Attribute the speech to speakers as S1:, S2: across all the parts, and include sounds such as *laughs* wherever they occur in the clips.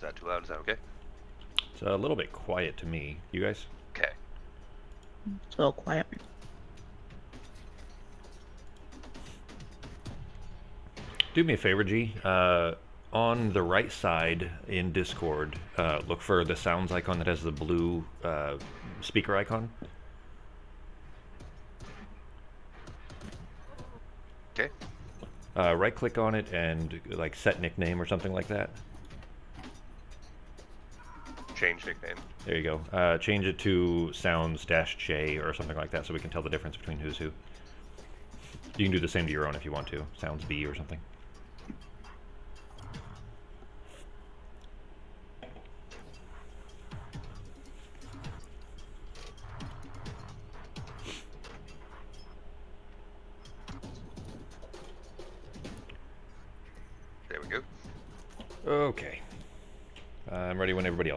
S1: Is that too loud? Is that okay?
S2: It's a little bit quiet to me. You guys?
S1: Okay.
S3: It's a little quiet.
S2: Do me a favor, G. Uh, on the right side in Discord, uh, look for the sounds icon that has the blue uh, speaker icon.
S1: Okay.
S2: Uh, right click on it and like set nickname or something like that.
S1: Change nickname.
S2: There you go. Uh, change it to sounds dash J or something like that so we can tell the difference between who's who. You can do the same to your own if you want to. Sounds B or something.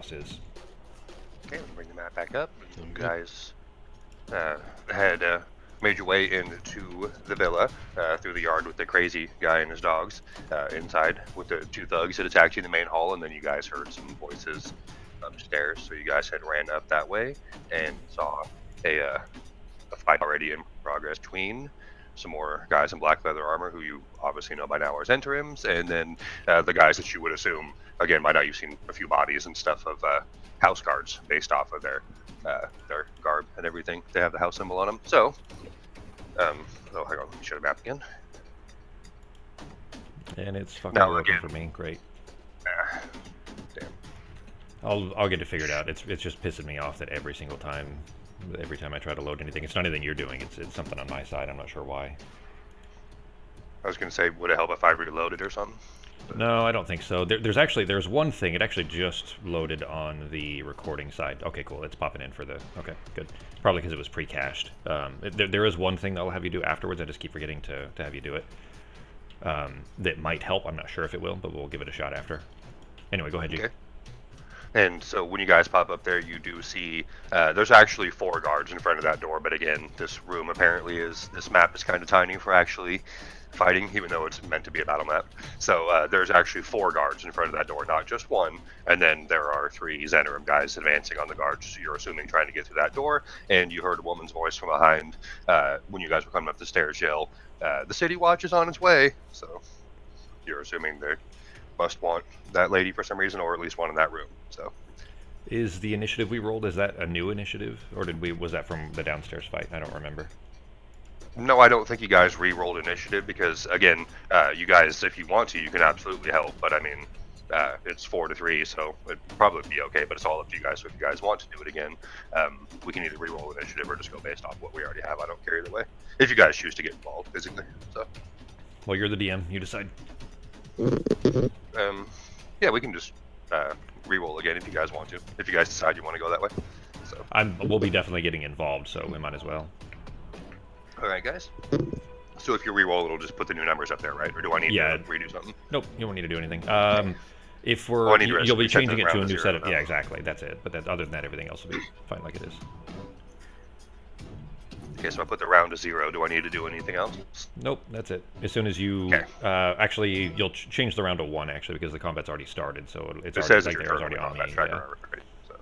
S2: Else is.
S1: Okay, let me bring the map back up. You guys uh, had uh, made your way into the villa uh, through the yard with the crazy guy and his dogs. Uh, inside with the two thugs that attacked you in the main hall, and then you guys heard some voices upstairs. So you guys had ran up that way and saw a, uh, a fight already in progress between some more guys in black leather armor who you obviously know by now as Zhentarims, and then uh, the guys that you would assume, again, by now you've seen a few bodies and stuff of uh, house guards based off of their uh, their garb and everything. They have the house symbol on them. So, um, oh, hang on, let me show the map again.
S2: And it's fucking
S1: Now,
S2: working
S1: again-
S2: for me. Great.
S1: Ah, damn.
S2: I'll I'll get it figured out. It's it's just pissing me off that every single time, every time I try to load anything, it's not anything you're doing. It's it's something on my side. I'm not sure why.
S1: I was gonna say, would it help if I reloaded or something?
S2: No, I don't think so. There, there's actually there's one thing. It actually just loaded on the recording side. Okay, cool. It's popping in for the. Okay, good. Probably because it was pre-cached. Um, there, there is one thing that I'll have you do afterwards. I just keep forgetting to to have you do it. Um, that might help. I'm not sure if it will, but we'll give it a shot after. Anyway, go ahead.
S1: Okay. And so when you guys pop up there, you do see uh, there's actually four guards in front of that door. But again, this room apparently is this map is kind of tiny for actually fighting, even though it's meant to be a battle map. So uh, there's actually four guards in front of that door, not just one. And then there are three Zhentarim guys advancing on the guards. So you're assuming trying to get through that door. And you heard a woman's voice from behind uh, when you guys were coming up the stairs yell, uh, "The city watch is on its way." So you're assuming they must want that lady for some reason, or at least one in that room. So.
S2: Is the initiative we rolled is that a new initiative, or did we was that from the downstairs fight? I don't remember.
S1: No, I don't think you guys re-rolled initiative because, again, uh, you guys, if you want to, you can absolutely help. But I mean, uh, it's four to three, so it'd probably be okay. But it's all up to you guys. So if you guys want to do it again, um, we can either re-roll initiative or just go based off what we already have. I don't care either way. If you guys choose to get involved physically, so
S2: Well, you're the DM. You decide.
S1: Um, yeah, we can just uh, re-roll again if you guys want to. If you guys decide you want to go that way. So,
S2: I'm. We'll be definitely getting involved, so we might as well.
S1: all right, guys. So if you re-roll, it'll just put the new numbers up there, right? Or do I need
S2: Yeah.
S1: to redo something?
S2: Nope, you don't need to do anything. Um, if we're,
S1: Oh,
S2: you, will be changing it to a new
S1: zero
S2: setup. Yeah, exactly. That's it. But that, other than that, everything else will be fine like it is.
S1: Okay, so I put the round to zero. Do I need to do anything else?
S2: Nope, that's it. As soon as you,
S1: Okay.
S2: uh, actually, you'll ch- change the round to one actually because the combat's already started. So it's
S1: It
S2: already,
S1: says
S2: like arrow's already
S1: on
S2: me.
S1: tracker,
S2: Yeah.
S1: right? So,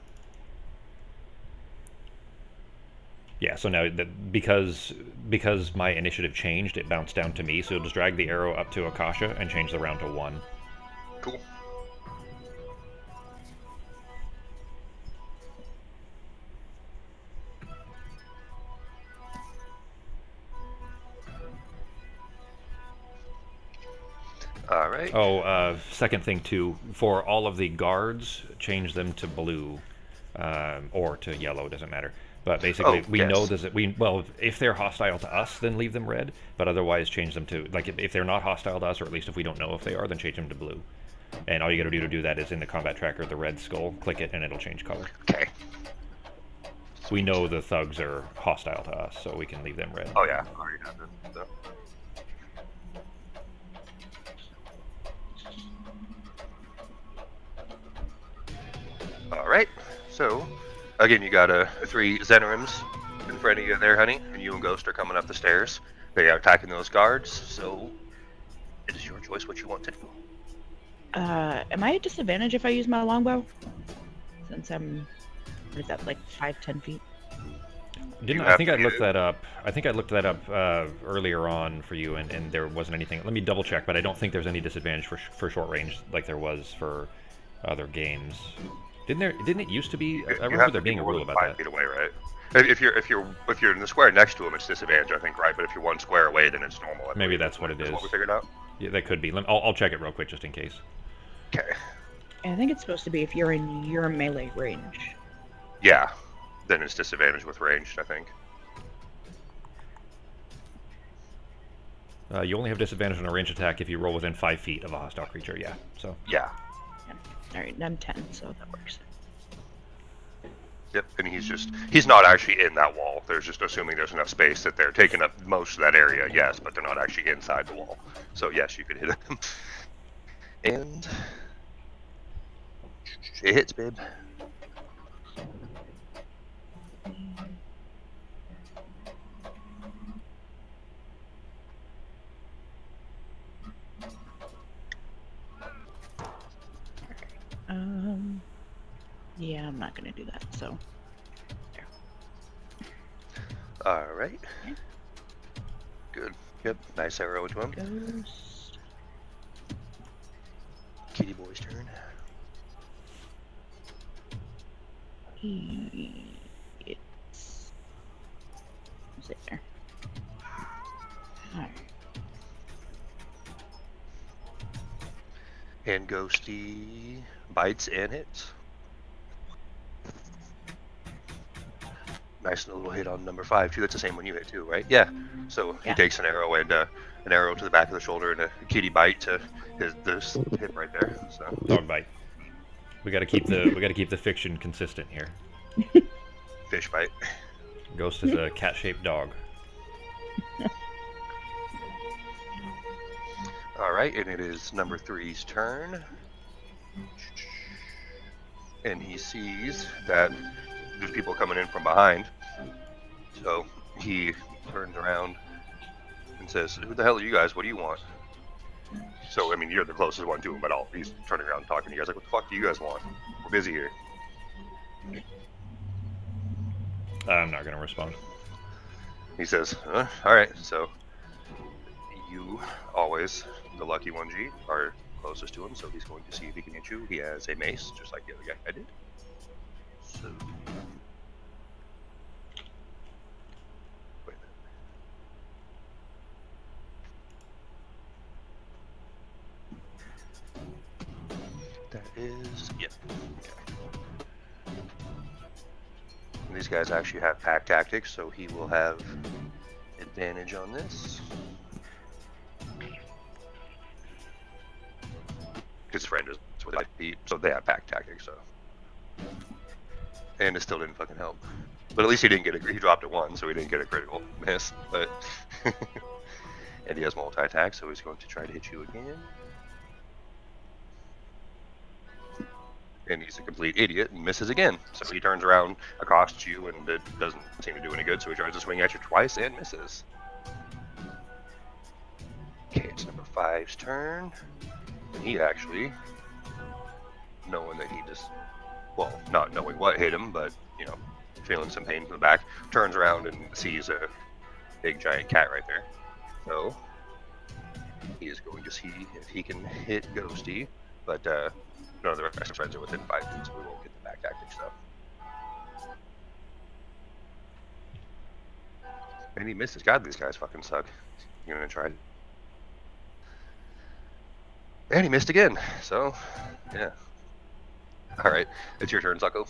S2: yeah. So now that because because my initiative changed, it bounced down to me. So just drag the arrow up to Akasha and change the round to one.
S1: cool. All right.
S2: Oh, uh, second thing too, for all of the guards, change them to blue, um, or to yellow, doesn't matter. But basically,
S1: Oh,
S2: we know
S1: yes.
S2: that we well, if they're hostile to us, then leave them red. But otherwise, change them to like if, if they're not hostile to us, or at least if we don't know if they are, then change them to blue. And all you got to do to do that is in the combat tracker, the red skull, click it, and it'll change color.
S1: Okay.
S2: We know the thugs are hostile to us, so we can leave them red.
S1: Oh yeah. I already have it. So. All right. So, again, you got uh, three Zhentarims in front of you there, honey, and you and Ghost are coming up the stairs. They are attacking those guards. So, it is your choice what you want to do.
S3: Uh, am I at disadvantage if I use my longbow? Since I'm, what is that, like five, ten feet?
S2: Didn't I think I looked
S1: a-
S2: that up? I think I looked that up uh, earlier on for you, and, and there wasn't anything. Let me double check, but I don't think there's any disadvantage for sh- for short range like there was for other games. Didn't there? Didn't it used to be? I
S1: You
S2: remember there being a rule
S1: than
S2: about
S1: five
S2: that.
S1: feet away, right? If if you're if you're if you're in the square next to him, it's disadvantage, I think, right? But if you're one square away, then it's normal. I
S2: Maybe that's what it
S1: is
S2: is.
S1: What we figured out.
S2: Yeah, that could be. Let, I'll, I'll check it real quick just in case.
S1: Okay.
S3: I think it's supposed to be if you're in your melee range.
S1: Yeah. Then it's disadvantage with ranged, I think.
S2: Uh, you only have disadvantage on a range attack if you roll within five feet of a hostile creature. Yeah. So
S1: Yeah.
S3: All right, I'm ten, so that works.
S1: Yep. And he's just he's not actually in that wall. They're just assuming there's enough space that they're taking up most of that area. Yes, but they're not actually inside the wall. So yes, you could hit him. *laughs* and it hits, babe.
S3: Yeah, I'm not gonna do that. So
S1: All right. Good. Yep. Nice arrow into him.
S3: ghost.
S1: Kitty boy's turn.
S3: He, it's. Is it there? Alright.
S1: And Ghosty bites and hits. Nice little hit on number five too. That's the same one you hit too, right? Yeah. So he takes an arrow and uh, an arrow to the back of the shoulder and a kitty bite to his this hip right there. So
S2: dog bite. We got to keep the we got to keep the fiction consistent here. *laughs*
S1: fish bite.
S2: Ghost is a cat-shaped dog. *laughs*
S1: All right, and it is number three's turn. And he sees that there's people coming in from behind. So he turns around and says, Who the hell are you guys? What do you want? So, I mean, you're the closest one to him, but all he's turning around talking to you guys like, What the fuck do you guys want? We're busy here.
S2: I'm not gonna respond.
S1: He says, uh, All right, so you always, the lucky one G, are closest to him, so he's going to see if he can hit you. He has a mace, just like the other guy I did. So. Wait a minute. That is, yep. Okay. These guys actually have pack tactics, so he will have advantage on this. His friend is with IP, so they have pack tactics, so. And it still didn't fucking help. But at least he didn't get a he dropped it one, so he didn't get a critical miss. But *laughs* and he has multi attack, so he's going to try to hit you again. And he's a complete idiot and misses again. So he turns around, accosts you, and it doesn't seem to do any good. So he tries to swing at you twice and misses. Okay, it's number five's turn. And he actually, knowing that he just, well, not knowing what hit him, but, you know, feeling some pain from the back, turns around and sees a big giant cat right there. So, he is going to see if he can hit Ghosty, but uh, none of the rest of friends are within five feet, so we won't get the pack tactic stuff. And he misses. God, these guys fucking suck. You're gonna try. And he missed again. So, yeah. All right, it's your turn, Zucko.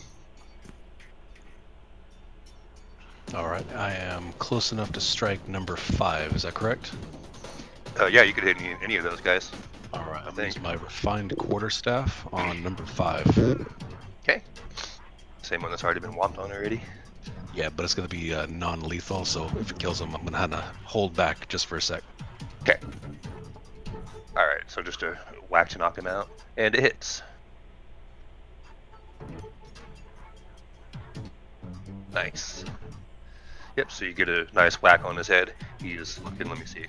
S4: All right, I am close enough to strike number five. Is that correct?
S1: Uh, yeah, you could hit any, any of those guys.
S4: All right, I'm use my refined quarterstaff on number five.
S1: Okay. Same one that's already been whomped on already.
S4: Yeah, but it's gonna be uh, non-lethal, so if it kills him, I'm gonna have to hold back just for a sec.
S1: Okay. All right, so just a whack to knock him out, and it hits. Nice. Yep. So you get a nice whack on his head. He's looking. Let me see.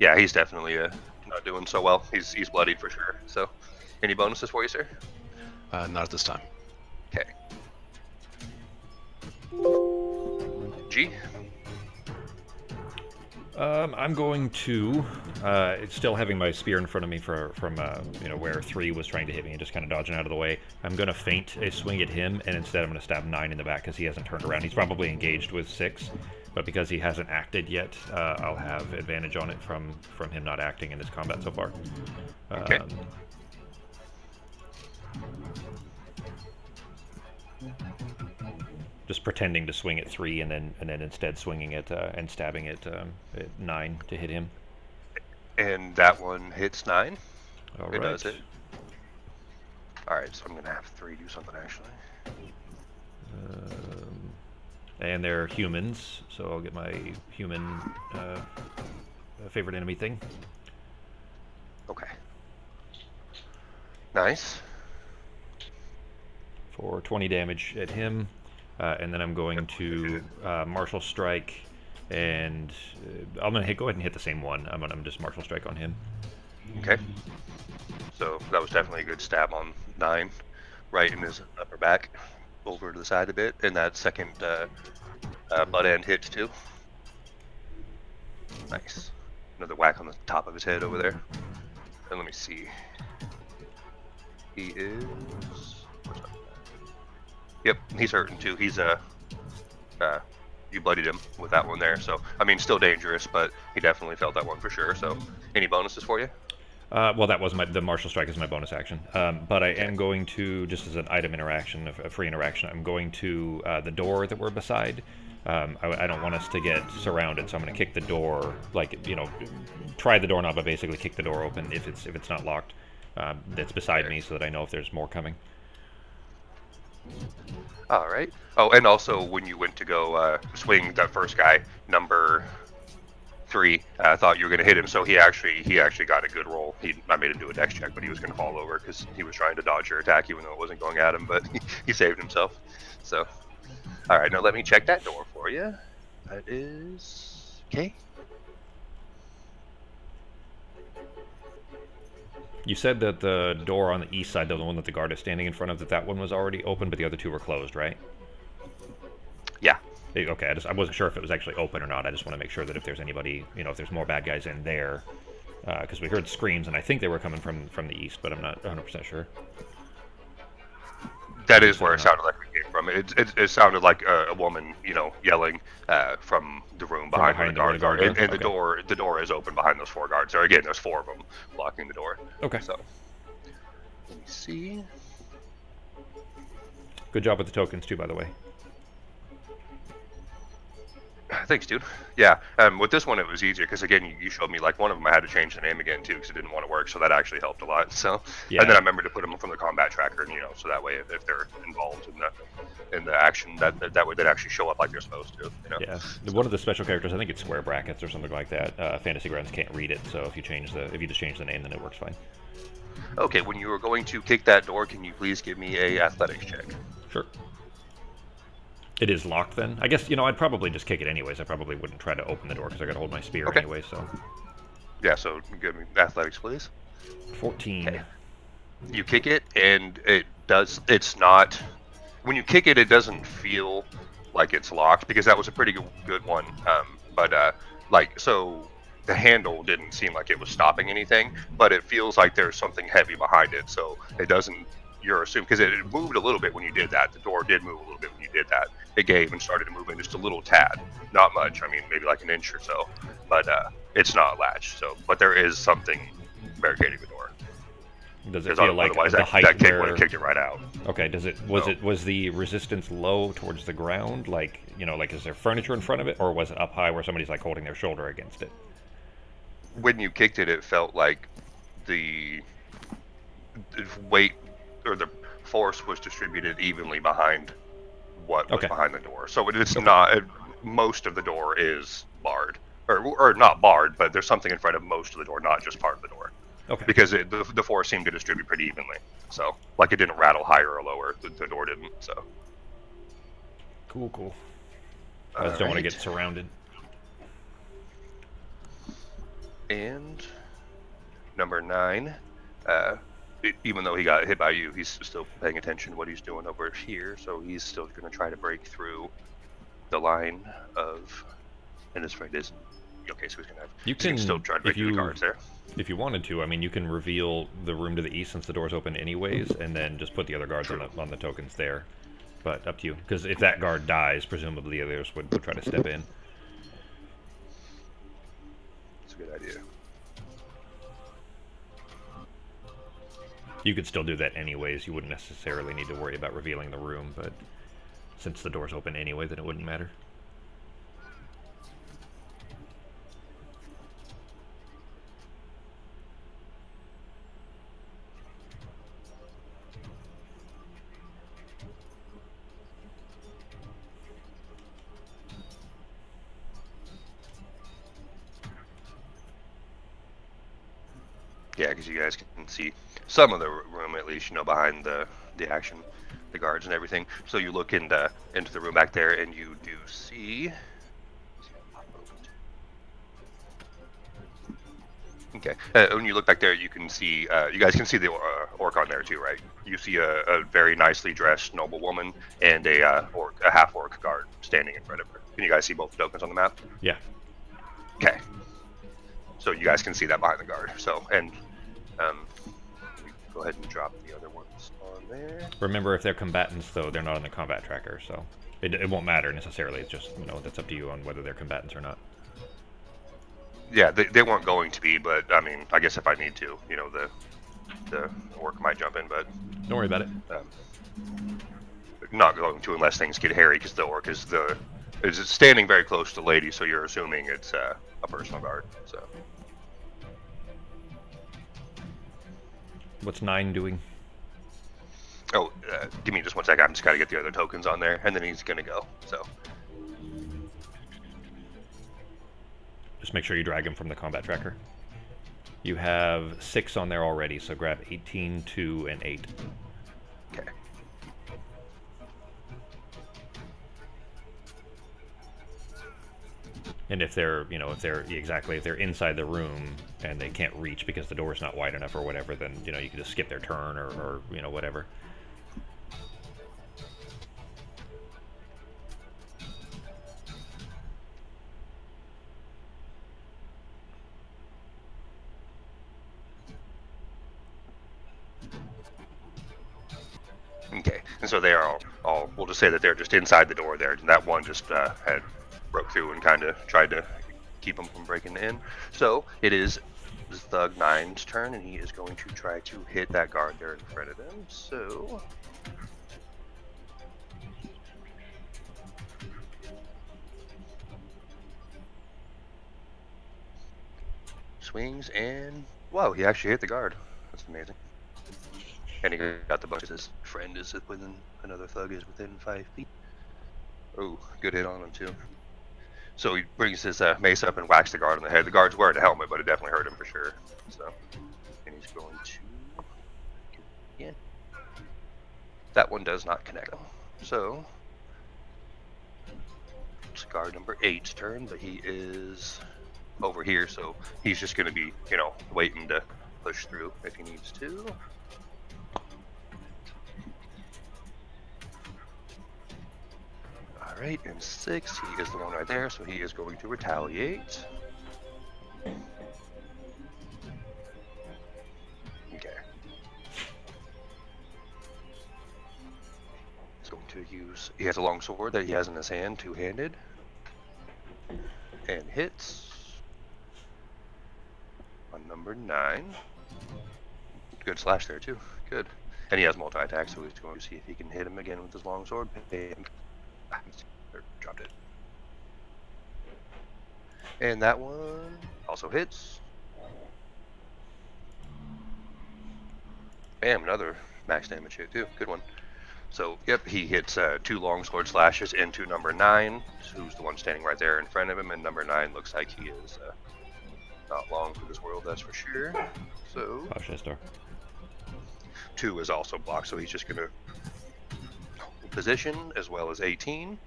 S1: Yeah, he's definitely uh, not doing so well. He's he's bloodied for sure. So Any bonuses for you, sir?
S4: Uh, not at this time.
S1: Okay. G.
S2: Um, I'm going to, uh, it's still having my spear in front of me for, from, uh, you know, where three was trying to hit me and just kind of dodging out of the way. I'm going to feint a swing at him, and instead I'm going to stab nine in the back because he hasn't turned around. He's probably engaged with six, but because he hasn't acted yet, uh, I'll have advantage on it from, from him not acting in this combat so far.
S1: Okay.
S2: Um, just pretending to swing at three and then and then instead swinging at uh, and stabbing at, um, at nine to hit him.
S1: And that one hits nine.
S2: All
S1: it
S2: right.
S1: does it. Alright, so I'm gonna have three do something actually.
S2: Um, and they're humans, so I'll get my human uh, favorite enemy thing.
S1: Okay. Nice.
S2: for 20 damage at him, uh, and then I'm going to uh, martial strike, and uh, I'm gonna hit, go ahead and hit the same one. I'm gonna just martial strike on him.
S1: Okay. So that was definitely a good stab on nine, right in his upper back, over to the side a bit, and that second uh, uh, butt end hits too. Nice. Another whack on the top of his head over there. And let me see. He is. Yep, he's hurting too. He's uh, uh, you bloodied him with that one there. So I mean, still dangerous, but he definitely felt that one for sure. So, any bonuses for you?
S2: Uh, well, that was my the martial strike is my bonus action, um, but I am going to just as an item interaction, a, a free interaction. I'm going to uh, the door that we're beside. Um, I, I don't want us to get surrounded, so I'm going to kick the door, like you know, try the doorknob, but basically kick the door open if it's if it's not locked. Um, that's beside me, so that I know if there's more coming.
S1: All right. Oh, and also when you went to go uh, swing that first guy, number three, uh, I thought you were going to hit him. So he actually he actually got a good roll. He I made him do a dex check, but he was going to fall over because he was trying to dodge your attack, even though it wasn't going at him. But *laughs* he, he saved himself. So, all right. Now let me check that door for you. That is okay.
S2: You said that the door on the east side, the one that the guard is standing in front of, that that one was already open, but the other two were closed, right?
S1: Yeah.
S2: Okay, I just I wasn't sure if it was actually open or not. I just want to make sure that if there's anybody, you know, if there's more bad guys in there, because we heard screams and I think they were coming from from the east, but I'm not 100 percent sure.
S1: That is where it sounded like it came from. It, it, it sounded like a, a woman, you know, yelling uh, from the room behind,
S2: behind the-
S1: guards
S2: the
S1: And, and the door, the door is open behind those four guards. So again, there's four of them blocking the door.
S2: Okay,
S1: So let me see.
S2: good job with the tokens too, by the way.
S1: Thanks, dude. Yeah, um, with this one it was easier because again, you, you showed me like one of them I had to change the name again too because it didn't want to work. So that actually helped a lot. *laughs* So
S2: Yeah.
S1: and then I remember to put them from the combat tracker, and you know, so that way if, if they're involved in the in the action, that that, that way they'd actually show up like they're supposed to. You know?
S2: Yeah, the- one of the special characters, I think it's square brackets or something like that. Uh, Fantasy Grounds can't read it, so if you change the if you just change the name, then it works fine.
S1: Okay, when you were going to kick that door, can you please give me a athletics check?
S2: Sure. It is locked then. I guess you know I'd probably just kick it anyways. I probably wouldn't try to open the door because I got to hold my spear
S1: Okay.
S2: anyway. So
S1: Yeah, so give me athletics, please.
S2: 14.
S1: Okay. You kick it, and it does. It's not. When you kick it, it doesn't feel like it's locked because that was a pretty good, good one. Um, but uh, like so, the handle didn't seem like it was stopping anything, but it feels like there's something heavy behind it. So it doesn't. You're assuming because it, it moved a little bit when you did that. The door did move a little bit when you did that. It gave and started to move in just a little tad, not much. I mean, maybe like an inch or so, but uh, it's not latched. So, but there is something barricading the door.
S2: Does it feel like the
S1: that,
S2: height
S1: that kick
S2: where?
S1: would have kicked it right out.
S2: Okay. Does it was
S1: No.
S2: it was the resistance low towards the ground? Like you know, like is there furniture in front of it, or was it up high where somebody's like holding their shoulder against it?
S1: When you kicked it, it felt like the weight or the force was distributed evenly behind what was
S2: Okay.
S1: behind the door. So it's not. It, most of the door is barred, or or not barred, but there's something in front of most of the door, not just part of the door,
S2: Okay.
S1: because it, the the force seemed to distribute pretty evenly. So like it didn't rattle higher or lower. The, the door didn't. So.
S2: Cool. Cool. I just don't want to get surrounded.
S1: And number nine uh, even though he got hit by you, he's still paying attention to what he's doing over here. So he's still going to try to break through the line of, and his friend is. Okay, so he's gonna have.
S2: You
S1: gonna
S2: can-
S1: still try to break through the guards there.
S2: If you wanted to, I mean, you can reveal the room to the east since the door's open anyways, and then just put the other guards on the, on the tokens there. But up to you, because if that guard dies, presumably the others would, would try to step in.
S1: It's a good idea.
S2: You could still do that anyways. You wouldn't necessarily need to worry about revealing the room, but since the door's open anyway, then it wouldn't matter.
S1: Yeah, because you guys can see some of the room at least, you know, behind the the action, the guards and everything. So you look into into the room back there, and you do see. Okay, uh, when you look back there, you can see uh, you guys can see the uh, orc on there too, right? You see a, a very nicely dressed noble woman and a uh, orc, a half orc guard standing in front of her. Can you guys see both the tokens on the map?
S2: Yeah.
S1: Okay. So you guys can see that behind the guard. So and um, go ahead and drop the other ones on there.
S2: Remember, if they're combatants, though, they're not on the combat tracker, so it, it won't matter necessarily. It's just, you know, that's up to you on whether they're combatants or not.
S1: Yeah, they, they weren't going to be, but I mean, I guess if I need to, you know, the the orc might jump in, but
S2: Don't worry about it.
S1: um, not going to unless things get hairy because the orc is the is standing very close to the lady, so you're assuming it's uh, a personal guard. So
S2: What's nine doing?
S1: oh, uh, give me just one second. I'm just gotta get the other tokens on there, and then he's gonna go. So
S2: Just make sure you drag him from the combat tracker. You have six on there already, so grab 18, 2, and 8.
S1: okay.
S2: And if they're, you know, if they're exactly, if they're inside the room and they can't reach because the door's not wide enough or whatever, then, you know, you can just skip their turn or, or you know, whatever.
S1: Okay, and so they are all, all. We'll just say that they're just inside the door there. That one just uh, had broke through and kind of tried to keep them from breaking in. So it is Thug Nine's turn, and he is going to try to hit that guard there in front of him. So. Swings and whoa! He actually hit the guard. That's amazing. And he got the bonus. His friend is within another thug is within five feet. Oh, good hit on him too. So he brings his uh, mace up and whacks the guard on the head. The guard's wearing a helmet, but it definitely hurt him for sure. So, and he's going to again. That one does not connect. So, it's guard number eight's turn, but he is over here, so he's just going to be, you know, waiting to push through if he needs to. Alright, and six, he is the one right there, so he is going to retaliate. Okay. He's going to use, he has a long sword that he has in his hand, two-handed. And hits. On number nine. Good slash there too, good. And he has multi-attack, so he's going to see if he can hit him again with his long sword. Dropped it. And that one also hits. Bam, another max damage hit too. Good one. So, yep, he hits uh, two longsword slashes into number nine, who's the one standing right there in front of him, and number nine looks like he is uh, not long for this world, that's for sure. So, two is also blocked, so he's just gonna position as well as 18.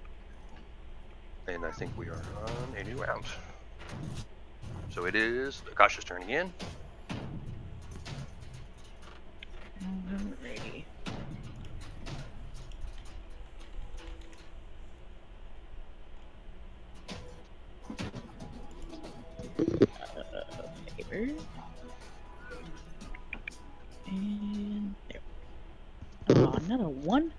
S1: And I think we are on a new round. So it is Akasha's turn again.
S3: Alrighty. Uh, favor. And there. Oh, another one.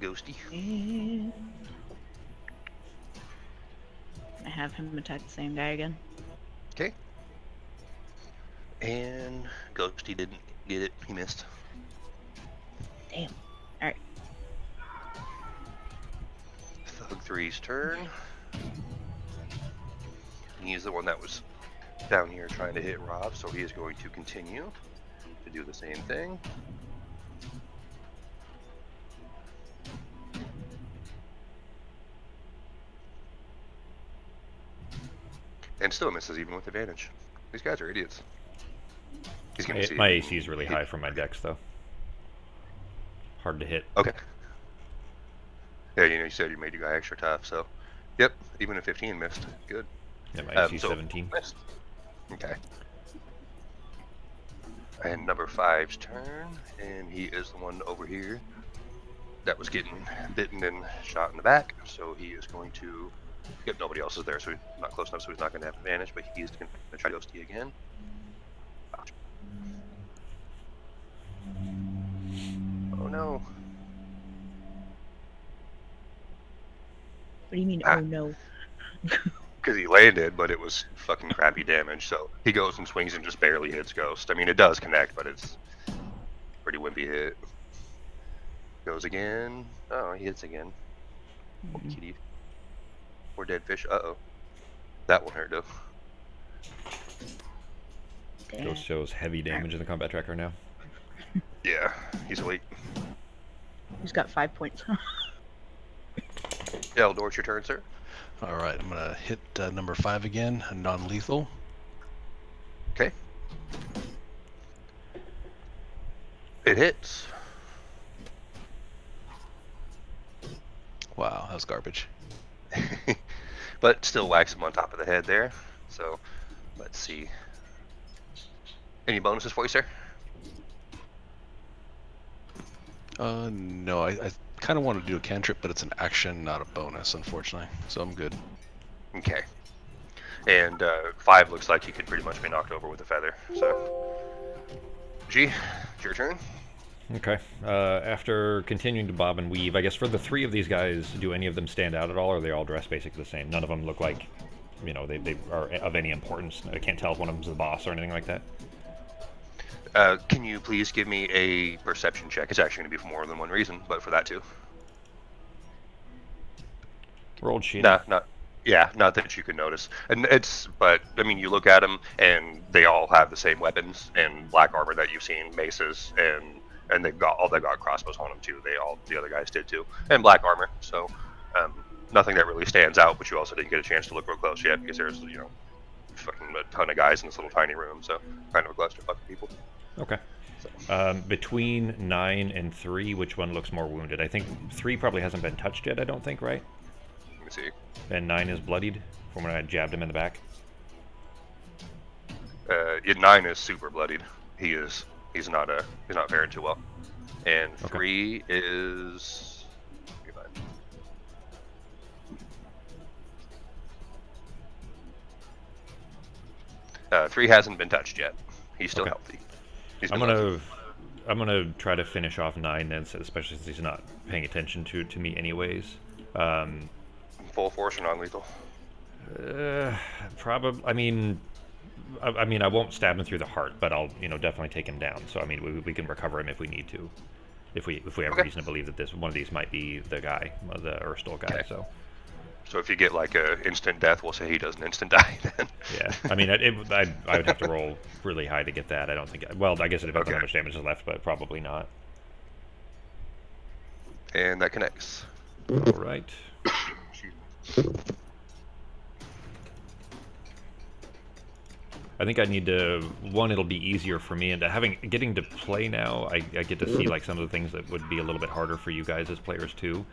S1: Ghosty.
S3: And I have him attack the same guy again.
S1: Okay. And Ghosty didn't get it. He missed.
S3: Damn. Alright.
S1: Thug 3's turn. He's the one that was down here trying to hit Rob, so he is going to continue to do the same thing. And still misses even with advantage. These guys are idiots. He's gonna
S2: My,
S1: see.
S2: my AC is really high for my Dex, though. Hard to hit.
S1: Okay. Yeah, you know, you said you made your guy extra tough, so. Yep, even a 15 missed. Good.
S2: Yeah, my
S1: Um,
S2: AC
S1: so-
S2: 17.
S1: Missed. Okay. And number five's turn, and he is the one over here that was getting bitten and shot in the back. So he is going to. Yep, nobody else is there, so he's not close enough, so he's not going to have advantage. But he's going to try to ghosty again. Oh no!
S3: What do you mean,
S1: Ah.
S3: oh no? *laughs*
S1: Because he landed, but it was fucking crappy damage. So he goes and swings and just barely hits Ghost. I mean, it does connect, but it's pretty wimpy hit. Goes again. Oh, he hits again. Poor
S3: Mhm.
S1: Kitty. Poor dead fish. Uh oh. That one hurt though.
S3: Damn.
S2: Ghost shows heavy damage in the combat tracker now.
S1: Yeah, he's weak.
S3: He's got five points. *laughs*
S1: Eldor, it's your turn, sir.
S4: All right, I'm gonna hit uh, number five again, a non-lethal.
S1: Okay. It hits.
S4: Wow, that was garbage. *laughs*
S1: but still whacks him on top of the head there. So, let's see. Any bonuses for you, sir?
S4: Uh, no, I, I kind of want to do a cantrip, but it's an action, not a bonus, unfortunately. So I'm good.
S1: Okay. And uh, five looks like he could pretty much be knocked over with a feather. So, G, it's your turn.
S2: Okay. Uh, after continuing to bob and weave, I guess for the three of these guys, do any of them stand out at all, or are they all dressed basically the same? None of them look like, you know, they, they are of any importance. I can't tell if one of them's the boss or anything like that.
S1: Uh, can you please give me a perception check? It's actually going to be for more than one reason, but for that too.
S2: Rolled shit.
S1: Nah, not. Yeah, not that you can notice. And it's, but I mean, you look at them, and they all have the same weapons and black armor that you've seen, maces, and and they've got all they got crossbows on them too. They all the other guys did too, and black armor. So, um, nothing that really stands out. But you also didn't get a chance to look real close yet because there's you know, fucking a ton of guys in this little tiny room. So kind of a clusterfuck of people.
S2: Okay. Um, between nine and three, which one looks more wounded? I think three probably hasn't been touched yet. I don't think, right?
S1: Let me see.
S2: And nine is bloodied from when I jabbed him in the back.
S1: Uh, yeah, nine is super bloodied. He is. He's not a. He's not faring too well. And
S2: Okay.
S1: three is. give me mine. Uh, three hasn't been touched yet. He's still
S2: Okay.
S1: healthy. He's
S2: I'm gonna,
S1: lucky.
S2: I'm gonna try to finish off nine then, especially since he's not paying attention to to me anyways. Um,
S1: full force or non-lethal.
S2: uh, probably. I mean, I, I mean, I won't stab him through the heart, but I'll, you know, definitely take him down. So I mean, we, we can recover him if we need to, if we if we have
S1: Okay.
S2: reason to believe that this one of these might be the guy, the Urstul guy.
S1: Okay.
S2: So
S1: So if you get like a instant death, we'll say he does an instant *laughs* die. Then.
S2: yeah, I mean, it, it, I I would have to roll really high to get that. I don't think. Well, I guess it depends on how much damage is left, but probably not.
S1: and that connects.
S2: All right. I think I need to one. It'll be easier for me, and having getting to play now, I, I get to see like some of the things that would be a little bit harder for you guys as players too.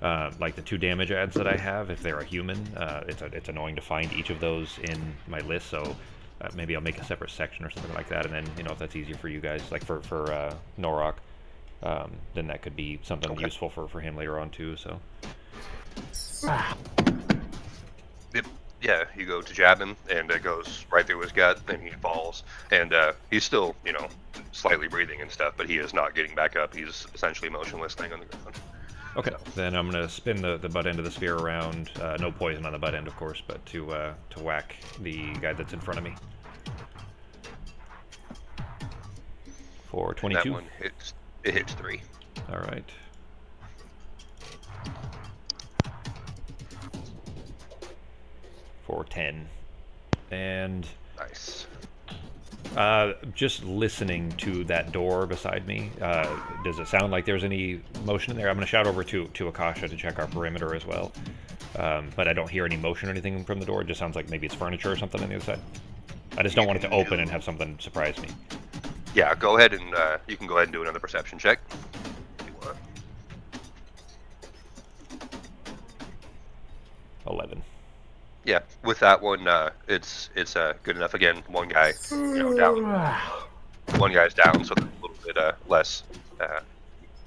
S2: Uh, like the two damage ads that I have, if they're a human, uh, it's a, it's annoying to find each of those in my list. So uh, maybe I'll make a separate section or something like that, and then you know if that's easier for you guys, like for for uh, Norok, um, then that could be something
S1: Okay.
S2: useful for, for him later on too. So
S1: Yep. Yeah, you go to jab him, and it goes right through his gut, and he falls. And uh, he's still, you know, slightly breathing and stuff, but he is not getting back up. He's essentially motionless, laying on the ground.
S2: okay, then I'm gonna spin the, the butt end of the spear around. Uh, no poison on the butt end, of course, but to uh, to whack the guy that's in front of me. For 22.
S1: That one hits. It hits three.
S2: All right. For 10. And
S1: Nice.
S2: uh, just listening to that door beside me, uh, does it sound like there's any motion in there? I'm going to shout over to, to Akasha to check our perimeter as well. Um, but I don't hear any motion or anything from the door. It just sounds like maybe it's furniture or something on the other side. I just don't want it to open and have something surprise me.
S1: Yeah, go ahead and uh, you can go ahead and do another perception check. if you want.
S2: 11.
S1: Yeah, with that one, uh, it's it's uh, good enough. Again, one guy, you know, down. One guy's down, so a little bit uh, less uh,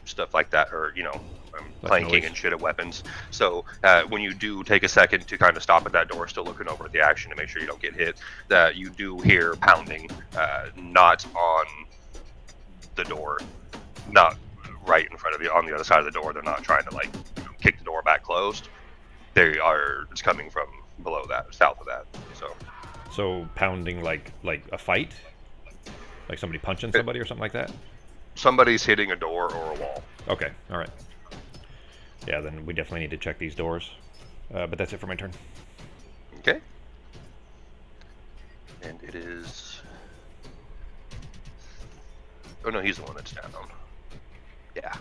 S1: stuff like that, or you know, um,
S2: noise.
S1: and shit of weapons. So uh, when you do take a second to kind of stop at that door, still looking over at the action to make sure you don't get hit, that you do hear pounding, uh, not on the door, not right in front of you on the other side of the door. They're not trying to like you know, kick the door back closed. They are. It's coming from below that, south of that. So
S2: So pounding like like a fight? Like somebody punching somebody or something like that?
S1: somebody's hitting a door or a wall.
S2: Okay, all right. Yeah, then we definitely need to check these doors. Uh, but that's it for my turn.
S1: Okay. And it is. Oh no, he's the one that's down. Yeah.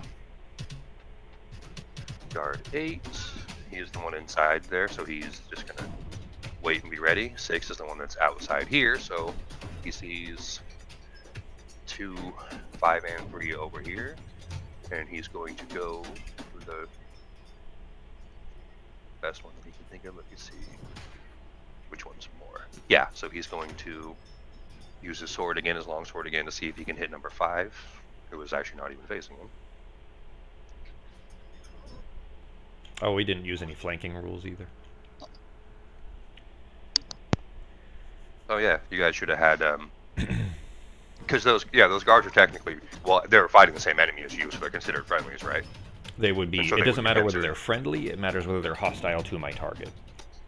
S1: Guard eight. He is the one inside there, so he's just gonna wait and be ready. Six is the one that's outside here, so he sees two, five, and three over here, and he's going to go for the best one that he can think of. Let me see. Which one's more? Yeah, so he's going to use his sword again, his long sword again, to see if he can hit number five, who was actually not even facing him.
S2: Oh, we didn't use any flanking rules either.
S1: Oh yeah, you guys should have had um, *clears throat* because those yeah those guards are technically well they're fighting the same enemy as you, so they're considered friendlies, right?
S2: They would be.
S1: So
S2: it doesn't matter whether they're friendly. It matters whether they're hostile to my target.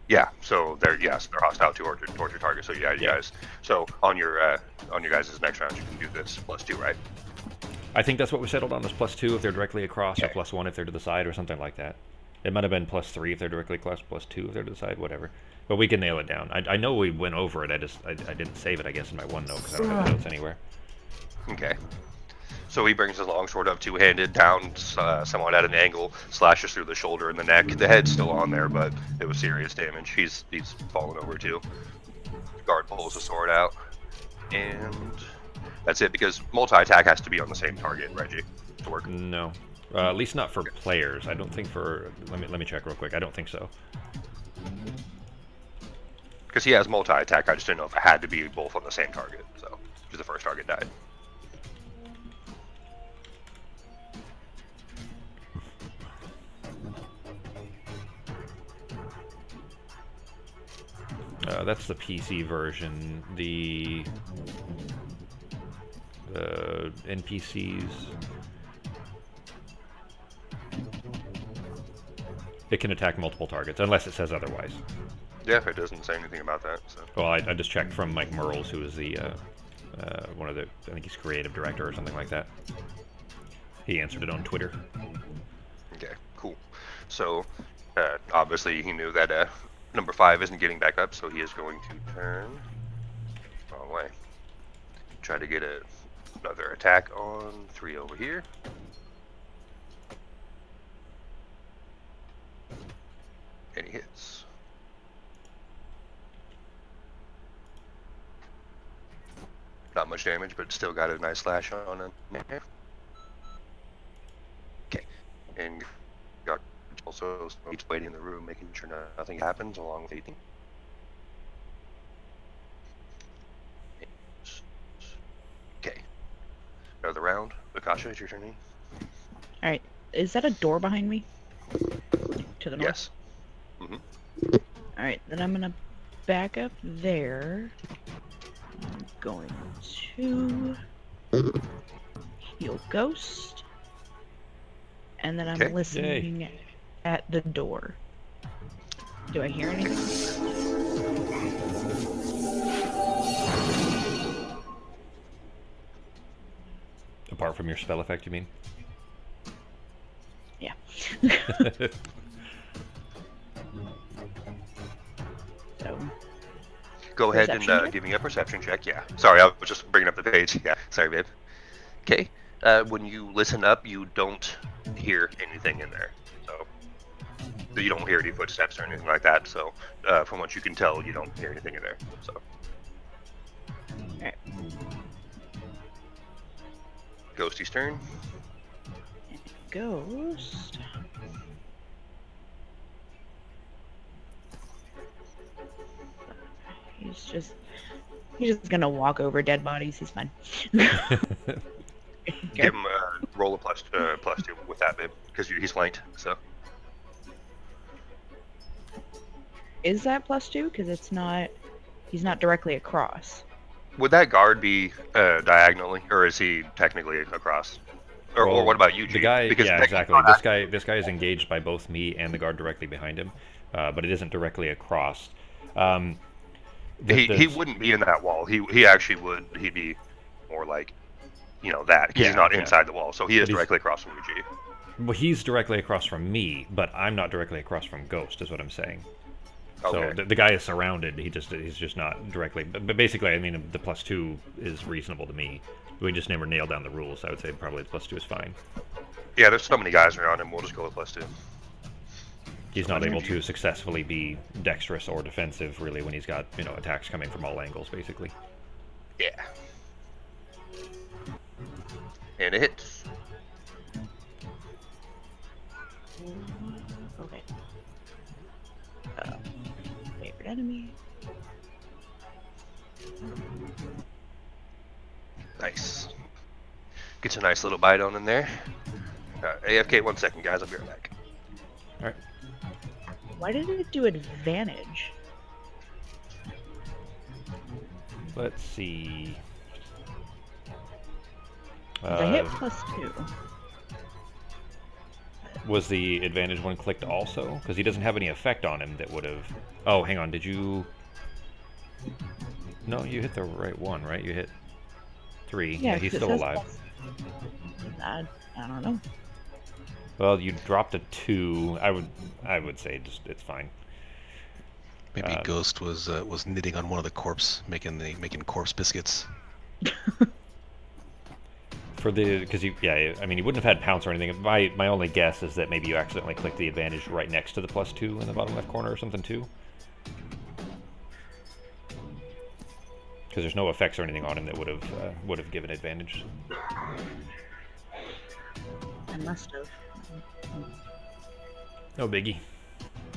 S1: Yeah, so they're yes they're hostile to your, towards your target. So yeah, you
S2: Yeah.
S1: guys. So on your uh, on your guys' next round, you can do this plus two, right?
S2: I think that's what we settled on was plus two if they're directly across, or plus one if they're to the side, or something like that. It might have been plus three if they're directly across, plus two if they're to the side, whatever. But we can nail it down. I, I know we went over it. I just I, I didn't save it, I guess, in my OneNote because I don't have notes anywhere.
S1: Okay. So he brings his longsword up two-handed, down uh, somewhat at an angle, slashes through the shoulder and the neck. The head's still on there, but it was serious damage. He's he's fallen over too. Guard pulls the sword out, and that's it. Because multi-attack has to be on the same target, Reggie, to work.
S2: No, uh, at least not for players. I don't think for. Let me let me check real quick. I don't think so.
S1: Because he has multi-attack, I just didn't know if it had to be both on the same target. So, because the first target died.
S2: Uh, that's the PC version. The the NPCs. It can attack multiple targets unless it says otherwise.
S1: Yeah, it doesn't say anything about that. So.
S2: Well, I, I just checked from Mike Mearls, who is the uh, uh, one of the I think he's creative director or something like that. He answered it on Twitter.
S1: Okay, cool. So, uh, obviously, he knew that uh, number five isn't getting back up, so he is going to turn wrong way. Try to get a, another attack on three over here. And he hits. Not much damage, but still got a nice slash on him. Okay. And got also he's waiting in the room, making sure nothing happens, along with 18. Okay. Another round. Akasha, it's your turn. eh?
S3: All right. Is that a door behind me? To the north.
S1: Yes. Mm-hmm.
S3: All right. Then I'm gonna back up there. I'm going to heal ghost, and then I'm
S1: Okay.
S3: listening at the door. Do I hear anything?
S2: Apart from your spell effect, you mean?
S3: Yeah. *laughs* *laughs*
S1: Go ahead and uh, give me a perception check. Yeah. Sorry, I was just bringing up the page. *laughs* Yeah. Sorry, babe. Okay. Uh, when you listen up, you don't hear anything in there. So you don't hear any footsteps or anything like that. So uh, from what you can tell, you don't hear anything in there. So.
S3: Alright.
S1: Ghosty's turn.
S3: ghost. He's just he's just gonna walk over dead bodies. He's fine. *laughs*
S1: Give him a roll of plus uh, plus two with that, babe, because he's flanked. So
S3: Is that plus two? Because it's not. He's not directly across.
S1: would that guard be uh, diagonally, or is he technically across? Or, or what about you, G?
S2: The guy,
S1: Because
S2: yeah, exactly. This guy, this guy is engaged by both me and the guard directly behind him, uh, but it isn't directly across. Um, the-
S1: he, he wouldn't be in that wall. He he actually would. He'd be more like, you know, that because
S2: Yeah,
S1: he's not
S2: yeah.
S1: inside the wall. So he is directly across from G.
S2: Well, he's directly across from me, but I'm not directly across from Ghost, is what I'm saying. So
S1: Okay.
S2: the, the guy is surrounded. He just he's just not directly. But, but basically, I mean, the plus two is reasonable to me. We just never nailed down the rules. I would say probably the plus two is fine.
S1: Yeah, there's so many guys around him. We'll just go with plus two.
S2: He's not able to successfully be dexterous or defensive really when he's got you know attacks coming from all angles basically.
S1: Yeah. And it hits.
S3: Okay. Uh, favorite enemy.
S1: Nice. Gets a nice little bite on in there. Uh, AFK one second, guys. I'll be right back.
S3: Why did it do advantage?
S2: Let's see.
S3: 'Cause I hit
S2: Uh,
S3: plus two.
S2: was the advantage one clicked also? Because he doesn't have any effect on him that would have. Oh, hang on. Did you? No, you hit the right one, right? You hit three.
S3: Yeah,
S2: he's
S3: 'cause it
S2: still alive.
S3: I, I don't know.
S2: Well, you dropped a two. I would, I would say just it's fine.
S4: Maybe
S2: Um,
S4: Ghost was uh, was knitting on one of the corpse, making the making corpse biscuits. *laughs*
S2: For the, because you, yeah, I mean, you wouldn't have had pounce or anything. My my only guess is that maybe you accidentally clicked the advantage right next to the plus two in the bottom left corner or something too. Because there's no effects or anything on him that would have uh, would have given advantage.
S3: I must have.
S2: No biggie.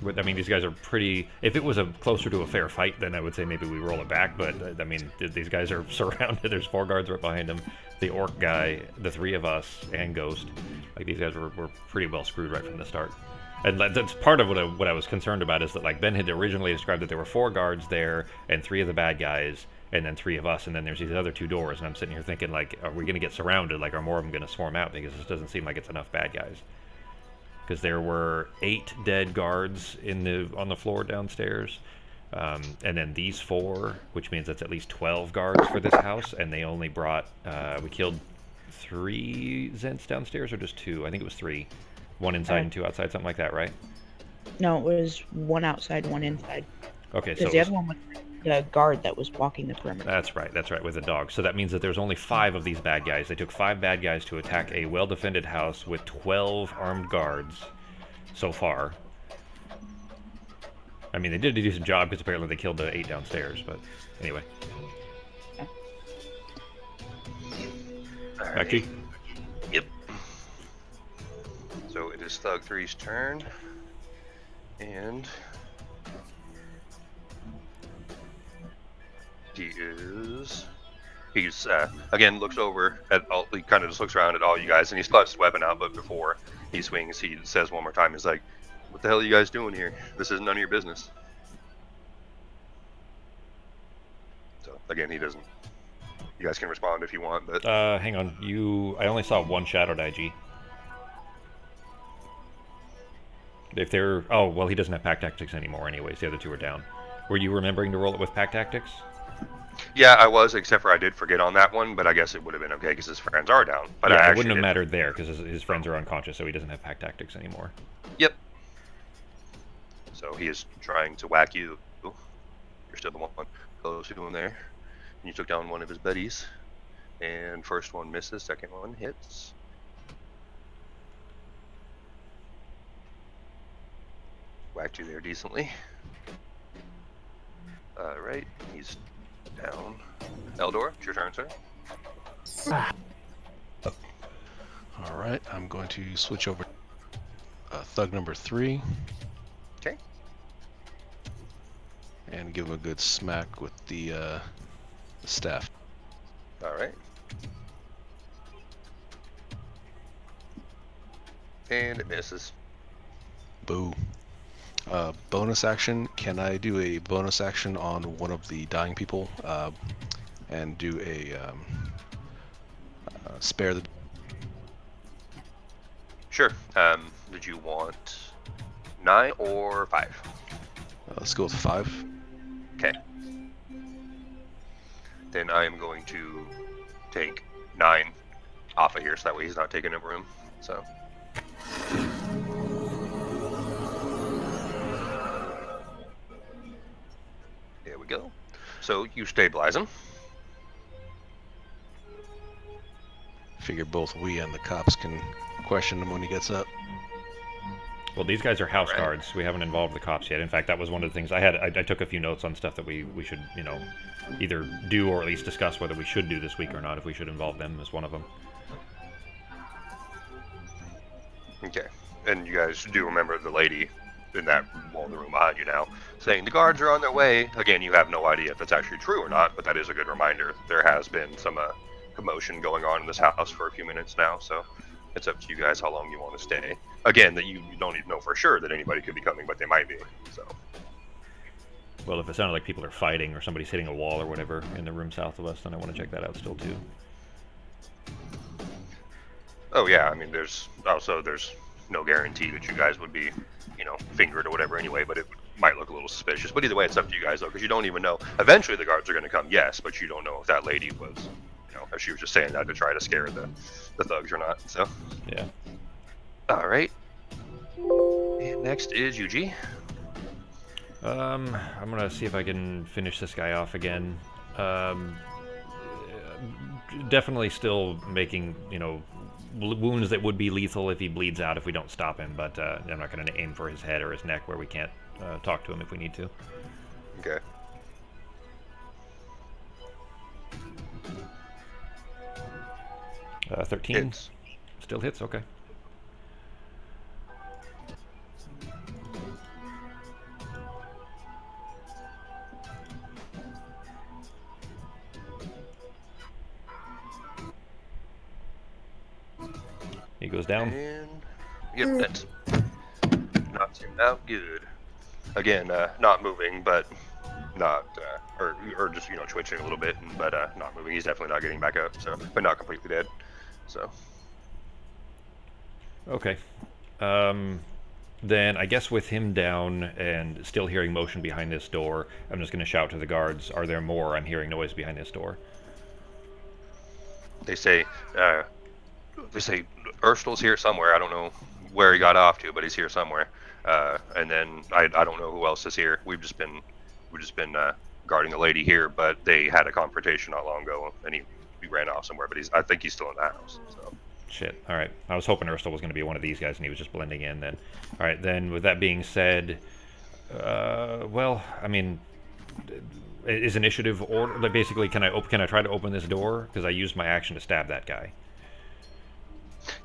S2: I mean, these guys are pretty. If it was a closer to a fair fight, then I would say maybe we roll it back. But I mean, these guys are *laughs* surrounded. There's four guards right behind them. The orc guy, the three of us, and Ghost. Like these guys were, were pretty well screwed right from the start. And that's part of what I, what I was concerned about is that like Ben had originally described that there were four guards there and three of the bad guys and then three of us and then there's these other two doors and I'm sitting here thinking like are we gonna get surrounded like are more of them gonna swarm out because this doesn't seem like it's enough bad guys because there were eight dead guards in the on the floor downstairs, um, and then these four, which means that's at least twelve guards for this house, and they only brought uh, we killed three Zhents downstairs or just two? I think it was three, one inside
S3: Uh,
S2: and two outside, something like that, right?
S3: No, it was one outside, one inside.
S2: Okay, so
S3: the
S2: was-
S3: other one was the guard that was walking the perimeter.
S2: That's right. That's right. With a dog. So that means that there's only five of these bad guys. They took five bad guys to attack a well-defended house with 12 armed guards so far. I mean, they did a decent job because apparently they killed the eight downstairs. But anyway, back to you.
S1: Yep. So it is Thug 3's turn. And. He is. he's uh, again looks over at all. He kind of just looks around at all you guys, and he has his weapon out. But before he swings, he says one more time, "He's like, what the hell are you guys doing here? This is none of your business." So again, he doesn't. You guys can respond if you want, but
S2: Uh, hang on. You, I only saw one shadowed IG. If they're, oh well, he doesn't have pack tactics anymore. Anyways, the other two are down. Were you remembering to roll it with pack tactics?
S1: Yeah, I was. Except for I did forget on that one, but I guess it would have been okay because his friends are down. But I
S2: yeah, it wouldn't have mattered there because his, his friends are unconscious, so he doesn't have pack tactics anymore.
S1: Yep. So he is trying to whack you. You're still the one close to him there. And you took down one of his buddies. And first one misses, second one hits. Whacked you there decently. Alright, he's down. Eldor, it's your turn, sir.
S4: All right, I'm going to switch over. Uh, thug number three.
S1: Okay.
S4: And give him a good smack with the, uh, the staff.
S1: Alright. And it misses.
S4: Boo. Uh, bonus action. Can I do a bonus action on one of the dying people uh, and do a um, uh, spare the?
S1: Sure. Um, did you want nine or five?
S4: Uh, let's go with five.
S1: Okay. Then I am going to take nine off of here, so that way he's not taking up room. So. We go. So you stabilize him.
S4: Figure both we and the cops can question him when he gets up.
S2: Well, these guys are house
S1: Right.
S2: guards. We haven't involved the cops yet. In fact, that was one of the things I had. I, I took a few notes on stuff that we, we should, you know, either do or at least discuss whether we should do this week or not. If we should involve them as one of them.
S1: Okay. And you guys do remember the lady in that wall in the room behind you now saying the guards are on their way. Again, you have no idea if that's actually true or not, but that is a good reminder. There has been some uh, commotion going on in this house for a few minutes now, so it's up to you guys how long you want to stay. Again, that you, you don't even know for sure that anybody could be coming, but they might be. So
S2: Well, if it sounded like people are fighting or somebody's hitting a wall or whatever in the room south of us, then I want to check that out still too.
S1: Oh yeah, I mean, there's also there's no guarantee that you guys would be, you know, fingered or whatever anyway. But it might look a little suspicious. But either way, it's up to you guys though, because you don't even know. Eventually, the guards are going to come, yes, but you don't know if that lady was, you know, if she was just saying that to try to scare the the thugs or not. So,
S2: Yeah.
S1: all right. And next is UG.
S2: Um, I'm gonna see if I can finish this guy off again. Um, definitely still making you know wounds that would be lethal if he bleeds out if we don't stop him. But uh, I'm not gonna aim for his head or his neck where we can't uh, talk to him if we need to.
S1: Okay.
S2: Uh, 13
S1: Hits.
S2: still hits. Okay. He goes down.
S1: And yep, that's knocks him out good. Again, uh, not moving, but not uh, or or just you know twitching a little bit, but uh, not moving. He's definitely not getting back up. So, but not completely dead. So,
S2: Okay. Um, then I guess with him down and still hearing motion behind this door, I'm just going to shout to the guards, "Are there more? I'm hearing noise behind this door."
S1: they say uh, they say Urstul's here somewhere. I don't know where he got off to, but he's here somewhere. Uh, and then I, I don't know who else is here. We've just been we've just been uh, guarding a lady here, but they had a confrontation not long ago, and he, he ran off somewhere. But he's I think he's still in the house. So.
S2: Shit. All right. I was hoping Urstul was going to be one of these guys, and he was just blending in. Then, all right. Then, with that being said, uh, well, I mean, is initiative order? Basically, can I op- can I try to open this door? Because I used my action to stab that guy.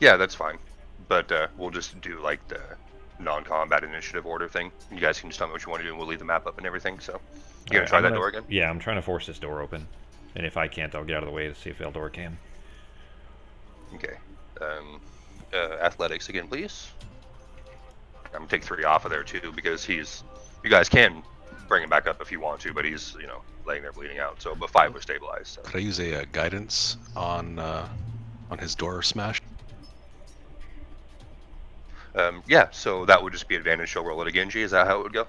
S1: Yeah, that's fine. But uh, we'll just do like the non-combat initiative order thing. You guys can just tell me what you want to do, and we'll leave the map up and everything. So, you gonna
S2: Alright,
S1: try
S2: I'm
S1: that
S2: gonna-
S1: door again?
S2: Yeah, I'm trying to force this door open. and if I can't, I'll get out of the way to see if Eldor can.
S1: Okay. Um, uh, athletics again, please. I'm gonna take three off of there too because he's. You guys can bring him back up if you want to, but he's you know laying there bleeding out. So, but five was stabilized. So.
S4: Could I use a uh, guidance on uh, on his door smashed?
S1: Um, yeah, so that would just be advantage. She'll roll it again. G, is that how it would go?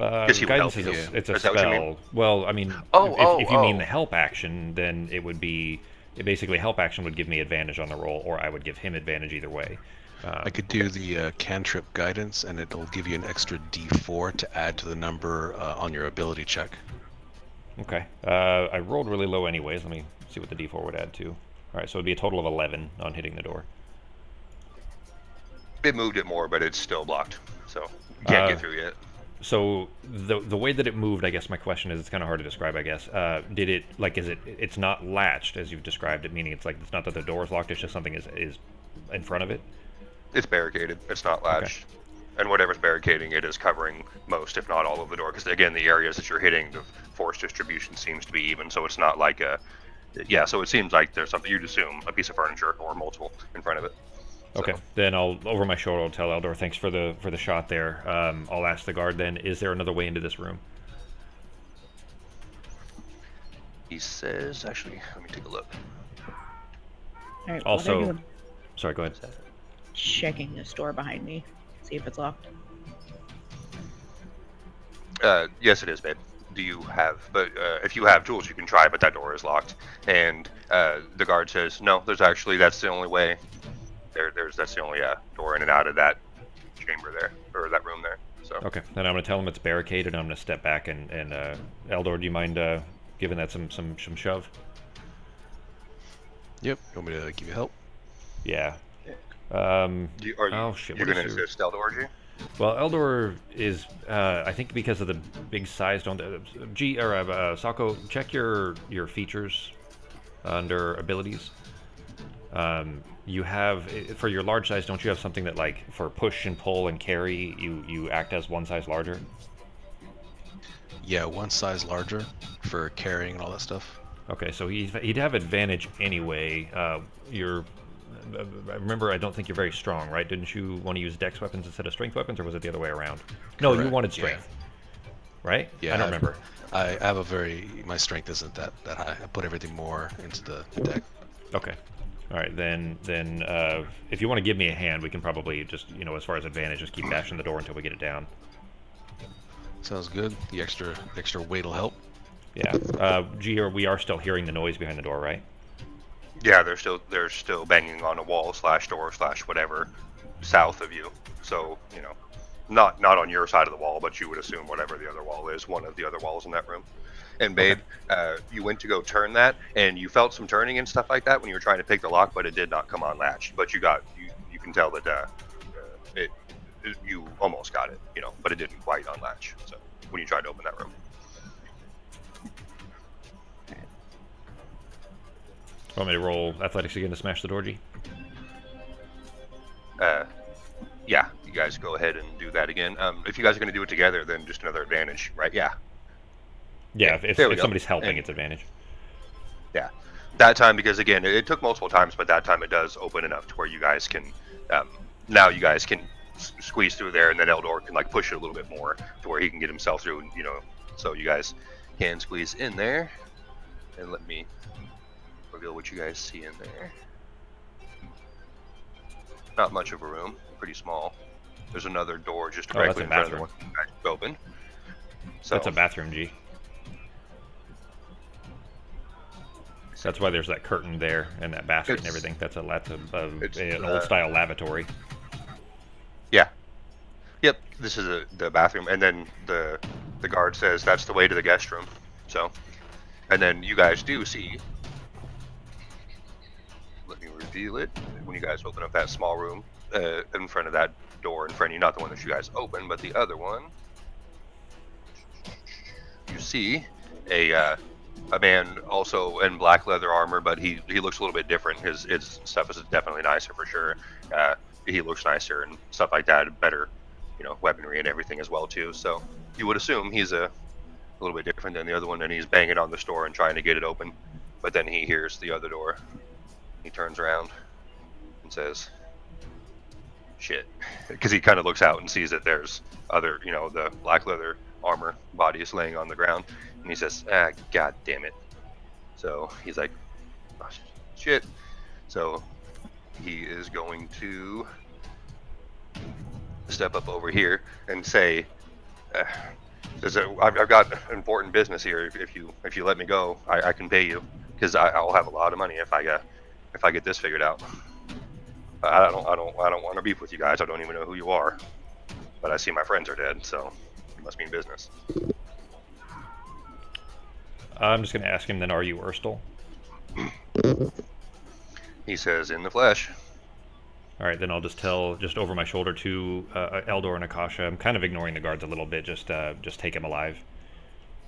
S2: Uh,
S1: Guess he would
S2: guidance
S1: help
S2: is a, it's a
S1: Is that what you mean?
S2: spell. Well, I mean,
S1: Oh,
S2: if,
S1: oh,
S2: if you mean
S1: oh.
S2: the help action, then it would be it basically help action would give me advantage on the roll, or I would give him advantage either way. Um,
S4: I could do the uh, cantrip guidance, and it'll give you an extra D4 to add to the number uh, on your ability check.
S2: Okay. Uh, I rolled really low anyways. Let me see what the d4 would add to. All right, so it'd be a total of 11 on hitting the door.
S1: It moved it more, but it's still blocked. So can't
S2: Uh,
S1: get through yet.
S2: So the the way that it moved, I guess my question is, it's kind of hard to describe. I guess. Uh, did it like is it? It's not latched as you've described it, meaning it's like it's not that the door is locked. It's just something is is in front of it.
S1: It's barricaded. It's not latched. And whatever's barricading it is covering most, if not all, of the door. Because again, the areas that you're hitting, the force distribution seems to be even. So it's not like a. Yeah, so it seems like there's something you'd assume a piece of furniture or multiple in front of it. So-
S2: Okay, then I'll over my shoulder. I'll tell Eldor, thanks for the for the shot there. Um, I'll ask the guard then, is there another way into this room?
S1: He says, actually, let me take a look.
S3: All right.
S2: Also-
S3: doing-
S2: Sorry, go ahead.
S3: checking this door behind me, see if it's locked.
S1: Uh, yes, it is, babe. Do you have? But uh, if you have tools, you can try. But that door is locked. And uh, the guard says, no. There's actually that's the only way. There, there's that's the only uh, door in and out of that chamber there or that room there. So
S2: Okay, then I'm gonna tell him it's barricaded. I'm gonna step back and and uh, Eldor, do you mind uh, giving that some some some shove?
S4: Yep. You want me to give you help?
S2: Yeah. Um,
S1: Do you, are you,
S2: Oh, shit,
S1: you're gonna
S2: is your-
S1: assist Eldor, G?
S2: well, Eldor is, uh, I think, because of the big size. Don't uh, G or uh, uh, Sako, check your your features under abilities. Um, you have for your large size. Don't you have something that like for push and pull and carry, you you act as one size larger?
S4: Yeah, one size larger for carrying and all that stuff.
S2: Okay, so he's, he'd have advantage anyway. Uh, you're. uh, Remember, I don't think you're very strong, right? Didn't you want to use dex weapons instead of strength weapons, or was it the other way around? No, you
S4: Correct,
S2: wanted
S4: yeah.
S2: strength, right?
S4: Yeah,
S2: I don't
S4: I-
S2: remember.
S4: I I have a very my strength isn't that that high. I put everything more into the, the deck.
S2: Okay. All right, then then uh, if you want to give me a hand, we can probably just you know as far as advantage, just keep bashing the door until we get it down.
S4: Sounds good. The extra extra weight will help.
S2: Yeah. Uh, G, are- we are still hearing the noise behind the door, right?
S1: Yeah, they're still they're still banging on a wall slash door slash whatever south of you. So you know, not not on your side of the wall, but you would assume whatever the other wall is, one of the other walls in that room. And babe, uh, you went to go turn that, and you felt some turning and stuff like that when you were trying to pick the lock, but it did not come on latch. But you got you you can tell that uh, uh, it, it you almost got it, you know, but it didn't quite on latch. So when you tried to open that room.
S2: Want me to roll athletics again to smash the door, G?
S1: uh, yeah, you guys go ahead and do that again. Um, if you guys are going to do it together, then just another advantage, right? Yeah,
S2: Yeah, if, if, if somebody's helping,
S1: And-
S2: it's advantage.
S1: yeah. That time, because again, it, it took multiple times, but that time it does open enough to where you guys can, um, now you guys can s- squeeze through there, and then Eldor can like push it a little bit more to where he can get himself through, and you know, so you guys can squeeze in there, and let me reveal what you guys see in there. Not much of a room, pretty small. There's another door just
S2: Oh,
S1: directly
S2: a
S1: in front of the one you guys open. So
S2: That's a bathroom, G. That's why there's that curtain there and that basket and everything. That's a that's a, a
S1: it's,
S2: an
S1: uh,
S2: old style lavatory.
S1: Yeah. Yep. This is a, the bathroom, and then the the guard says that's the way to the guest room. So, and then you guys do see. Let me reveal it when you guys open up that small room uh, in front of that door in front of you, not the one that you guys open, but the other one. You see a uh, a man also in black leather armor, but he he looks a little bit different. His his stuff is definitely nicer for sure. Uh, he looks nicer and stuff like that. Better, you know, weaponry and everything as well too. So you would assume he's a, a little bit different than the other one, and he's banging on the door and trying to get it open. but then he hears the other door. He turns around and says, "Shit," *laughs* because he kind of looks out and sees that there's other, you know, the black leather armor body is laying on the ground, and he says, "Ah, god damn it." So he's like, oh, "Shit." So he is going to step up over here and say, uh, "There's a, I've, I've got important business here. If, if you if you let me go, I, I can pay you because I'll have a lot of money if I get if I get this figured out. I don't I don't I don't want to beef with you guys. I don't even know who you are, but I see my friends are dead, so it must mean business."
S2: I'm just gonna ask him then. Are you Urstul? *clears throat*
S1: He says, "In the flesh."
S2: All right, then I'll just tell, just over my shoulder to uh, Eldor and Akasha. I'm kind of ignoring the guards a little bit. Just, uh, just take him alive,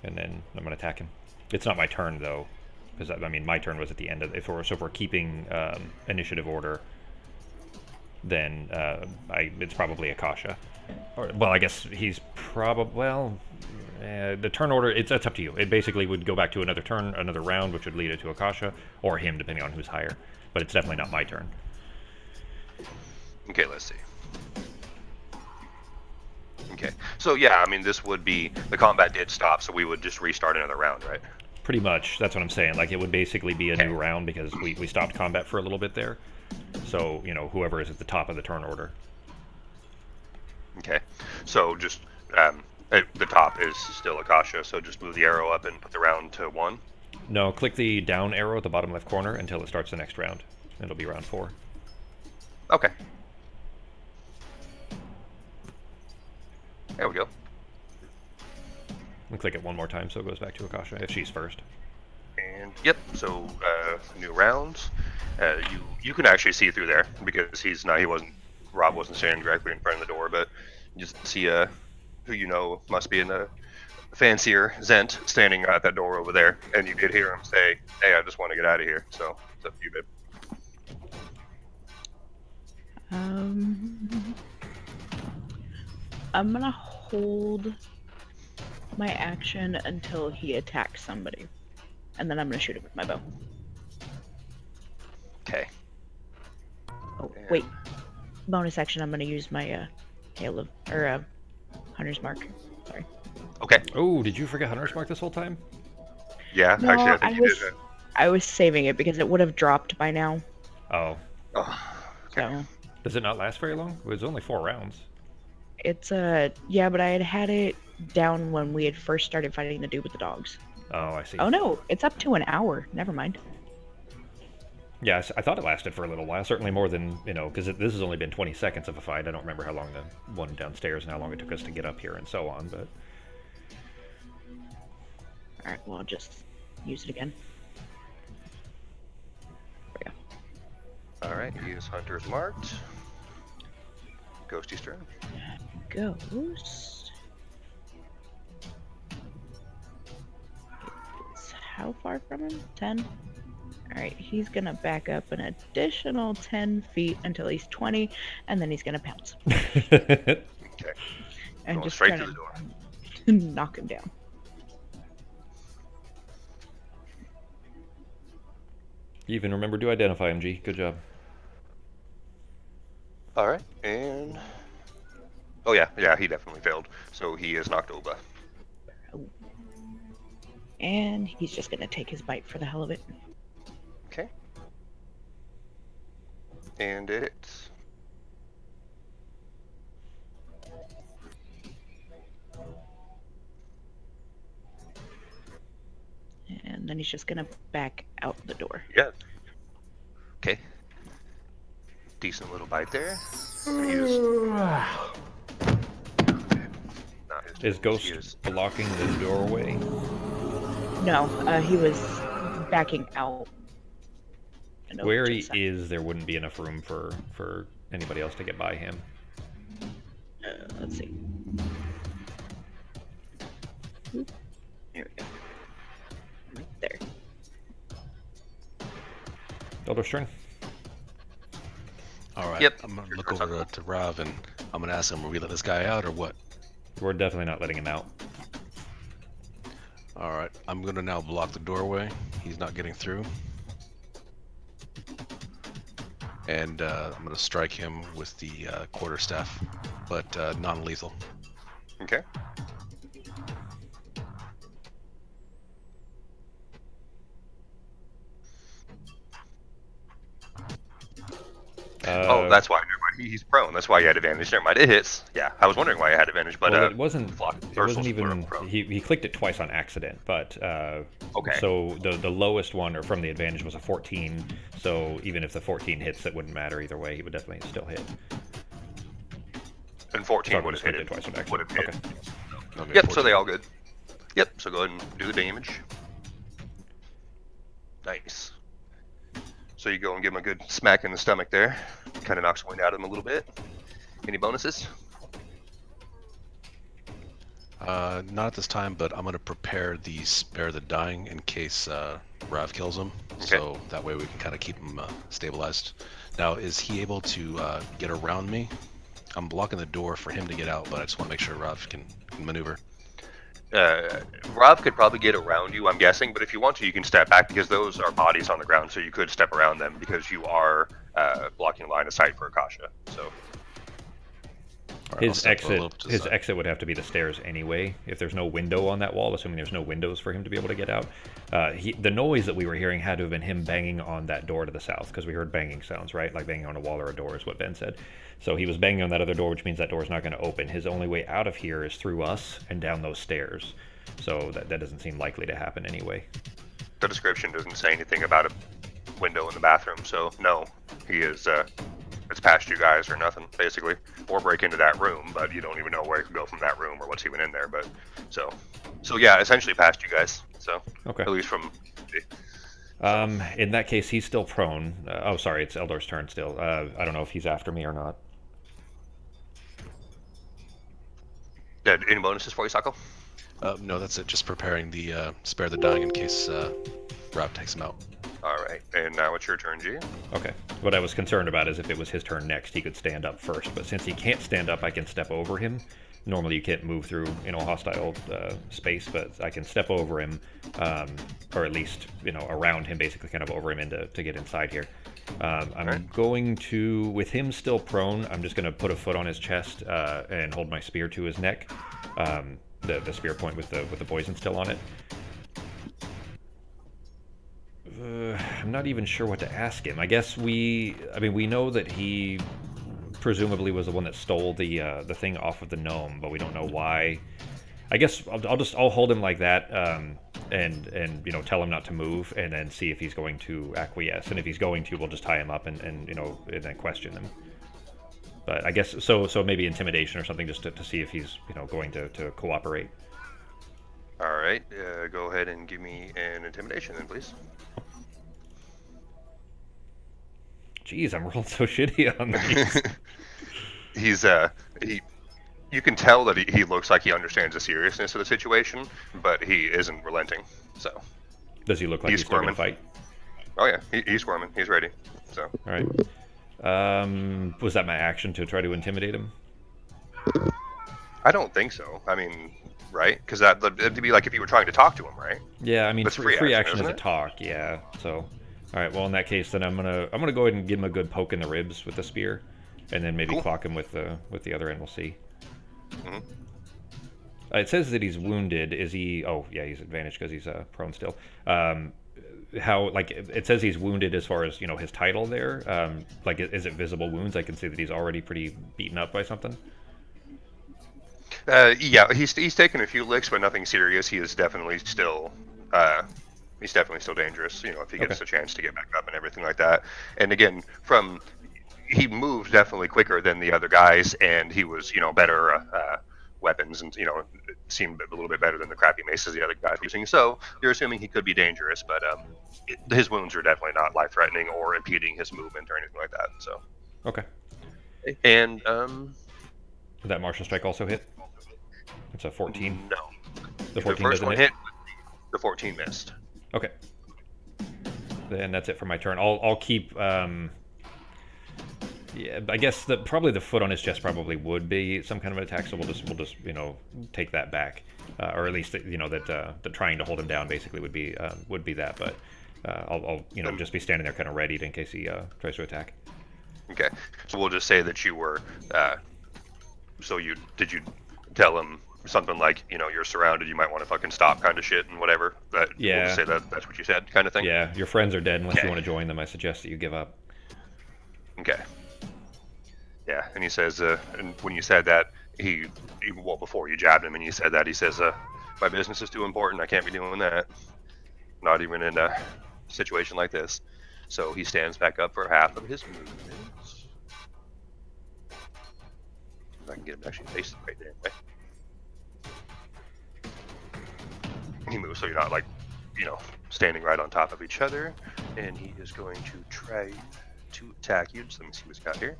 S2: and then I'm gonna attack him. It's not my turn though, because I mean my turn was at the end of. If we're so if we're keeping um, initiative order, then uh, I it's probably Akasha. Or, well, I guess he's probably well. Uh, the turn order it's, it's up to you. It basically would go back to another turn, another round, which would lead it to Akasha or him, depending on who's higher. But it's definitely not my turn.
S1: Okay, let's see. Okay, so yeah, I mean, this would be the combat did stop, so we would just restart another round, right?
S2: Pretty much, that's what I'm saying. Like it would basically be a
S1: Okay.
S2: new round because we, we stopped combat for a little bit there. So you know whoever is at the top of the turn order.
S1: Okay, so just um, at the top is still Akasha, so just move the arrow up and put the round to one.
S2: No, click the down arrow at the bottom left corner until it starts the next round. It'll be round four.
S1: Okay. There we go.
S2: And click it one more time so it goes back to Akasha if she's first.
S1: And yep, so uh, new rounds. Uh, you you can actually see through there because he's not he wasn't Rob wasn't standing directly in front of the door, but you just see uh who you know must be in a fancier Zhent standing at that door over there, and you did hear him say, "Hey, I just want to get out of here." So it's up to you, babe.
S3: Um, I'm gonna hold my action until he attacks somebody, and then I'm gonna shoot him with my bow.
S1: Okay.
S3: Oh wait, bonus action. I'm gonna use my uh, hail of or uh, hunter's mark. Sorry.
S1: Okay.
S2: Oh, did you forget Hunter's Mark this whole time?
S1: Yeah.
S3: No,
S1: actually, I think
S3: I
S1: you
S3: was-
S1: did.
S3: I was saving it because it would have dropped by now.
S2: Oh,
S1: Oh, okay.
S3: So
S2: does it not last very long? It was only four rounds.
S3: it's uh yeah, but I had had it down when we had first started fighting the dude with the dogs.
S2: Oh, I see.
S3: Oh no, it's up to an hour. Never mind.
S2: Yeah, I thought it lasted for a little while. Certainly more than you know, because this has only been 20 seconds of a fight. I don't remember how long the one downstairs and how long it took us to get up here and so on. But
S3: All right, well I'll just use it again. There we
S1: All right. Use Hunter's marked. Ghosty turn.
S3: Ghost. It's how far from him? Ten. All right, he's gonna back up an additional ten feet until he's twenty, and then he's gonna pounce
S1: Okay. *laughs*
S3: and
S1: Going
S3: just
S1: straight
S3: try
S1: through
S3: to
S1: the door. *laughs*
S3: knock him down.
S2: even remember to identify him, G. Good job.
S1: All right, and oh yeah, yeah, he definitely failed. So he is knocked over.
S3: And he's just gonna take his bite for the hell of it.
S1: And it hits.
S3: And then he's just gonna back out the door.
S1: Yeah. Okay. Decent little bite there. Is is- Not his
S2: Is
S1: turn,
S2: Ghost
S1: he is-
S2: blocking the doorway?
S3: No, uh, he was backing out. And over
S2: Where he
S3: the
S2: is, there wouldn't be enough room for for anybody else to get by him.
S3: Uh, let's see. There we go. Right there.
S2: Eldor's turn.
S4: All right.
S1: Yep.
S4: I'm gonna look over to, to Rav and I'm gonna ask him, will we let this guy out or what?
S2: We're definitely not letting him out.
S4: All right, I'm gonna now block the doorway. He's not getting through. And uh, I'm gonna strike him with the uh, quarterstaff, but uh, non-lethal.
S1: Okay.
S2: Uh,
S1: oh, that's why. Never mind. He- He's prone. That's why he had advantage. Never mind. It hits. Yeah, I was wondering why he had advantage, but
S2: well,
S1: uh,
S2: it wasn't.
S1: flock-
S2: It wasn't even. He, he clicked it twice on accident, but uh,
S1: Okay.
S2: So the the lowest one, or from the advantage, was a 14. So even if the 14 hits, it wouldn't matter either way. He would definitely still hit.
S1: and 14
S2: Sorry,
S1: would have hit it.
S2: it twice on
S1: Would have hit.
S2: accident. Okay.
S4: Okay,
S1: Yep. So they all good. Yep. So go ahead and do the damage. Nice. So you go and give him a good smack in the stomach there. Kind of knocks wind out of him a little bit. Any bonuses?
S4: Uh, not at this time, but I'm gonna prepare the spare the dying in case uh, Rav kills him. So that way we can kind of keep him uh, stabilized. Now, is he able to uh, get around me? I'm blocking the door for him to get out, but I just want to make sure Rav can, can maneuver.
S1: Uh, Rob could probably get around you, I'm guessing, but if you want to, you can step back because those are bodies on the ground, so you could step around them because you are uh, blocking line of sight for Akasha. So,
S4: All right,
S2: His
S4: step a little
S2: exit, his
S4: side.
S2: exit would have to be the stairs anyway. If there's no window on that wall, assuming there's no windows for him to be able to get out, uh, he, the noise that we were hearing had to have been him banging on that door to the south, because we heard banging sounds, right? Like banging on a wall or a door is what Ben said. So he was banging on that other door, which means that door is not going to open. His only way out of here is through us and down those stairs. So that, that doesn't seem likely to happen anyway.
S1: the description doesn't say anything about a window in the bathroom, so no, he is. Uh, it's past you guys or nothing, basically. Or break into that room, but you don't even know where he could go from that room or what's even in there. But so, so yeah, essentially past you guys. So
S2: Okay.
S1: at least from
S2: Um, in that case, he's still prone. Uh, oh, sorry, it's Eldor's turn still. Uh, I don't know if he's after me or not.
S1: Yeah, any bonuses for you, Sako?
S4: Uh, no, that's it. Just preparing the uh, spare the dying in case uh, Rav takes him out.
S1: All right, and now it's your turn, G.
S2: Okay. What I was concerned about is if it was his turn next, he could stand up first. But since he can't stand up, I can step over him. Normally, you can't move through, you know, hostile uh, space, but I can step over him, um, or at least, you know, around him, basically, kind of over him into to get inside here. Um, I'm
S1: Alright.
S2: going to, with him still prone, I'm just going to put a foot on his chest uh, and hold my spear to his neck. Um, the the spear point with the with the poison still on it. Uh, I'm not even sure what to ask him. I guess we, I mean, we know that he presumably was the one that stole the uh, the thing off of the gnome, but we don't know why. I guess I'll, I'll just I'll hold him like that, um, and and you know tell him not to move, and then see if he's going to acquiesce. And if he's going to, we'll just tie him up and, and you know and then question him. But I guess so so maybe intimidation or something just to, to see if he's you know going to, to cooperate.
S1: All right, uh, go ahead and give me an intimidation then, please.
S2: Jeez, I'm rolling so *laughs* shitty on these. *laughs*
S1: He's uh he you can tell that he, he looks like he understands the seriousness of the situation, but he isn't relenting. So,
S2: Does he look like
S1: He's
S2: he's, gonna fight?
S1: oh yeah, he, he's squirming. He's ready. So,
S2: All right. Um, was that my action to try to intimidate him?
S1: I don't think so. I mean, right? Because that that'd be like if you were trying to talk to him, right?
S2: Yeah, I mean,
S1: That's
S2: free,
S1: free action,
S2: action is a talk. Yeah. So, all right. Well, in that case, then I'm gonna I'm gonna go ahead and give him a good poke in the ribs with the spear, and then maybe
S1: Cool.
S2: clock him with the with the other end. We'll see.
S1: Mhm.
S2: Uh, it says that he's wounded. Is he? Oh, yeah, he's advantaged because he's uh, prone still. Um, how like it it says he's wounded as far as you know his title there. Um, like, is it visible wounds? I can see that he's already pretty beaten up by something.
S1: Uh, yeah, he's he's taken a few licks, but nothing serious. He is definitely still, uh, he's definitely still dangerous. You know, if he gets
S2: Okay.
S1: a chance to get back up and everything like that. And again, from he moved definitely quicker than the other guys, and he was you know better uh, uh, weapons, and you know it seemed a little bit better than the crappy maces the other guys were using. So you're assuming he could be dangerous, but um, it, his wounds are definitely not life threatening or impeding his movement or anything like that. So
S2: Okay.
S1: and um,
S2: Did that martial strike also hit? It's a 14.
S1: no,
S2: The 14
S1: the first
S2: doesn't
S1: one
S2: hit.
S1: hit, the 14 missed.
S2: Okay. Then that's it for my turn. I'll I'll keep um Yeah, I guess the probably the foot on his chest probably would be some kind of an attack. So we'll just we'll just you know take that back, uh, or at least you know that uh, the trying to hold him down basically would be uh, would be that. But uh, I'll, I'll you know just be standing there kind of ready in case he uh, tries to attack.
S1: Okay, so we'll just say that you were. Uh, so you did you tell him something like you know you're surrounded, you might want to fucking stop, kind of shit, and whatever. That we'll
S2: Yeah.
S1: just say that that's what you said, kind of thing.
S2: Yeah, your friends are dead unless
S1: Okay.
S2: you want to join them. I suggest that you give up.
S1: Okay. Yeah, and he says, uh, and when you said that, he, he well before you jabbed him, and you said that, he says, uh, my business is too important. I can't be doing that. Not even in a situation like this. So he stands back up for half of his movements. If I can get him to actually face it right there. He moves so you're not like, you know, standing right on top of each other. And he is going to try to attack you. Just let me see what's got here.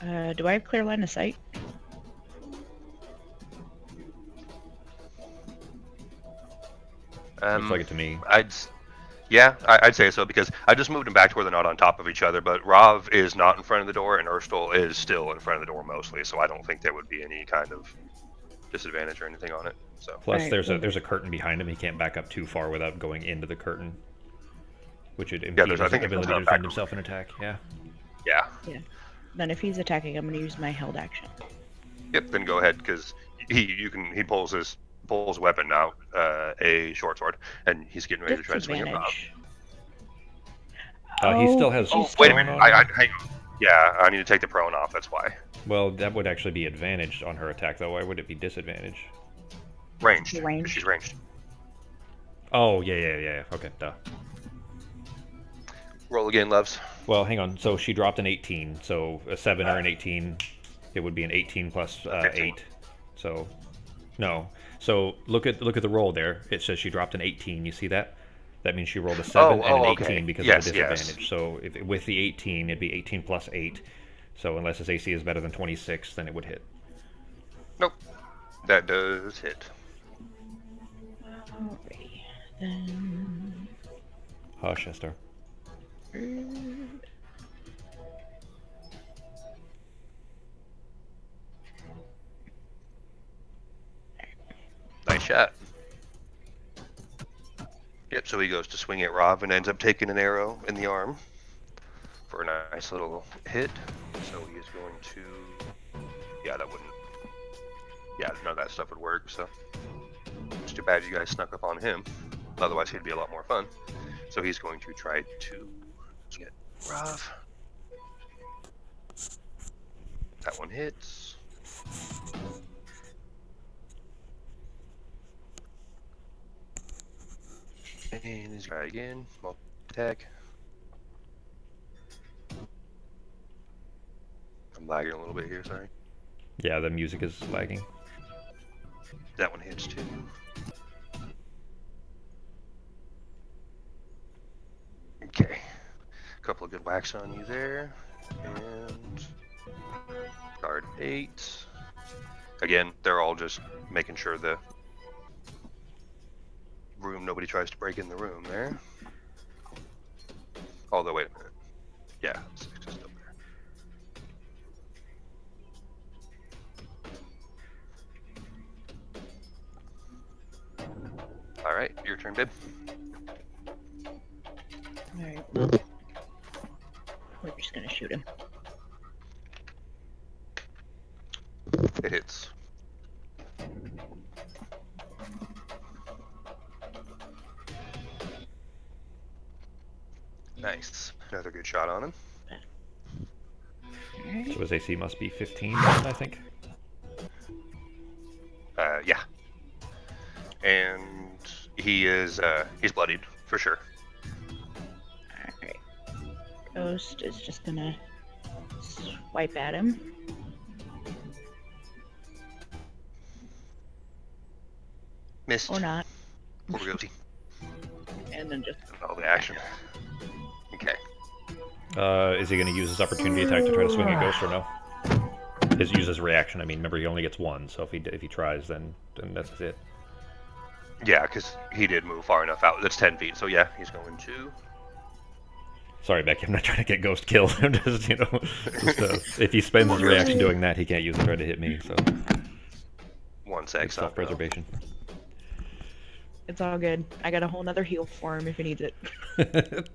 S3: Uh, do I have clear line of sight?
S1: Um,
S2: Looks like it to me.
S1: I'd, yeah, I, I'd say so because I just moved them back to where they're not on top of each other. But Rav is not in front of the door, and Urstul is still in front of the door mostly. So I don't think there would be any kind of disadvantage or anything on it. So
S2: Plus,
S3: Right,
S2: there's a there's a curtain behind him. He can't back up too far without going into the curtain, which would impede
S1: there's- I
S2: his
S1: think
S2: ability to
S1: out back
S2: defend himself and attack. Yeah.
S1: yeah,
S3: Then if he's attacking, I'm gonna use my held action.
S1: yep. Then go ahead because he you can he pulls his pulls a weapon now, uh, a short sword, and he's getting ready to try to swing him Rav.
S3: Disadvantage.
S2: Uh, he still
S3: Oh,
S2: has.
S1: Oh wait a minute! I, I hang on. Yeah, I need to take the prone off. That's why.
S2: Well, that would actually be advantaged on her attack, though. Why would it be disadvantage?
S1: Ranged.
S3: Ranged.
S1: She's ranged.
S2: Oh, yeah, yeah, yeah. yeah. Okay, duh.
S1: Roll again, loves.
S2: Well, hang on. So she dropped an 18. So a 7 or an 18. It would be an 18 plus uh, 8. So, no. So look at look at the roll there. It says she dropped an 18. You see that? That means she rolled a 7
S1: Oh,
S2: and an
S1: oh,
S2: 18
S1: okay.
S2: because
S1: Yes,
S2: of
S1: yes.
S2: disadvantage. So if, with the 18, it'd be 18 plus 8. So unless his AC is better than 26, then it would hit.
S1: Nope. That does hit.
S3: Alrighty. Then.
S2: Hush, Esther.
S1: Nice shot. Yep, so he goes to swing at Rob and ends up taking an arrow in the arm for a nice little hit. So he is going to. Yeah, that wouldn't. Yeah, none of that stuff would work, so. It's too bad you guys snuck up on him. Otherwise, he'd be a lot more fun. So he's going to try to get Rob. That one hits. And he's try again. Multi attack. I'm lagging a little bit here, sorry.
S2: Yeah, the music is lagging.
S1: That one hits too. Okay. A couple of good whacks on you there. And guard eight. Again, they're all just making sure the room nobody tries to break in the room there. Although wait a minute. Yeah, six is still there. Alright, your turn, Bib.
S3: Alright. We're just gonna shoot him.
S1: It hits. Nice. Another good shot on him.
S3: Alright.
S2: So his AC must be 15, I think.
S1: Uh, yeah. And he is, uh, he's bloodied, for sure.
S3: Alright. Ghost is just gonna swipe at him.
S1: Missed.
S3: Or not.
S1: Poor Ghosty.
S3: And then just
S1: All the action.
S2: Uh, is he going to use his opportunity attack to try to swing at Ghost or no? His use his reaction. I mean, remember he only gets one, so if he if he tries, then then that's it.
S1: Yeah, because he did move far enough out. That's 10 feet. So yeah, he's going to.
S2: Sorry, Becky. I'm not trying to get Ghost killed. *laughs* I'm just, you know, just, uh, if he spends his reaction doing that, he can't use it to try to hit me. So
S1: One sec.
S2: it's
S1: stop, though.
S2: Self-preservation.
S3: It's all good. I got a whole nother heal for him if he needs it. *laughs*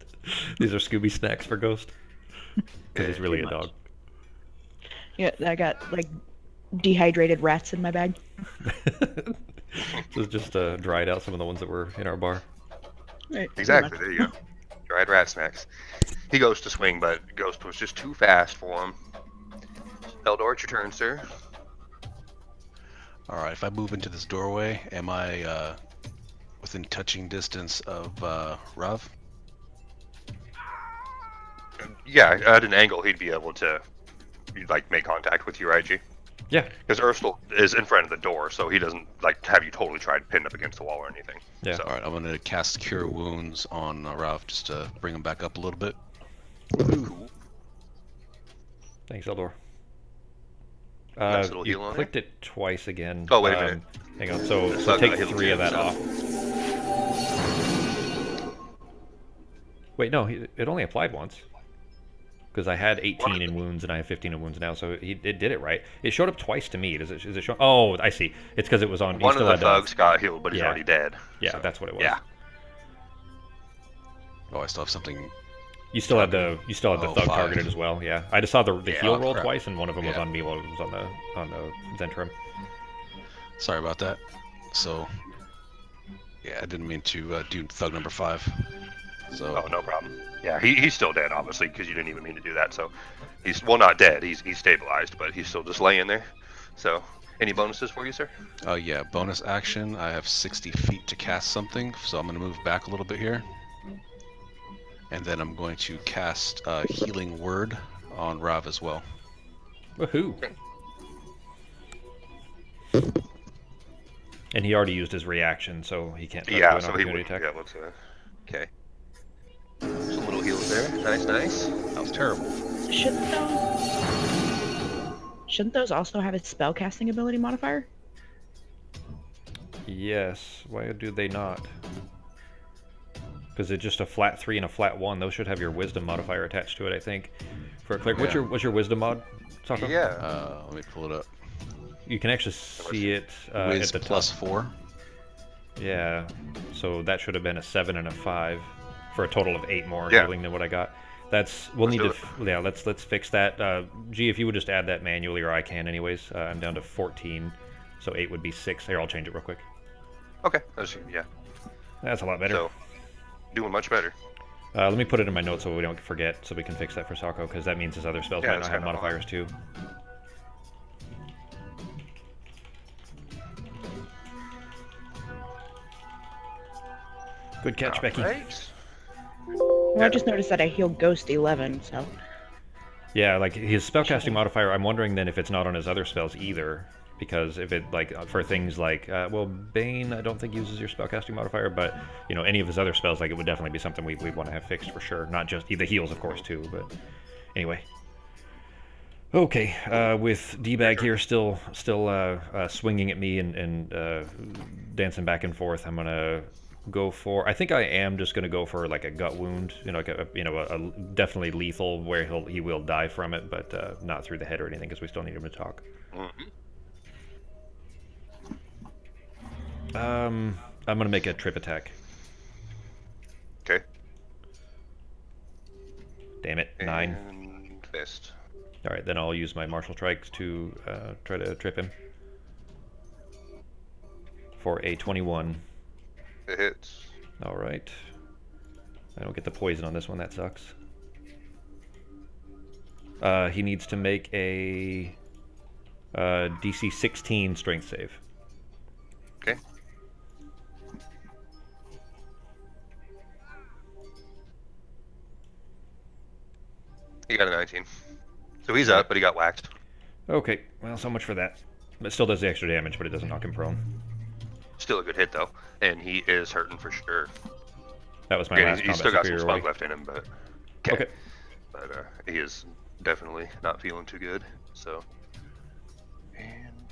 S2: These are Scooby snacks for Ghost. *laughs* Because he's really a
S1: much.
S2: dog.
S3: Yeah, I got like dehydrated rats in my bag. *laughs*
S2: this is just uh, dried out some of the ones that were in our bar.
S3: Right,
S1: Exactly. There you go. Dried rat snacks. He goes to swing, but Ghost was just too fast for him. Eldor, it's your turn, sir.
S4: All right, if I move into this doorway, am I uh, within touching distance of uh, Rav?
S1: Yeah, at an angle, he'd be able to, like, make contact with you, IG.
S2: Yeah,
S1: Because Urstul is in front of the door, so he doesn't like have you totally try to pin up against the wall or anything.
S2: Yeah.
S1: So,
S4: All right, I'm gonna cast Cure Wounds on uh, Rav just to bring him back up a little bit.
S1: cool.
S2: thanks, Eldor. Uh,
S1: Nice
S2: you clicked it twice again.
S1: Oh, wait a
S2: Um,
S1: minute.
S2: Hang on. So, so take three of that
S1: so-
S2: off. Wait, no, he, it only applied once. Because I had 18 in wounds and I have 15 in wounds now, so he, it did it right. It showed up twice to me. Does it? Is it show? Oh, I see. It's because it was on. he
S1: One of the thugs got healed, but he's
S2: yeah.
S1: already dead.
S2: Yeah,
S1: so-
S2: that's what it was.
S1: Yeah.
S4: Oh, I still have something.
S2: You still had the you still had the
S4: Oh,
S2: thug
S4: five.
S2: targeted as well. Yeah, I just saw the the
S1: Yeah,
S2: heal roll
S4: crap.
S2: twice, and one of them was on me while it was on the on the Zhentarim.
S4: Sorry about that. So, yeah, I didn't mean to uh, do thug number five. So,
S1: Oh, no problem. Yeah, he, he's still dead, obviously, because you didn't even mean to do that. So, he's well, not dead. He's he's stabilized, but he's still just laying there. So, any bonuses for you, sir?
S4: uh, yeah, bonus action. I have 60 feet to cast something, so I'm gonna move back a little bit here. And then I'm going to cast uh, Healing Word on Rav as well.
S2: Woohoo! And he already used his reaction, so he can't. try to do
S1: Yeah, so he would
S2: attack.
S1: be able to. Okay. Some little heals there. Nice, nice.
S4: That was terrible.
S3: Shouldn't those? Shouldn't those also have a spellcasting ability modifier?
S2: Yes. Why do they not? Because it's just a flat three and a flat one. Those should have your wisdom modifier attached to it, I think. For a cleric, what's your what's your wisdom mod? Sako?
S1: Yeah.
S4: Uh, let me pull it up.
S2: You can actually see it uh, at the
S4: plus
S2: top.
S4: four.
S2: Yeah. So that should have been a seven and a five, for a total of eight more
S1: Yeah.
S2: healing than what I got. That's we'll
S1: Let's
S2: need to f- yeah let's let's fix that. Uh, G, if you would just add that manually, or I can anyways. Uh, I'm down to 14, so eight would be six. Here, I'll change it real quick.
S1: Okay. That's, yeah.
S2: That's a lot better.
S1: So, doing much better.
S2: Uh, let me put it in my notes so we don't forget, so we can fix that for Sako, because that means his other spells
S1: Yeah,
S2: might not have modifiers too. Good catch, Becky.
S1: Right.
S3: Well. I just noticed that I heal Ghost 11, so
S2: Yeah, like his spellcasting modifier. I'm wondering then if it's not on his other spells either, because if it like uh, for things like uh, well, Bane, I don't think uses your spellcasting modifier, but you know any of his other spells, like it would definitely be something we we want to have fixed for sure. Not just the heals, of course, too. But anyway. Okay, uh, with D-bag here still still uh, uh, swinging at me and, and uh, dancing back and forth, I'm gonna go for. I think I am just gonna go for like a gut wound, you know, like a, you know, a, a definitely lethal where he'll he will die from it, but uh, not through the head or anything because we still need him to talk.
S1: hmm
S2: Um, I'm gonna make a trip attack.
S1: Okay.
S2: Damn it, nine.
S1: And fist.
S2: All right, then I'll use my martial strikes to uh, try to trip him for a 21.
S1: It hits.
S2: All right. I don't get the poison on this one. That sucks. Uh, he needs to make a uh, DC 16 strength save.
S1: Okay. He got a 19. So he's up, but he got whacked.
S2: Okay, well, so much for that. It still does the extra damage, but it doesn't knock him prone.
S1: Still a good hit though, and he is hurting for sure.
S2: That was my
S1: Again,
S2: last
S1: he's, he's still got some spunk left in him, but
S2: Okay.
S1: But uh, he is definitely not feeling too good. So, and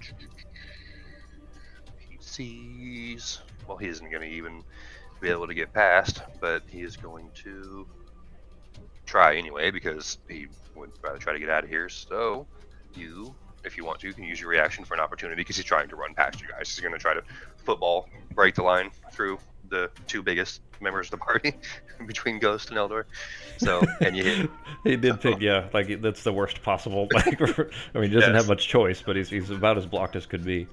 S1: he sees well, he isn't going to even be able to get past, but he is going to try anyway because he would rather try to get out of here. So you, if you want to, You can use your reaction for an opportunity because he's trying to run past you guys. He's going to try to football break the line through the two biggest members of the party *laughs* between Ghost and Eldor. So, and you hit. *laughs*
S2: he did pick, yeah, like that's the worst possible. *laughs* Like, I mean, he doesn't
S1: Yes.
S2: have much choice, but he's he's about as blocked as could be.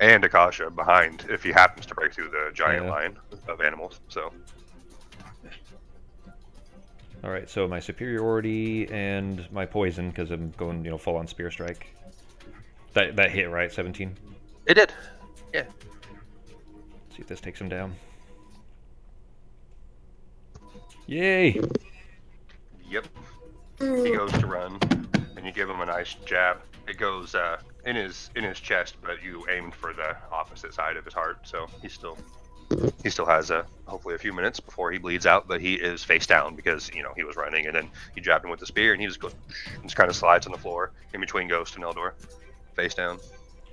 S1: and Akasha behind if he happens to break through the giant
S2: Yeah.
S1: line of animals. So
S2: All right, so my superiority and my poison because I'm going, you know, full on spear strike. That that hit right, 17.
S1: it did. Yeah.
S2: See if this takes him down. Yay!
S1: Yep. He goes to run, and you give him a nice jab. It goes uh, in his in his chest, but you aimed for the opposite side of his heart, so he's still he still has a hopefully a few minutes before he bleeds out. But he is face down because you know he was running, and then he jabbed him with the spear, and he just goes and just kind of slides on the floor in between Ghost and Eldor, face down.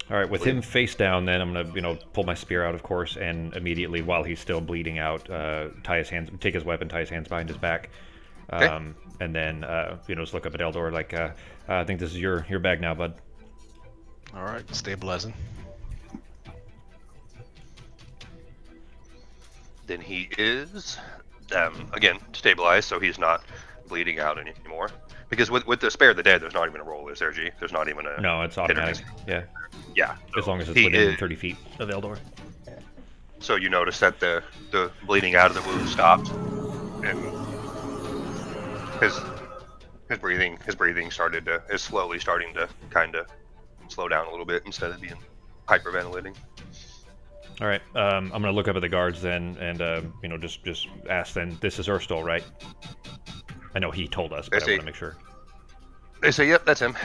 S2: All right, with him face down, then I'm gonna, you know, pull my spear out, of course, and immediately, while he's still bleeding out, uh, tie his hands, take his weapon, tie his hands behind his back,
S1: Okay.
S2: um, and then, uh, you know, just look up at Eldor like, uh, I think this is your your bag now, bud.
S4: All right, stabilizing.
S1: Then he is um, again stabilized, so he's not bleeding out anymore. Because with with the spare of the dead, there's not even a roll, is there, G? There's not even a
S2: No, it's automatic.
S1: miss.
S2: Yeah,
S1: Yeah,
S2: as long as it's within
S1: is-
S2: 30 feet of Eldor.
S1: So you notice that the the bleeding out of the wound stopped, and his his breathing his breathing started to is slowly starting to kind of slow down a little bit instead of being hyperventilating.
S2: All right, um, I'm gonna look up at the guards then, and uh, you know, just just ask them. This is Urstul, right? I know he told us, but I
S1: see.
S2: want to make sure.
S1: They say, "Yep, that's him."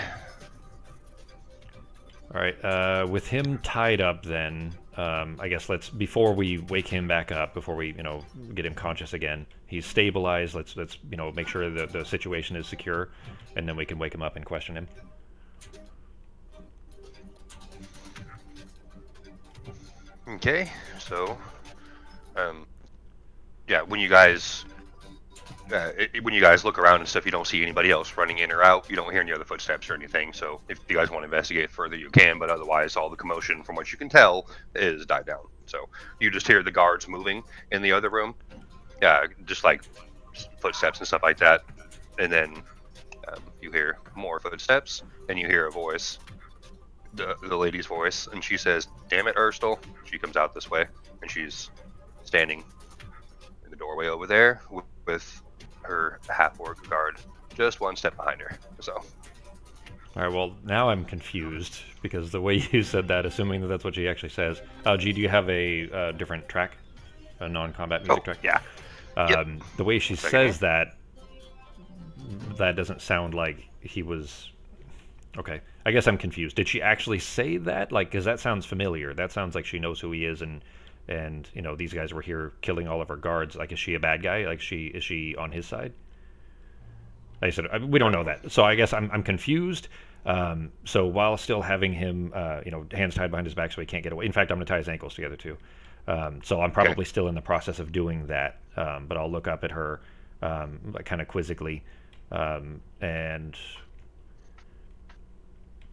S2: All right, uh, with him tied up, then um, I guess let's before we wake him back up, before we you know get him conscious again, he's stabilized. Let's let's you know make sure that the situation is secure, and then we can wake him up and question him.
S1: Okay, so, um, yeah, when you guys, uh, it, when you guys look around and stuff, you don't see anybody else running in or out. You don't hear any other footsteps or anything. So, if you guys want to investigate further, you can. But otherwise, all the commotion, from what you can tell, is died down. So, you just hear the guards moving in the other room, yeah, just like footsteps and stuff like that, and then um, you hear more footsteps, and you hear a voice the, the lady's voice, and she says, "Damn it, Urstul!" She comes out this way, and she's standing in the doorway over there with, with her half-orc guard just one step behind her. So,
S2: All right, well now I'm confused because the way *laughs* you said that, assuming that that's what she actually says. Uh, G, do you have a uh, different track, a non-combat music
S1: oh
S2: track?
S1: yeah, Yep.
S2: Um, the way she
S1: Second
S2: says that, that doesn't sound like he was. Okay, I guess I'm confused. Did she actually say that? Like, because that sounds familiar. That sounds like she knows who he is, and and you know these guys were here killing all of her guards. Like, is she a bad guy? Like, she is she on his side? Like I said we don't know that, so I guess I'm I'm confused. Um, so while still having him, uh, you know, hands tied behind his back so he can't get away. In fact, I'm gonna tie his ankles together too. Um, so I'm probably still in the process of doing that, um, but I'll look up at her, um, kind of quizzically, um, and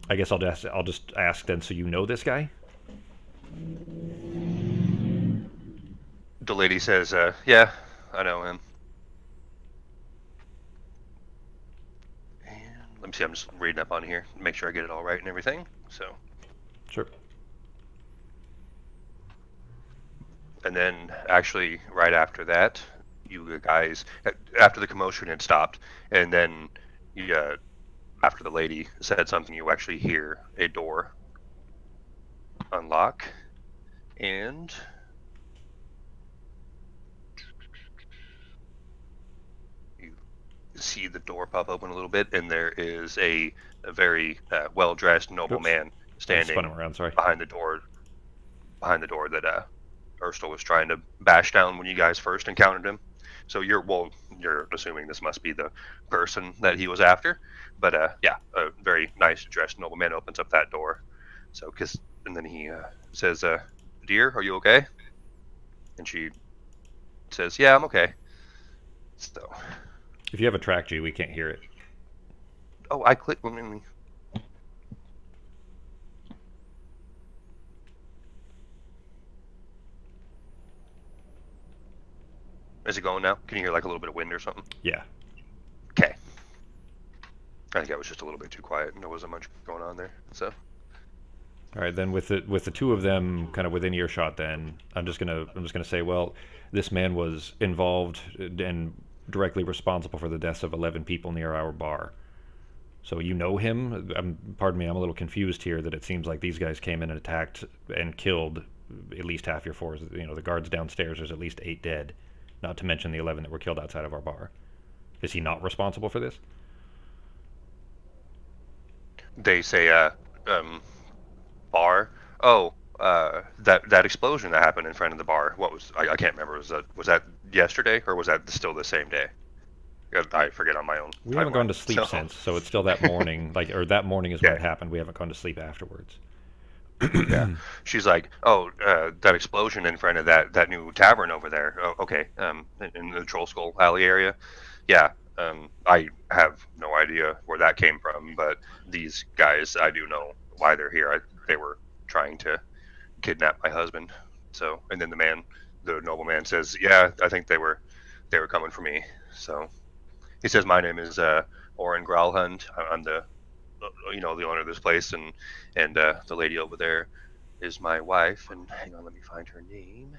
S2: I guess I'll just I'll just ask then. So you know this guy?
S1: the lady says, uh, "Yeah, I know him." And let me see. I'm just reading up on here, make sure I get it all right and everything. So.
S2: Sure.
S1: And then, actually, right after that, you guys, after the commotion had stopped, and then, you, uh, after the lady said something, you actually hear a door unlock, and you see the door pop open a little bit, and there is a, a very uh, well-dressed noble
S2: Oops.
S1: man standing
S2: around. Sorry.
S1: behind the door behind the door that uh Urstul was trying to bash down when you guys first encountered him. So you're well you're assuming this must be the person that he was after. But uh yeah, a very nice dressed nobleman opens up that door. So cuz and then he uh, says uh dear, are you okay? and she says, "Yeah, I'm okay." So,
S2: If you have a track G, we can't hear it.
S1: oh, I click. Let me. Is it going now? Can you hear like a little bit of wind or something?
S2: Yeah.
S1: Okay. I think I was just a little bit too quiet and there wasn't much going on there. So,
S2: All right, then with the with the two of them kind of within earshot, then I'm just gonna I'm just gonna say, well, this man was involved and directly responsible for the deaths of 11 people near our bar. So you know him? I'm, pardon me, I'm a little confused here. That it seems like these guys came in and attacked and killed at least half your force. You know, the guards downstairs. There's at least eight dead, not to mention the 11 that were killed outside of our bar. Is he not responsible for this?
S1: they say, uh, um, bar. Oh, uh, that that explosion that happened in front of the bar. What was? I, I can't remember. Was that was that yesterday or was that still the same day? I- I forget on my own.
S2: We haven't gone to sleep
S1: So-
S2: since, so it's still that morning, like or that morning is when it *laughs* happened. We haven't gone to sleep afterwards.
S1: Yeah. *clears throat* She's like, oh, uh, that explosion in front of that, that new tavern over there. Oh, okay. Um, in, in the Troll Skull Alley area. Yeah. Um, I have no idea where that came from, but these guys, I do know why they're here. I, they were trying to kidnap my husband. So, and then the man, the nobleman says, yeah, I think they were, they were coming for me. So, he says, my name is uh, Orond Gralhund. I'm the, you know, the owner of this place, and and uh, the lady over there is my wife. And hang on, let me find her name.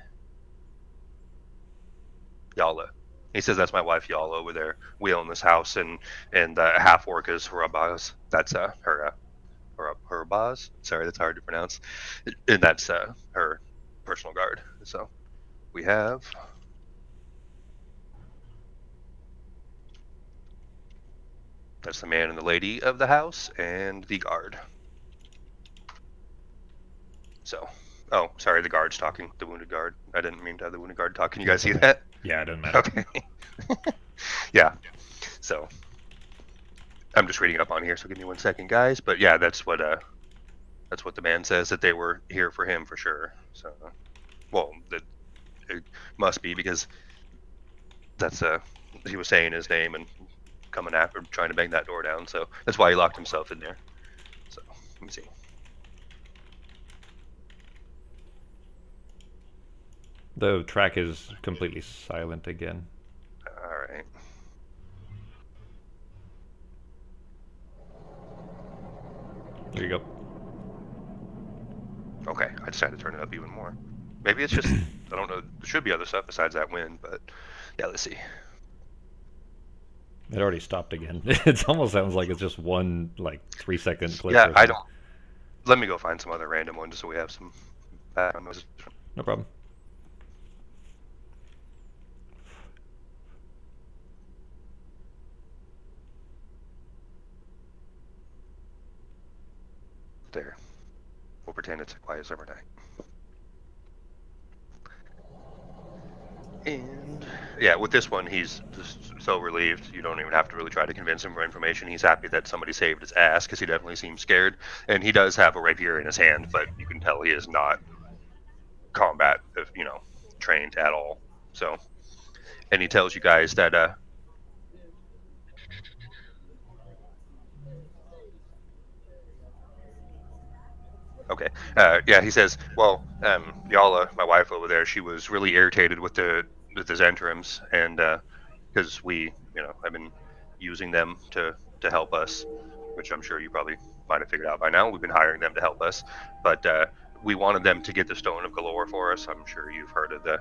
S1: Yalah. He says that's my wife, Yalah, over there. We own this house, and and uh, half orc is Hrabbaz. That's uh, her, uh, her, her Baz. Sorry, that's hard to pronounce. And that's uh, her personal guard. So we have. That's the man and the lady of the house, and the guard. So, oh, sorry, the guard's talking. The wounded guard. I didn't mean to have the wounded guard talk. Can you guys see that?
S2: Yeah, it doesn't matter.
S1: Okay. *laughs* yeah. So, I'm just reading up on here. So give me one second, guys. But yeah, that's what uh, that's what the man says that they were here for him for sure. So, well, that it must be because that's uh, he was saying his name and coming after trying to bang that door down. So that's why he locked himself in there. So let me see.
S2: The track is completely silent again.
S1: All right.
S2: There you go.
S1: Okay, I decided to turn it up even more. Maybe it's just I don't know. There should be other stuff besides that wind, but yeah, let's see.
S2: It already stopped again. *laughs* it almost sounds like it's just one like three second clip.
S1: yeah, I don't. Let me go find some other random one just so we have some background.
S2: No problem.
S1: There. We'll pretend it's a quiet summer night. And yeah, with this one, he's just so relieved. You don't even have to really try to convince him for information. He's happy that somebody saved his ass because he definitely seems scared. And he does have a rapier in his hand, but you can tell he is not combat, uh, you know, trained at all. So, and he tells you guys that uh, Okay. Uh, yeah, he says, well, um, Yalah, my wife over there, she was really irritated with the with the Zhentarims, and because we, you know, I've been using them to to help us, which I'm sure you probably might have figured out by now. We've been hiring them to help us, but uh, we wanted them to get the Stone of Golorr for us. I'm sure you've heard of the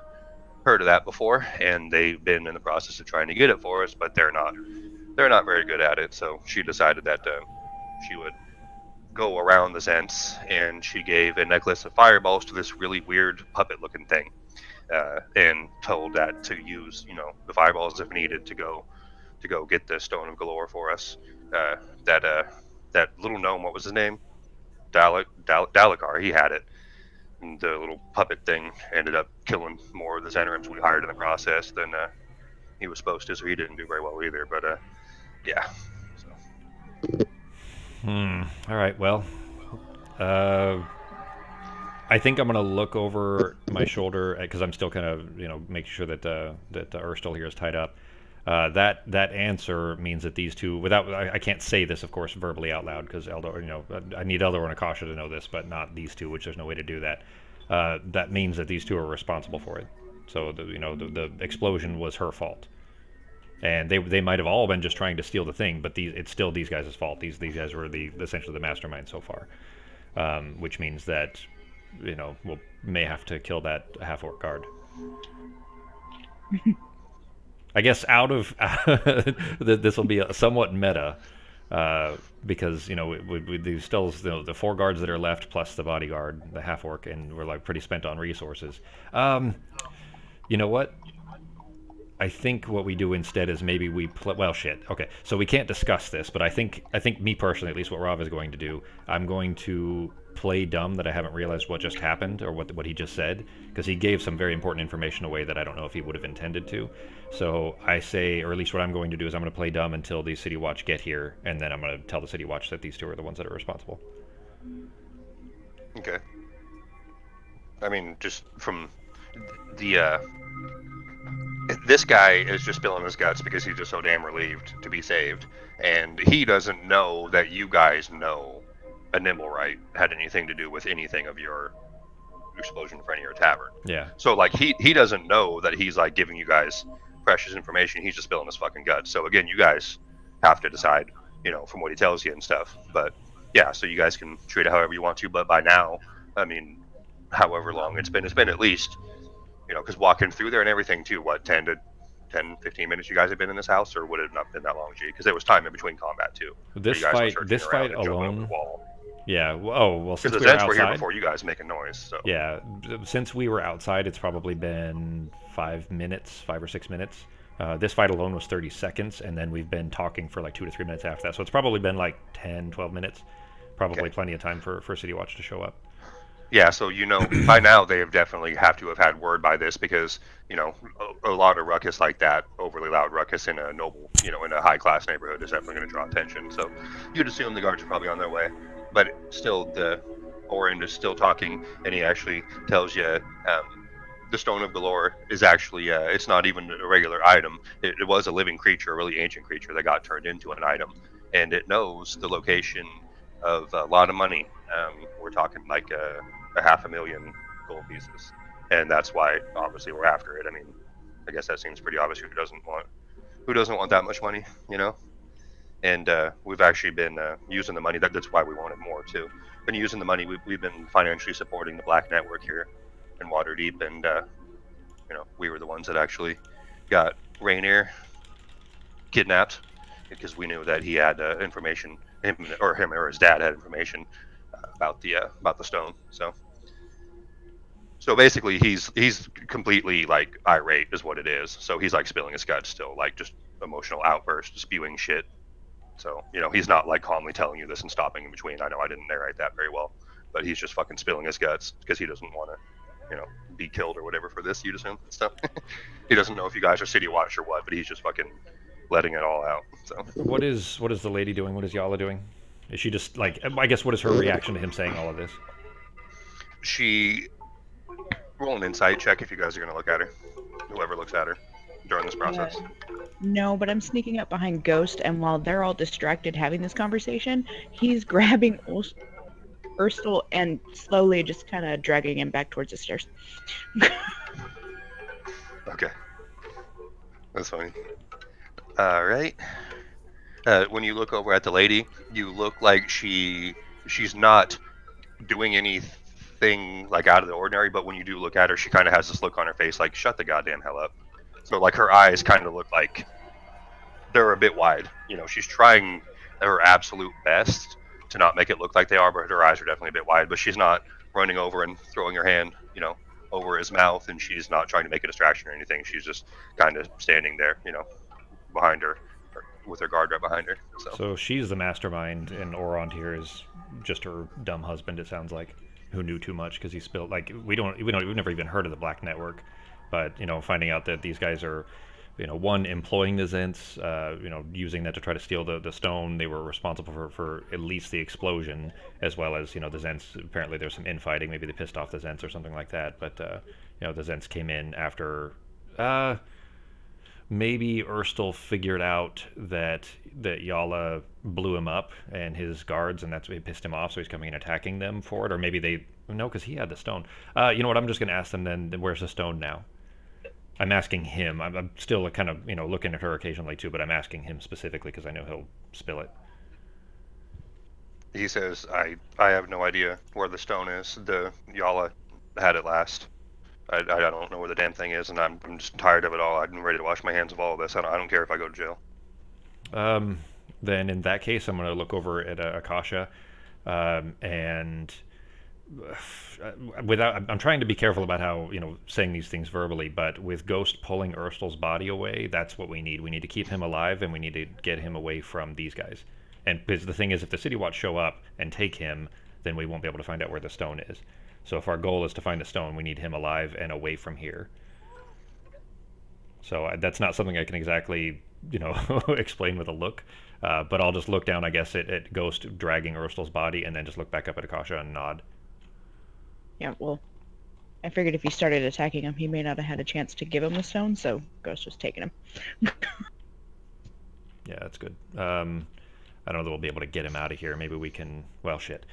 S1: heard of that before, and they've been in the process of trying to get it for us, but they're not they're not very good at it. So she decided that uh, she would go around the Zhents, and she gave a necklace of fireballs to this really weird puppet-looking thing, uh, and told that to use, you know, the fireballs if needed to go to go get the Stone of Golorr for us. Uh, that uh, that little gnome, what was his name? Dalek, Dal-. He had it. And the little puppet thing ended up killing more of the Zhentarims we hired in the process than uh, he was supposed to, so he didn't do very well either. But uh, yeah. So.
S2: Hmm. All right. Well, uh, I think I'm gonna look over *laughs* my shoulder because I'm still kind of you know making sure that uh, that uh, Urstul here is tied up. Uh, that that answer means that these two, without I, I can't say this, of course, verbally out loud because Eldor, you know, I need Eldor and Akasha to know this, but not these two, which there's no way to do that. Uh, that means that these two are responsible for it. So the, you know the, the explosion was her fault, and they they might have all been just trying to steal the thing, but these it's still these guys' fault. These these guys were the essentially the mastermind so far, um, which means that you know we'll may have to kill that half orc guard. I guess out of *laughs* this will be a somewhat meta uh, because you know we, we, we still you know, the four guards that are left plus the bodyguard, the half orc, and we're like pretty spent on resources. Um, you know what? I think what we do instead is maybe we play. Well, shit. Okay, so we can't discuss this, but I think I think me personally, at least what Rob is going to do, I'm going to play dumb that I haven't realized what just happened or what what he just said because he gave some very important information away that I don't know if he would have intended to. So I say, or at least what I'm going to do is I'm going to play dumb until the City Watch get here, and then I'm going to tell the City Watch that these two are the ones that are responsible.
S1: Okay. I mean, just from the uh, this guy is just spilling his guts because he's just so damn relieved to be saved, and he doesn't know that you guys know a Nimblewright had anything to do with anything of your explosion for any of your tavern.
S2: Yeah.
S1: So like he he doesn't know that he's like giving you guys precious information. He's just spilling his fucking guts. So again, you guys have to decide, you know, from what he tells you and stuff. But yeah, so you guys can treat it however you want to. But by now, I mean, however long it's been, it's been at least, you know, because walking through there and everything too, what, 10 to 10, 15 minutes you guys have been in this house, or would it have not been that long, G? Because there was time in between combat too.
S2: This
S1: where you guys were
S2: fight, this fight
S1: and jumping over
S2: alone. Yeah. Oh well, since
S1: the
S2: we were
S1: Zeds were here
S2: outside.
S1: before you guys make a noise. So
S2: Yeah, since we were outside, it's probably been five minutes, five or six minutes. Uh, this fight alone was 30 seconds, and then we've been talking for like two to three minutes after that. So it's probably been like 10, 12 minutes. Probably
S1: Okay.
S2: plenty of time for, for City Watch to show up.
S1: Yeah, so you know, by *clears throat* now they have definitely have to have had word by this because you know a, a lot of ruckus like that, overly loud ruckus in a noble, you know, in a high class neighborhood is definitely going to draw attention. So you'd assume the guards are probably on their way, but still, the Orond is still talking, and he actually tells you um, the Stone of Golorr is actually uh, it's not even a regular item. It, it was a living creature, a really ancient creature that got turned into an item, and it knows the location of a lot of money. Um, we're talking like a, a half a million gold pieces, and that's why obviously we're after it. I mean, I guess that seems pretty obvious. Who doesn't want who doesn't want that much money, you know? And uh, we've actually been uh, using the money. That, that's why we wanted more too. Been using the money. We've, we've been financially supporting the Black Network here in Waterdeep, and uh, you know, we were the ones that actually got Renaer kidnapped because we knew that he had uh, information, him or him or his dad had information uh, about the uh, about the stone. So, so basically, he's he's completely like irate, is what it is. So he's like spilling his guts still, like just emotional outburst, spewing shit. So you know, he's not like calmly telling you this and stopping in between. I know I didn't narrate that very well, but he's just fucking spilling his guts because he doesn't want to, you know, be killed or whatever for this. You'd assume and stuff. *laughs* he doesn't know if you guys are city watch or what, but he's just fucking letting it all out. So.
S2: What is what is the lady doing? What is Yalah doing? Is she just like? I guess what is her reaction to him saying all of this?
S1: she roll an insight check if you guys are going to look at her whoever looks at her during this process?
S3: No, but I'm sneaking up behind Ghost, and while they're all distracted having this conversation, he's *laughs* grabbing Urs- Urstul and slowly just kind of dragging him back towards the stairs. *laughs*
S1: okay. That's fine. all right. Uh, when you look over at the lady you look like she she's not doing anything like out of the ordinary but when you do look at her she kind of has this look on her face like shut the goddamn hell up so like her eyes kind of look like they're a bit wide you know she's trying her absolute best to not make it look like they are but her eyes are definitely a bit wide but she's not running over and throwing her hand you know over his mouth and she's not trying to make a distraction or anything she's just kind of standing there you know behind her with her guard right behind her so,
S2: So she's the mastermind, and Orond here is just her dumb husband. It sounds like, who knew too much because he spilled. Like we don't, we don't, we've never even heard of the Black Network, but you know, finding out that these guys are you know, one employing the Zhents, uh, you know, using that to try to steal the, the stone. They were responsible for, for at least the explosion, as well as you know the Zhents. Apparently, there's some infighting. Maybe they pissed off the Zhents or something like that. But uh, you know, the Zhents came in after. Uh, maybe Urstul figured out that that Yalah blew him up and his guards, and that's what pissed him off. So he's coming and attacking them for it, or maybe they no, because he had the stone. Uh, you know what? I'm just going to ask them then. Where's the stone now? I'm asking him. I'm, I'm still kind of you know looking at her occasionally too, but I'm asking him specifically because I know he'll spill it.
S1: He says, "I I have no idea where the stone is. The Yalah had it last. I, I don't know where the damn thing is, and I'm, I'm just tired of it all. I'm ready to wash my hands of all of this. I don't, I don't care if I go to jail."
S2: Um, then in that case, I'm going to look over at uh, Akasha, um, and *sighs* without I'm trying to be careful about how you know saying these things verbally, but with Ghost pulling Urstul's body away, that's what we need. We need to keep him alive, and we need to get him away from these guys. And because the thing is, if the City Watch show up and take him, then we won't be able to find out where the stone is. So if our goal is to find the stone, we need him alive and away from here. So that's not something I can exactly, you know, *laughs* explain with a look. Uh, but I'll just look down, I guess, at, at Ghost dragging Urstul's body, and then just look back up at Akasha and nod.
S3: Yeah, well, I figured if he started attacking him, he may not have had a chance to give him the stone, so Ghost was taking him. *laughs*
S2: yeah, that's good. Um, I don't know that we'll be able to get him out of here. Maybe we can. Well, shit.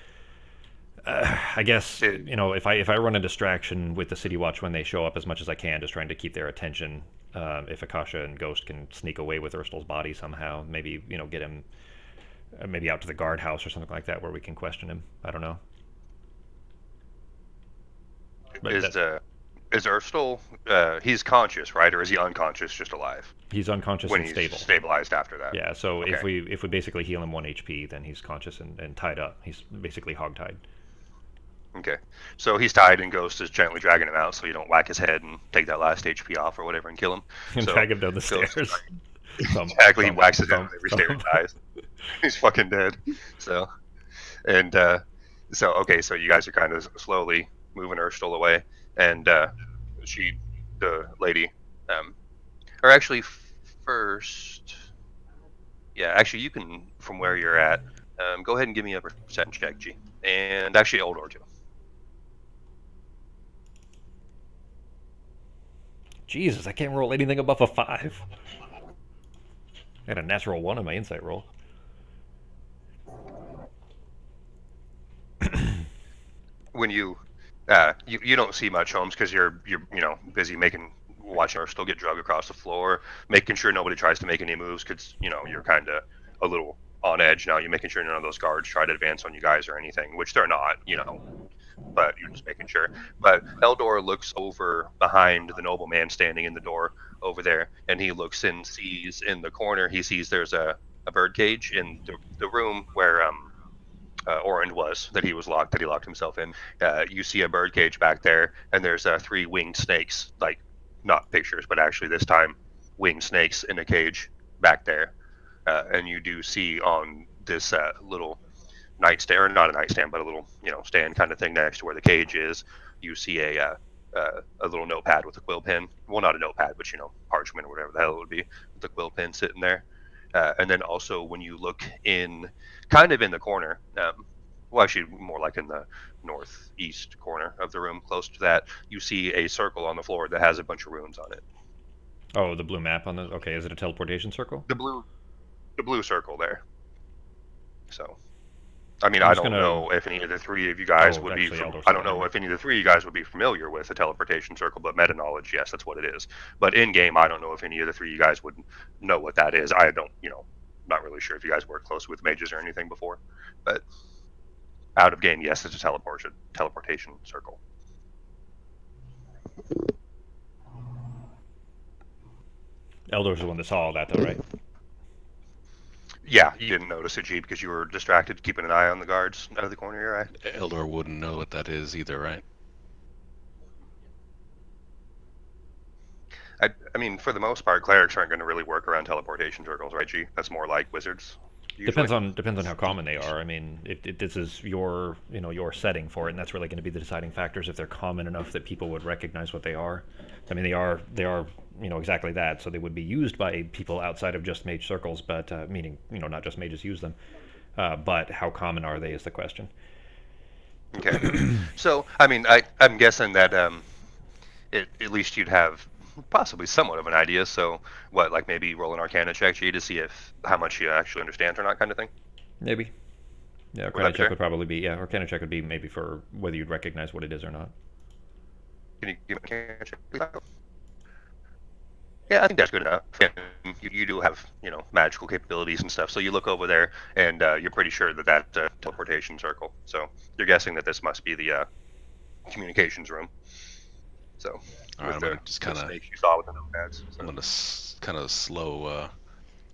S2: Uh, *sighs* I guess you know if I if I run a distraction with the City Watch when they show up as much as I can, just trying to keep their attention. Um, if Akasha and Ghost can sneak away with Urstul's body somehow, maybe you know get him, uh, maybe out to the guardhouse or something like that where we can question him. I don't know.
S1: But is uh, is Urstul uh, he's conscious, right, or is he unconscious, just alive?
S2: He's unconscious
S1: when
S2: and
S1: he's
S2: stable.
S1: stabilized after that.
S2: Yeah. So
S1: Okay.
S2: if we if we basically heal him one HP, then he's conscious and, and tied up. He's basically hogtied.
S1: Okay. So he's tied, and Ghost is gently dragging him out, so you don't whack his head and take that last HP off or whatever and kill him. *laughs*
S2: And
S1: So,
S2: drag him down the stairs. *laughs* Thump, *laughs*
S1: Exactly. He whacks his head every stair and dies. he's fucking dead. So, and uh, so okay, so you guys are kind of slowly moving Urstul away, and uh, she, the lady, um, or actually first, yeah, actually you can from where you're at, um, go ahead and give me a perception check, G, and actually Eldor too.
S2: Jesus, I can't roll anything above a five. I had a natural one on my insight roll.
S1: when you uh, you, you don't see much Holmes because you're you're you know busy making watching her still get drug across the floor, making sure nobody tries to make any moves because you know you're kind of a little on edge now. You're making sure none of those guards try to advance on you guys or anything, which they're not, you know. But you're just making sure. But Eldor looks over behind the nobleman standing in the door over there, and he looks and sees in the corner. He sees there's a, a bird cage in the, the room where um, uh, Orond was that he was locked that he locked himself in. Uh, you see a bird cage back there, and there's uh, three winged snakes, like not pictures, but actually this time winged snakes in a cage back there. Uh, and you do see on this uh, little nightstand, or not a nightstand, but a little you know stand kind of thing next to where the cage is. You see a uh, uh, a little notepad with a quill pen. Well, not a notepad, but you know parchment or whatever the hell it would be, with a quill pen sitting there. Uh, and then also when you look in, kind of in the corner, um, well, actually more like in the northeast corner of the room, close to that, you see a circle on the floor that has a bunch of runes on it.
S2: Oh, the blue map on the. Okay, is it a teleportation circle?
S1: The blue, the blue circle there. So, I mean,
S2: I'm
S1: I don't
S2: gonna-
S1: know if any of the three of you oh, guys
S2: Oh,
S1: would be. From, I don't know if any of the three of you guys would be familiar with the teleportation circle, but meta knowledge, yes, that's what it is. But in game, I don't know if any of the three of you guys would know what that is. I don't, you know, not really sure if you guys worked close with mages or anything before, but out of game, yes, it's a teleportation teleportation circle.
S2: Eldor's the one that saw all that, though, right?
S1: Yeah, you didn't notice it, G, because you were distracted keeping an eye on the guards out of the corner of your eye.
S4: Eldor wouldn't know what that is either, right?
S1: I, I mean, for the most part, clerics aren't going to really work around teleportation circles, right, G? That's more like wizards. Usually.
S2: Depends on depends on how common they are. I mean, if, if this is your you know your setting for it, and that's really going to be the deciding factors if they're common enough that people would recognize what they are. I mean, they are they are you know exactly that. So they would be used by people outside of just mage circles, but uh, meaning you know not just mages use them. Uh, but how common are they is the question.
S1: Okay. *clears throat* so, I mean, I, I'm guessing that um, it, at least you'd have possibly somewhat of an idea. So, what, like maybe roll an Arcana check, G, to see if how much you actually understand or not, kind of thing.
S2: Maybe. Yeah, Arcana check would probably be yeah. Arcana check would be maybe for whether you'd recognize what it is or not.
S1: Can you give Arcana check? Yeah, I think that's good enough. And you, you do have, you know, magical capabilities and stuff. So you look over there, and uh, you're pretty sure that that uh, teleportation circle. So you're guessing that this must be the uh, communications room. So
S4: All
S1: with
S4: right, I'm gonna just kind of
S1: snakes you saw with the notepads. So.
S4: I'm gonna s- kind of slow, uh,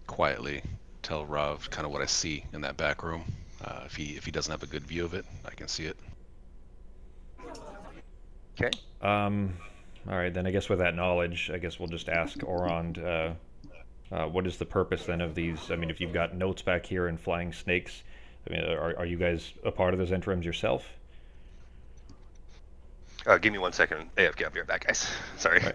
S4: quietly tell Rav kind of what I see in that back room. Uh, if he if he doesn't have a good view of it, I can see it.
S1: Okay.
S2: Um, all right, then I guess with that knowledge, I guess we'll just ask Orond, uh, uh, what is the purpose then of these? I mean, if you've got notes back here and flying snakes, I mean, are, are you guys a part of those interims yourself?
S1: Uh, give me one second. AFK, I'll be right back, guys. *laughs* Sorry.
S2: Right.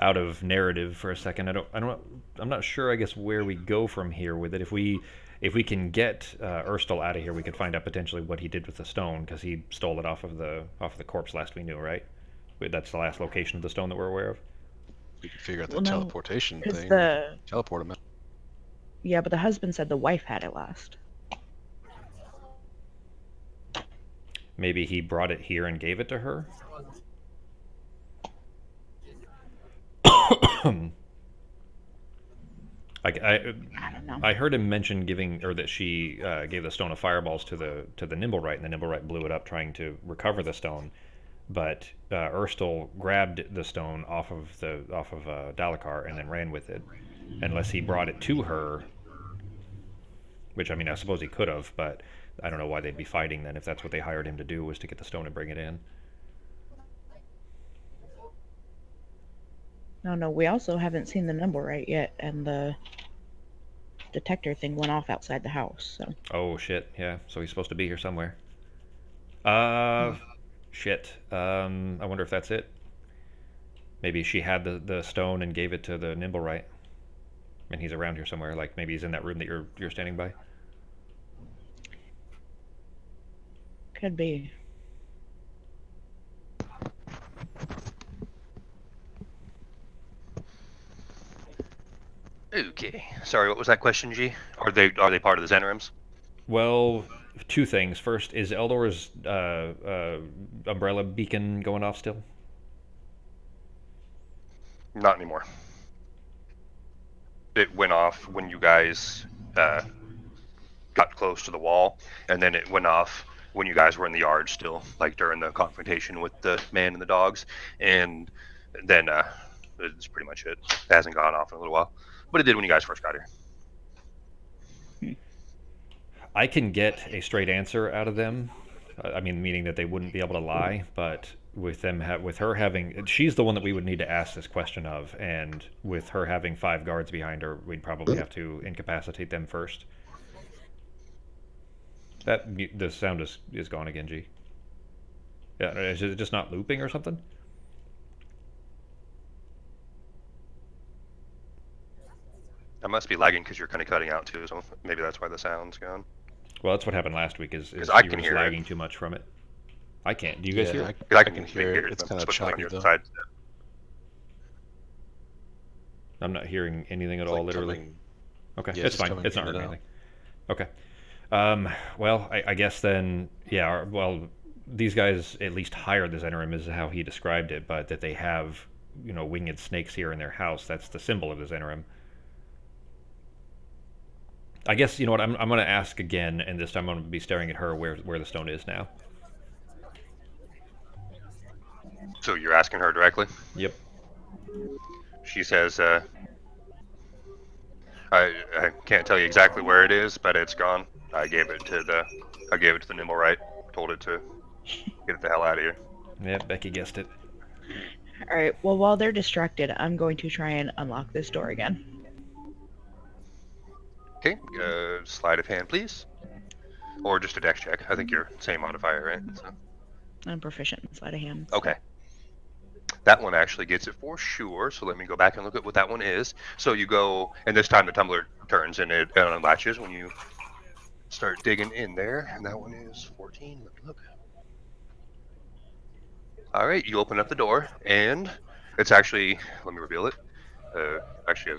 S2: Out of narrative for a second, I don't, I don't, I'm not sure. I guess where we go from here with it. If we, if we can get uh, Urstul out of here, we could find out potentially what he did with the stone because he stole it off of the off of the corpse last we knew, right? That's the last location of the stone that we're aware of.
S4: We can figure out the
S3: Well,
S4: teleportation
S3: Because
S4: thing.
S3: the
S4: Teleport him. in.
S3: Yeah, but the husband said the wife had it last.
S2: Maybe he brought it here and gave it to her. *coughs* I, I,
S3: I don't know.
S2: I heard him mention giving, or that she uh, gave the stone of fireballs to the to the Nimblewright, and the Nimblewright blew it up trying to recover the stone. But uh, Urstul grabbed the stone off of the off of uh, Dalakhar and then ran with it, unless he brought it to her. Which I mean, I suppose he could have, but I don't know why they'd be fighting then if that's what they hired him to do was to get the stone and bring it in.
S3: No, no, we also haven't seen the Nimblewright yet, and the detector thing went off outside the house. So
S2: Oh shit! Yeah, so he's supposed to be here somewhere. Uh, shit. Um, I wonder if that's it. Maybe she had the the stone and gave it to the Nimblewright, and he's around here somewhere. Like maybe he's in that room that you're you're standing by.
S3: could be.
S1: Okay. Sorry, what was that question, G? Are they are they part of the Zhentarims?
S2: Well, two things. First, is Eldor's uh, uh, umbrella beacon going off still?
S1: Not anymore. It went off when you guys uh, got close to the wall, and then it went off when you guys were in the yard still, like during the confrontation with the man and the dogs, and then uh, it's pretty much it. It hasn't gone off in a little while, but it did when you guys first got here.
S2: I can get a straight answer out of them. I mean, meaning that they wouldn't be able to lie, but with them, ha- with her having, she's the one that we would need to ask this question of, and with her having five guards behind her, we'd probably have to incapacitate them first. That the sound is is gone again, G. Yeah, is it just not looping or something?
S1: I must be lagging because you're kind of cutting out too, so maybe that's why the sound's gone.
S2: Well, that's what happened last week. Is, is
S1: I
S2: you
S1: can
S2: were
S1: hear it.
S2: lagging too much from it. I can't. Do you guys
S4: yeah,
S2: hear?
S4: I,
S2: it?
S1: 'Cause I
S4: I
S1: can,
S4: can hear it. It's kind of
S1: switching on
S4: choppy
S1: your
S4: though.
S1: side.
S2: I'm not hearing anything at
S4: It's
S2: all.
S4: like
S2: literally.
S4: coming-
S2: Okay,
S4: Yeah,
S2: it's
S4: it's
S2: fine. It's not
S4: in
S2: hurting anything. Okay. Um, well, I, I guess then, yeah. our- Well, these guys at least hired the Zhentarim, is how he described it, but that they have, you know, winged snakes here in their house. That's the symbol of the Zhentarim. I guess you know what I'm. I'm going to ask again, and this time I'm going to be staring at her where where the stone is now.
S1: So you're asking her directly?
S2: Yep.
S1: She says, uh, I, I can't tell you exactly where it is, but it's gone. I gave it to the I gave it to the Nimblewright. Told it to get the hell out of here.
S2: Yeah, Becky guessed it.
S3: All right. Well, while they're distracted, I'm going to try and unlock this door again.
S1: Okay, uh, sleight of hand, please. Or just a dex check. I think you're same modifier, right? So,
S3: I'm proficient in sleight of hand.
S1: okay. That one actually gets it for sure. So let me go back and look at what that one is. So you go, and this time the tumbler turns and it unlatches when you start digging in there. And that one is 14. Let me look. All right, you open up the door, and it's actually, let me reveal it, uh, actually a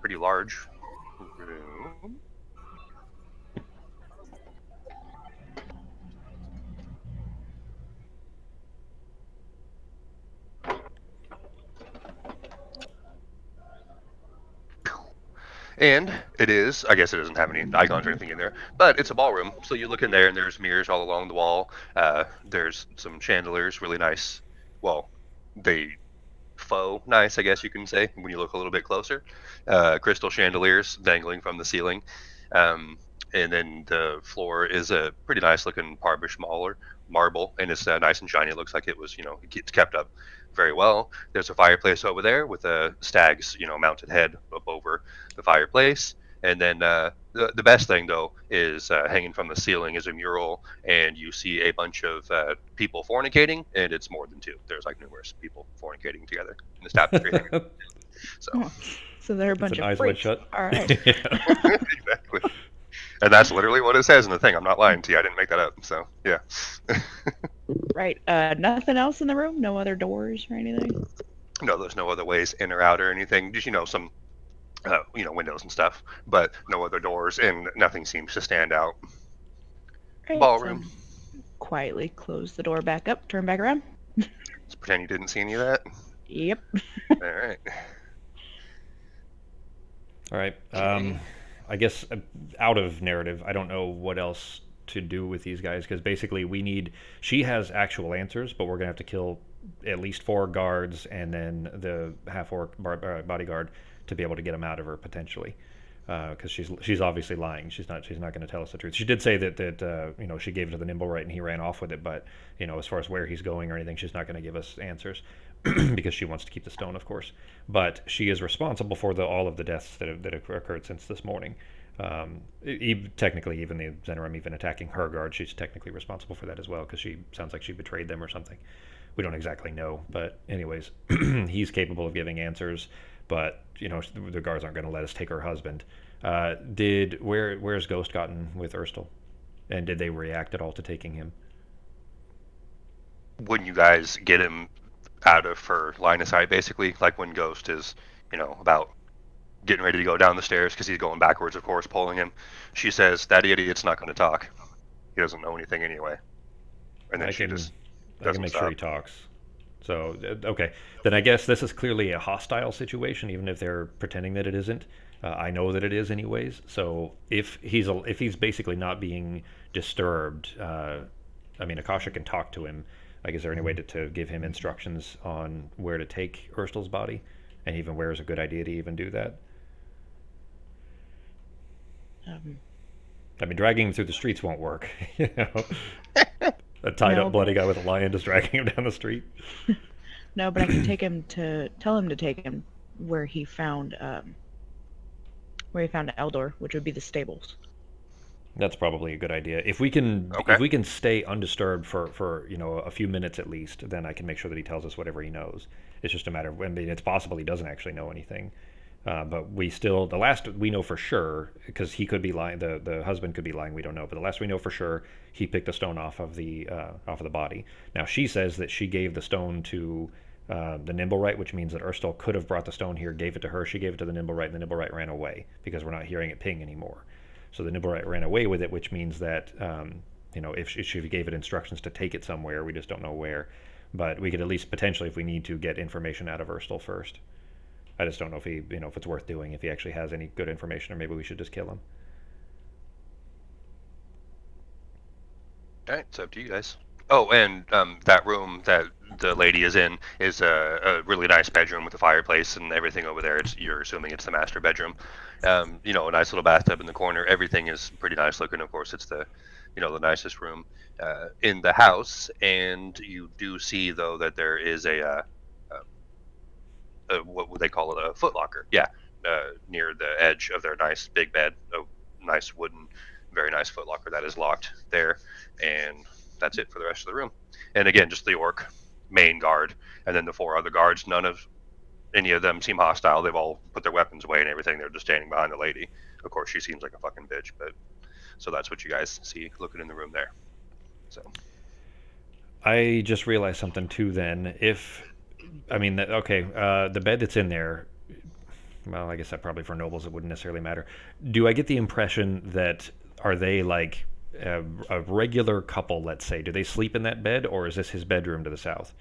S1: pretty large room. And it is, I guess it doesn't have any icons or anything in there, but it's a ballroom. So you look in there and there's mirrors all along the wall. Uh, there's some chandeliers, really nice. Well, they faux nice, I guess you can say, when you look a little bit closer. Uh, crystal chandeliers dangling from the ceiling. Um, and then the floor is a pretty nice looking marble, marble, and it's uh, nice and shiny. It looks like it was, you know, it's kept up very well. There's a fireplace over there with a stag's, you know, mounted head up over the fireplace. And then uh, the, the best thing, though, is uh, hanging from the ceiling is a mural, and you see a bunch of uh, people fornicating, and it's more than two. There's like numerous people fornicating together in this tapestry. hanging. *laughs* so,
S3: Oh, So they're a bunch of
S2: eyes wide
S3: freaks.
S2: shut.
S3: All right. *laughs* *laughs*
S1: exactly. And that's literally what it says in the thing. I'm not lying to you. I didn't make that up. So, yeah. *laughs*
S3: right. Uh, nothing else in the room? No other doors or anything?
S1: no, there's no other ways in or out or anything. Just, you know, some, uh, you know, windows and stuff, but no other doors, and nothing seems to stand out.
S3: Right,
S1: Ballroom.
S3: so quietly close the door back up, turn back around.
S1: Let's pretend you didn't see any of that.
S3: Yep. *laughs*
S1: All right.
S2: All right. Um, I guess uh, out of narrative, I don't know what else to do with these guys because basically we need. She has actual answers, but we're gonna have to kill at least four guards and then the half orc uh, bodyguard to be able to get them out of her potentially. Because she's she's obviously lying. She's not she's not going to tell us the truth. She did say that that uh, you know she gave it to the Nimblewright and he ran off with it, but you know as far as where he's going or anything, she's not going to give us answers *clears throat* because she wants to keep the stone, of course. But she is responsible for the all of the deaths that have, that have occurred since this morning. Um, e- technically, even the Zhentarim even attacking her guard, she's technically responsible for that as well because she sounds like she betrayed them or something. We don't exactly know, but anyways, *clears throat* he's capable of giving answers. But you know the guards aren't going to let us take her husband. Uh, did where where's Ghost gotten with Urstul, and did they react at all to taking him?
S1: Wouldn't you guys get him out of her line of sight, basically? Like when Ghost is, you know, about getting ready to go down the stairs because he's going backwards, of course, pulling him. She says, That idiot's not going to talk. He doesn't know anything anyway. And then
S2: I
S1: she
S2: can,
S1: just
S2: I
S1: doesn't
S2: can make
S1: stop.
S2: sure he talks. So uh, okay, then I guess this is clearly a hostile situation, even if they're pretending that it isn't. Uh, I know that it is, anyways. So if he's a, if he's basically not being disturbed, uh, I mean, Akasha can talk to him. Like, is there any way to, to give him instructions on where to take Urstul's body, and even where is a good idea to even do that?
S3: Um,
S2: I mean, dragging him through the streets won't work. *laughs* you know, a *laughs* tied
S3: No,
S2: up bloody
S3: but-
S2: guy with a lion just dragging him down the street. *laughs*
S3: no, but I can take *clears throat* him to tell him to take him where he found um, where he found Eldor, which would be the stables.
S2: That's probably a good idea. If we can,
S1: Okay.
S2: if we can stay undisturbed for for you know a few minutes at least, then I can make sure that he tells us whatever he knows. It's just a matter of. I mean, it's possible he doesn't actually know anything, uh, but we still the last we know for sure because he could be lying. The the husband could be lying. We don't know, but the last we know for sure, he picked a stone off of the uh, off of the body. Now she says that she gave the stone to. Uh, the Nimblewright, which means that Urstul could have brought the stone here, gave it to her. She gave it to the Nimblewright, and the Nimblewright ran away because we're not hearing it ping anymore. So the Nimblewright ran away with it, which means that um, you know if she, if she gave it instructions to take it somewhere, we just don't know where. But we could at least potentially, if we need to, get information out of Urstul first. I just don't know if he, you know, if it's worth doing, if he actually has any good information, or maybe we should just kill him.
S1: Right, it's up to you guys. Oh, and um, that room that the lady is in is a, a really nice bedroom with a fireplace and everything over there. It's, you're assuming it's the master bedroom. Um, you know, a nice little bathtub in the corner. Everything is pretty nice looking. Of course, it's the, you know, the nicest room uh, in the house. And you do see though that there is a uh, uh, uh, what would they call it? A footlocker. Yeah, uh, near the edge of their nice big bed, a nice wooden, very nice footlocker that is locked there, and that's it for the rest of the room. And again, just the orc main guard, and then the four other guards. None of any of them seem hostile. They've all put their weapons away and everything. They're just standing behind the lady. Of course, she seems like a fucking bitch, but so that's what you guys see looking in the room there. So
S2: I just realized something too. Then, if I mean, okay, uh, the bed that's in there. Well, I guess that probably for nobles it wouldn't necessarily matter. Do I get the impression that are they like a, a regular couple? Let's say, do they sleep in that bed, or is this his bedroom to the south?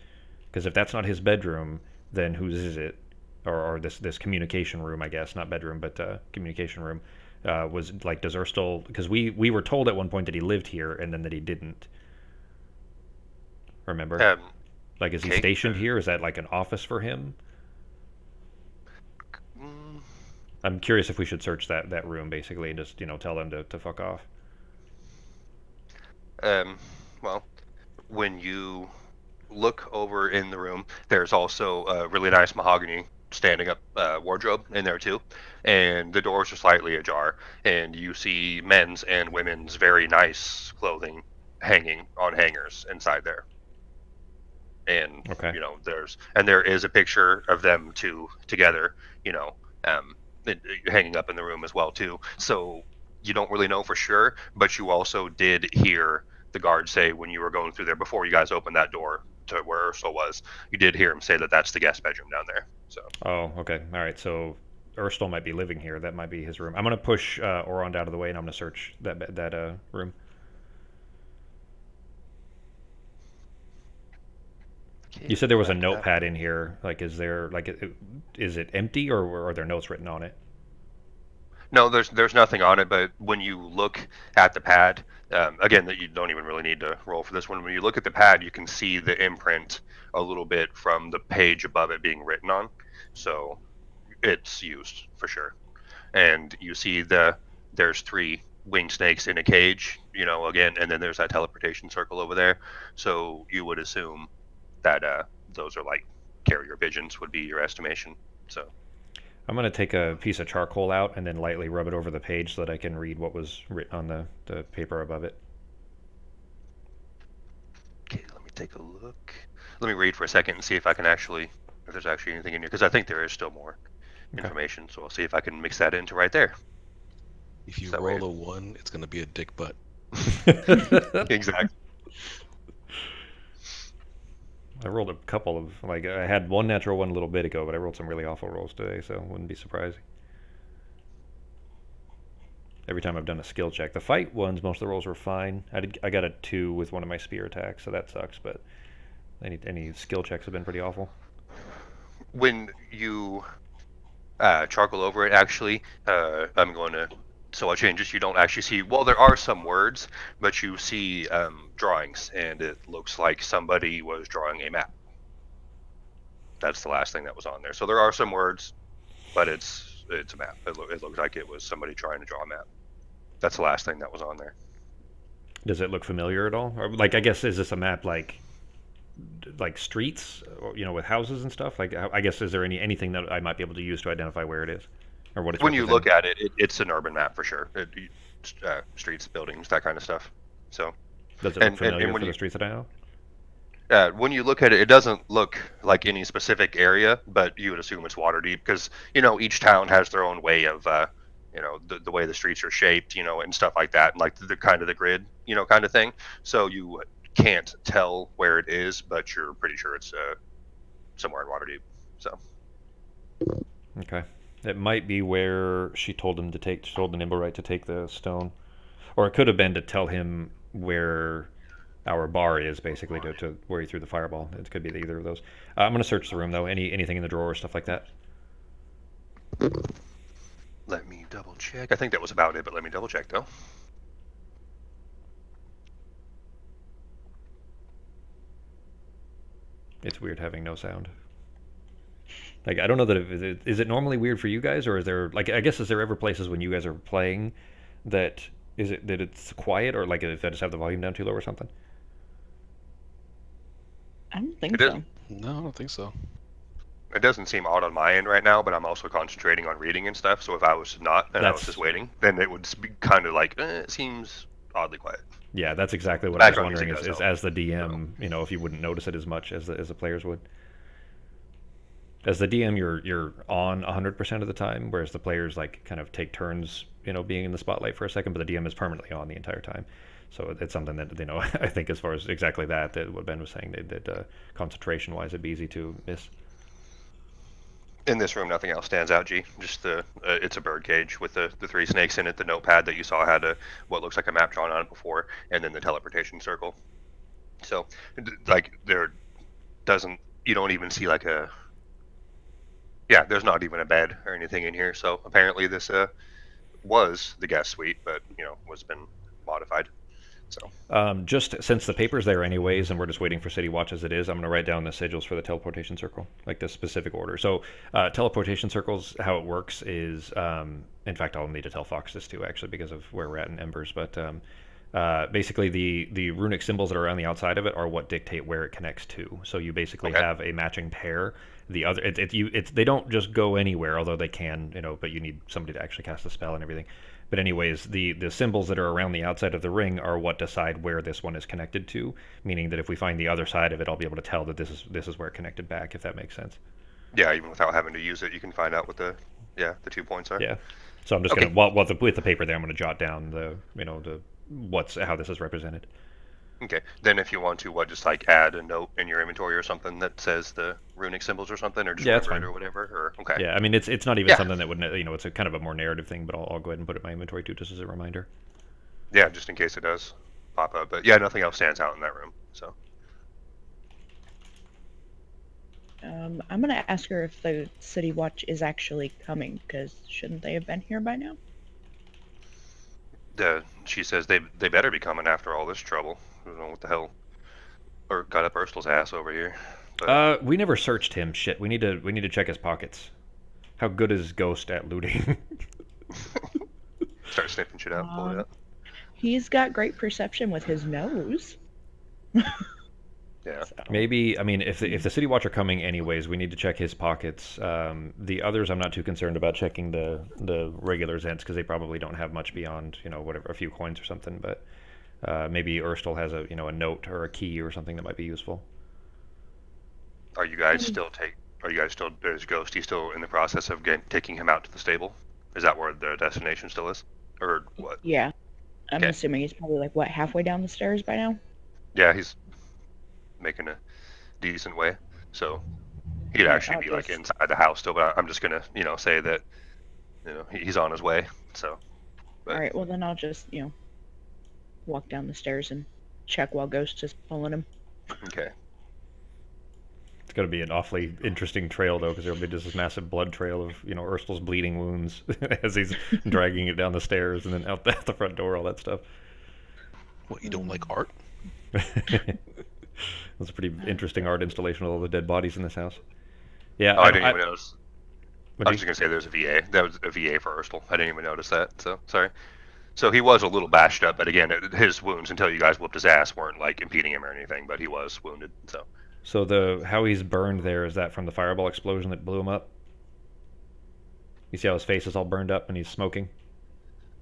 S2: Because if that's not his bedroom, then whose is it? Or, or this this communication room, I guess, not bedroom, but uh, communication room. Uh, was like does Urstul because we we were told at one point that he lived here and then that he didn't. Remember?
S1: um,
S2: Like, is he stationed here? Is that like an office for him?
S1: mm,
S2: I'm curious if we should search that, that room basically and just you know tell them to, to fuck off.
S1: Um, well, when you look over in the room, there's also a really nice mahogany standing up uh, wardrobe in there too, and the doors are slightly ajar, and you see men's and women's very nice clothing hanging on hangers inside there. And
S2: Okay.
S1: you know, there's and there is a picture of them two together, you know, um, it- it- hanging up in the room as well too. So you don't really know for sure, but you also did hear the guard say when you were going through there before you guys opened that door to where Urstul was, you did hear him say that that's the guest bedroom down there. So
S2: Oh, okay. All right. So Urstul might be living here. That might be his room. I'm gonna push uh, Orond out of the way and I'm gonna search that that uh, room. You said there was a notepad in here. Like, is there like, is it empty or are there notes written on it?
S1: No, there's there's nothing on it, but when you look at the pad, um, again, that you don't even really need to roll for this one. When you look at the pad, you can see the imprint a little bit from the page above it being written on, so it's used for sure. And you see the there's three winged snakes in a cage, you know, again, and then there's that teleportation circle over there. So you would assume that uh, those are like carrier pigeons would be your estimation. So.
S2: I'm gonna take a piece of charcoal out and then lightly rub it over the page so that I can read what was written on the, the paper above it.
S1: Okay, let me take a look. Let me read for a second and see if I can actually, if there's actually anything in here, because I think there is still more
S2: Okay.
S1: information. So I'll see if I can mix that into right there.
S4: If you roll
S1: weird?
S4: a one, it's gonna be a dick butt. *laughs* *laughs*
S1: exactly.
S2: I rolled a couple of like I had one natural one a little bit ago, but I rolled some really awful rolls today, so wouldn't be surprising. Every time I've done a skill check, the fight ones, most of the rolls were fine. I did, I got a two with one of my spear attacks, so that sucks. But any any skill checks have been pretty awful.
S1: When you uh, charcoal over it, actually, uh, I'm going to. So I change this. You don't actually see. Well, there are some words, but you see um, drawings, and it looks like somebody was drawing a map. That's the last thing that was on there. So there are some words, but it's it's a map. It, loo- it looks like it was somebody trying to draw a map. That's the last thing that was on there.
S2: Does it look familiar at all? Or like I guess is this a map like like streets, you know, with houses and stuff? Like I guess is there any anything that I might be able to use to identify where it is, or what
S1: when you look at it, it, it's an urban map for sure. It, uh, streets, buildings, that kind of stuff. So
S2: Does it look
S1: and- and- and when you-
S2: the streets that I know?
S1: uh, when you look at it, it doesn't look like any specific area, but you would assume it's Waterdeep because you know each town has their own way of, uh, you know, the, the way the streets are shaped, you know, and stuff like that, and like the, kind of the grid, you know, kind of thing. So you can't tell where it is, but you're pretty sure it's uh, somewhere in Waterdeep. So
S2: Okay. It might be where she told him to take, told the Nimblewright to take the stone. Or it could have been to tell him where our bar is, basically, to, to where he threw the fireball. It could be either of those. Uh, I'm going to search the room, though. Any Anything in the drawer, stuff like that?
S1: let me double check. I think that was about it, but let me double check though.
S2: It's weird having no sound. Like, I don't know that it, is, it, is it normally weird for you guys, or is there, like, I guess, is there ever places when you guys are playing that, is it, that it's quiet, or like, if I just have the volume down too low or something?
S3: I don't think
S1: It is-
S3: so.
S4: No, I don't think so.
S1: it doesn't seem odd on my end right now, but I'm also concentrating on reading and stuff. So if I was not and I was just waiting, then it would be kind of like eh, it seems oddly quiet.
S2: Yeah, that's exactly what I was wondering. Is, is as the DM, you know, if you wouldn't notice it as much as the as the players would. As the DM, you're you're on 100% of the time, whereas the players like kind of take turns, you know, being in the spotlight for a second, but the DM is permanently on the entire time. So it's something that you know *laughs* I think as far as exactly that that what Ben was saying that, that uh, concentration wise it'd be easy to miss.
S1: In this room, nothing else stands out. G, just the uh, it's a bird cage with the, the three snakes in it. The notepad that you saw had a what looks like a map drawn on it before, and then the teleportation circle. So, like there doesn't you don't even see like a yeah. There's not even a bed or anything in here. So apparently this uh was the guest suite, but you know was been modified. So
S2: Um, just since the paper's there anyways, and we're just waiting for City Watch as it is, I'm going to write down the sigils for the teleportation circle, like the specific order. So, uh, teleportation circles, how it works is, um, in fact, I'll need to tell Fox this too, actually, because of where we're at in Embers. But um, uh, basically, the the runic symbols that are on the outside of it are what dictate where it connects to. So you basically
S1: Okay.
S2: have a matching pair. The other, it, it, you, it's they don't just go anywhere, although they can, you know, but you need somebody to actually cast a spell and everything. But anyways, the the symbols that are around the outside of the ring are what decide where this one is connected to. Meaning that if we find the other side of it, I'll be able to tell that this is this is where it connected back. If that makes sense.
S1: yeah, even without having to use it, you can find out what the yeah the two points are.
S2: Yeah. So I'm just
S1: Okay.
S2: gonna while, while the, with the paper there, I'm gonna jot down the you know the what's how this is represented.
S1: Okay. Then if you want to, what, just like add a note in your inventory or something that says the runic symbols or something, or just
S2: Yeah, that's
S1: remember it or whatever, or okay.
S2: Yeah, I mean it's it's not even
S1: Yeah.
S2: something that would you know it's a kind of a more narrative thing, but I'll, I'll go ahead and put it in my inventory too, just as a reminder.
S1: Yeah, just in case it does pop up. But yeah, nothing else stands out in that room. So
S3: Um, I'm gonna ask her if the City Watch is actually coming, because shouldn't they have been here by now?
S1: the she says they they better be coming after all this trouble. I don't know what the hell, or got up Urstul's ass over here. But
S2: Uh, we never searched him. Shit, we need to we need to check his pockets. How good is Ghost at looting? *laughs*
S1: start sniffing shit out, pull it
S3: Um,
S1: out.
S3: He's got great perception with his nose.
S1: Yeah. *laughs*
S3: So-
S2: Maybe I mean if the, if the city watch are coming anyways, we need to check his pockets. Um, the others, I'm not too concerned about checking the the regular Zhents because they probably don't have much beyond you know whatever a few coins or something. But uh, maybe Urstul has a you know a note or a key or something that might be useful.
S1: Are you guys
S3: Mhm.
S1: still take? Are you guys still? Is Ghosty still in the process of get, taking him out to the stable? Is that where their destination still is, or what?
S3: Yeah. I'm
S1: Okay.
S3: assuming he's probably like what halfway down the stairs by now.
S1: Yeah, he's making a decent way. So he'd
S3: Yeah,
S1: actually
S3: I'll
S1: be like
S3: just-
S1: inside the house still, but I- I'm just gonna, you know, say that, you know, he's on his way. So But-
S3: All right. Well, then I'll just you know walk down the stairs and check while Ghost is pulling him.
S1: okay,
S2: It's going to be an awfully interesting trail though, because there'll be just this massive blood trail of you know Urstul's bleeding wounds *laughs* as he's *laughs* dragging it down the stairs and then out the, out the front door, all that stuff.
S4: What you don't like art? *laughs*
S2: That's a pretty interesting art installation of all the dead bodies in this house. Yeah,
S1: oh, I, didn't even notice. I was
S2: you-
S1: just gonna say there's a VA. That was a VA for Urstul. I didn't even notice that. So sorry. So he was a little bashed up, but again, it, his wounds until you guys whooped his ass weren't like impeding him or anything. But he was wounded. So
S2: So the how he's burned there is that from the fireball explosion that blew him up. You see how his face is all burned up and he's smoking.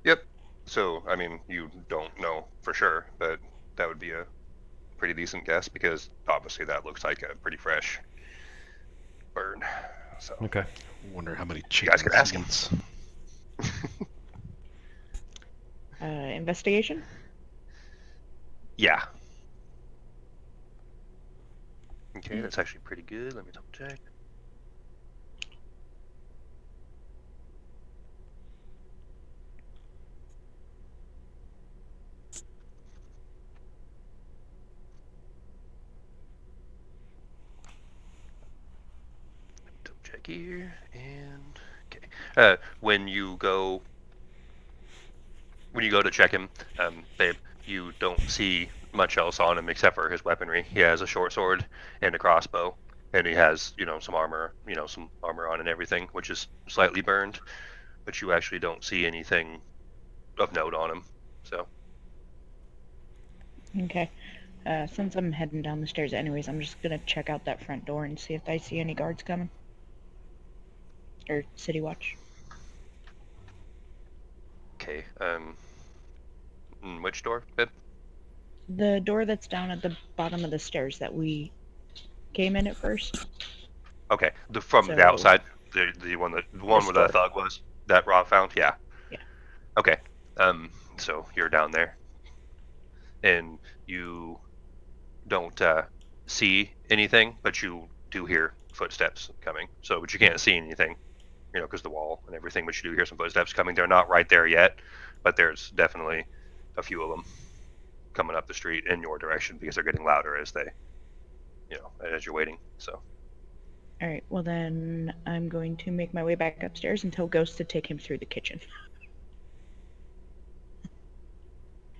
S1: yep. So I mean, you don't know for sure, but that would be a pretty decent guess because obviously that looks like a pretty fresh burn. So
S2: Okay.
S4: Wonder how many
S1: You guys could ask him. *laughs*
S4: eats.
S3: Uh, investigation.
S1: yeah. Okay, that's actually pretty good. Let me double check. Double check here and okay. Uh, when you go when you go to check him, um, babe, you don't see much else on him except for his weaponry. He has a short sword and a crossbow, and he has, you know, some armor, you know, some armor on and everything, which is slightly burned, but you actually don't see anything of note on him. So,
S3: Okay. Uh, since I'm heading down the stairs anyways, I'm just gonna check out that front door and see if I see any guards coming. or City Watch.
S1: Okay. Um. mm, Which door, Bib?
S3: The door that's down at the bottom of the stairs that we came in at first.
S1: Okay. The from the outside, the the one that the one where the thug was that Rob found. Yeah.
S3: Yeah.
S1: Okay. Um. So you're down there, and you don't uh, see anything, but you do hear footsteps coming. So, but you can't see anything, you know, because the wall and everything. But you do hear some footsteps coming. They're not right there yet, but there's definitely a few of them coming up the street in your direction because they're getting louder as they, you know, as you're waiting. So.
S3: All right. Well, then I'm going to make my way back upstairs and tell Ghost to take him through the kitchen. *laughs*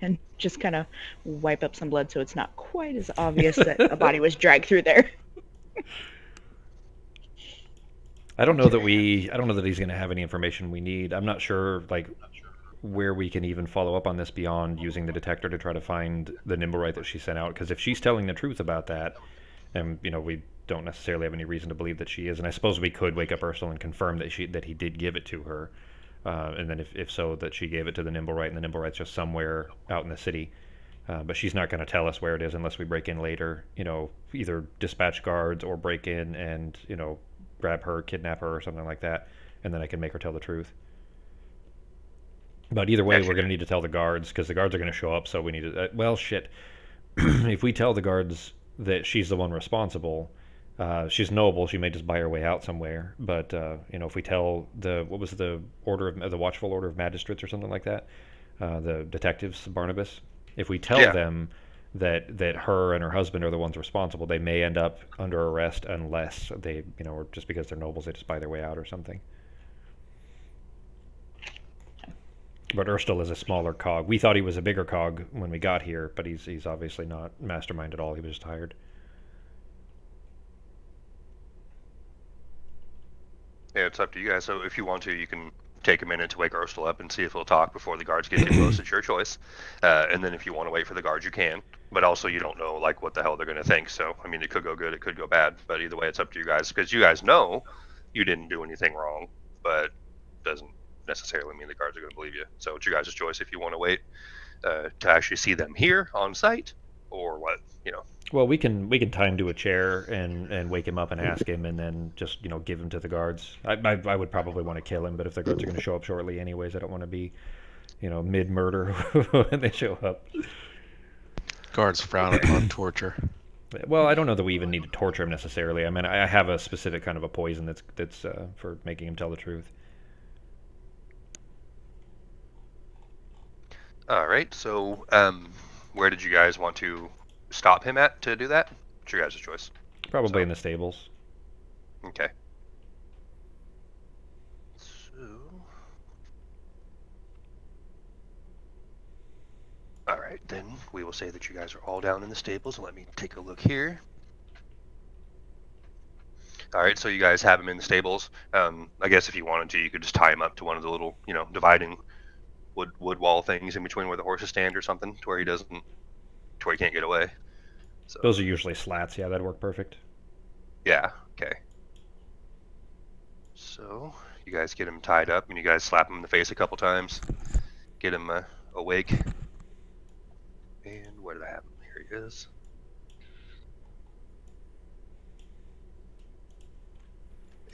S3: And just kind of wipe up some blood so it's not quite as obvious that a body *laughs* was dragged through there. *laughs*
S2: I don't know that we. I don't know that he's going to have any information we need. I'm not sure, like, where we can even follow up on this beyond using the detector to try to find the Nimblewright that she sent out. Because if she's telling the truth about that, and you know, we don't necessarily have any reason to believe that she is. And I suppose we could wake up Urstul and confirm that she that he did give it to her. Uh, and then if, if so, that she gave it to the Nimblewright, and the Nimblewright's just somewhere out in the city. Uh, but she's not going to tell us where it is unless we break in later. You know, either dispatch guards or break in and you know grab her, kidnap her, or something like that, and then I can make her tell the truth. But either way,
S1: Actually-
S2: we're going to need to tell the guards because the guards are going to show up. So we need to. Uh, well, shit. *clears throat* if we tell the guards that she's the one responsible, uh, she's noble. She may just buy her way out somewhere. But uh, you know, if we tell the what was the order of the watchful order of magistrates or something like that, uh, the detectives Barnibus. If we tell
S1: Yeah.
S2: them that that her and her husband are the ones responsible, they may end up under arrest unless they, you know, or just because they're nobles, they just buy their way out or something. But Urstul is a smaller cog. We thought he was a bigger cog when we got here, but he's he's obviously not mastermind at all. He was just hired.
S1: Yeah, it's up to you guys. So if you want to, you can take a minute to wake Urstul up and see if he'll talk before the guards get too close. It's your choice. Uh, and then if you want to wait for the guards, you can. But also, you don't know like what the hell they're going to think. So I mean, it could go good, it could go bad. But either way, it's up to you guys because you guys know you didn't do anything wrong, but doesn't necessarily mean the guards are going to believe you. So it's your guys' choice if you want to wait uh, to actually see them here on site or what. You know.
S2: Well, we can we can tie him to a chair and, and wake him up and ask him, and then just you know give him to the guards. I I, I would probably want to kill him, but if the guards are going to show up shortly anyways, I don't want to be, you know, mid murder *laughs* when they show up.
S4: Guards frown upon *coughs* torture.
S2: Well, I don't know that we even need to torture him necessarily. I mean, I I have a specific kind of a poison that's that's uh, for making him tell the truth.
S1: All right. So um, where did you guys want to stop him at to do that? It's your guys' choice.
S2: Probably
S1: So-
S2: in the stables.
S1: Okay. So. All right, then we will say that you guys are all down in the stables. Let me take a look here. All right, so you guys have him in the stables. Um, I guess if you wanted to, you could just tie him up to one of the little, you know, dividing wood wood wall things in between where the horses stand or something, to where he doesn't, to where he can't get away. So
S2: Those are usually slats. Yeah, that'd work perfect.
S1: yeah, okay. So, you guys get him tied up and you guys slap him in the face a couple times. Get him uh, awake. And where did I have him? Here he is.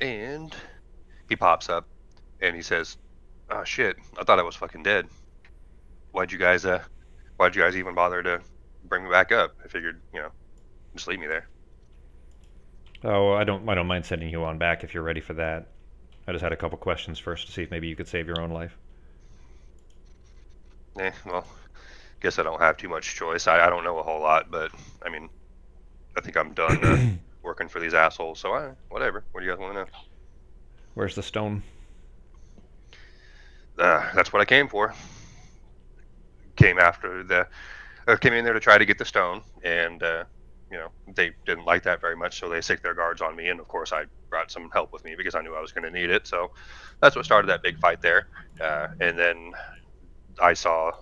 S1: And he pops up and he says, Oh shit, I thought I was fucking dead. Why'd you guys, uh, why'd you guys even bother to bring me back up? I figured, you know, just leave me there.
S2: Oh, I don't I don't mind sending you on back if you're ready for that. I just had a couple questions first to see if maybe you could save your own life.
S1: Eh, well, guess I don't have too much choice. I, I don't know a whole lot, but I mean, I think I'm done uh, *coughs* working for these assholes. So I, whatever. What do you guys want to know?
S2: Where's the stone?
S1: Uh, that's what I came for. Came after the, uh, came in there to try to get the stone, and uh, you know they didn't like that very much, so they sicked their guards on me. And of course, I brought some help with me because I knew I was going to need it. So that's what started that big fight there. Uh, and then I saw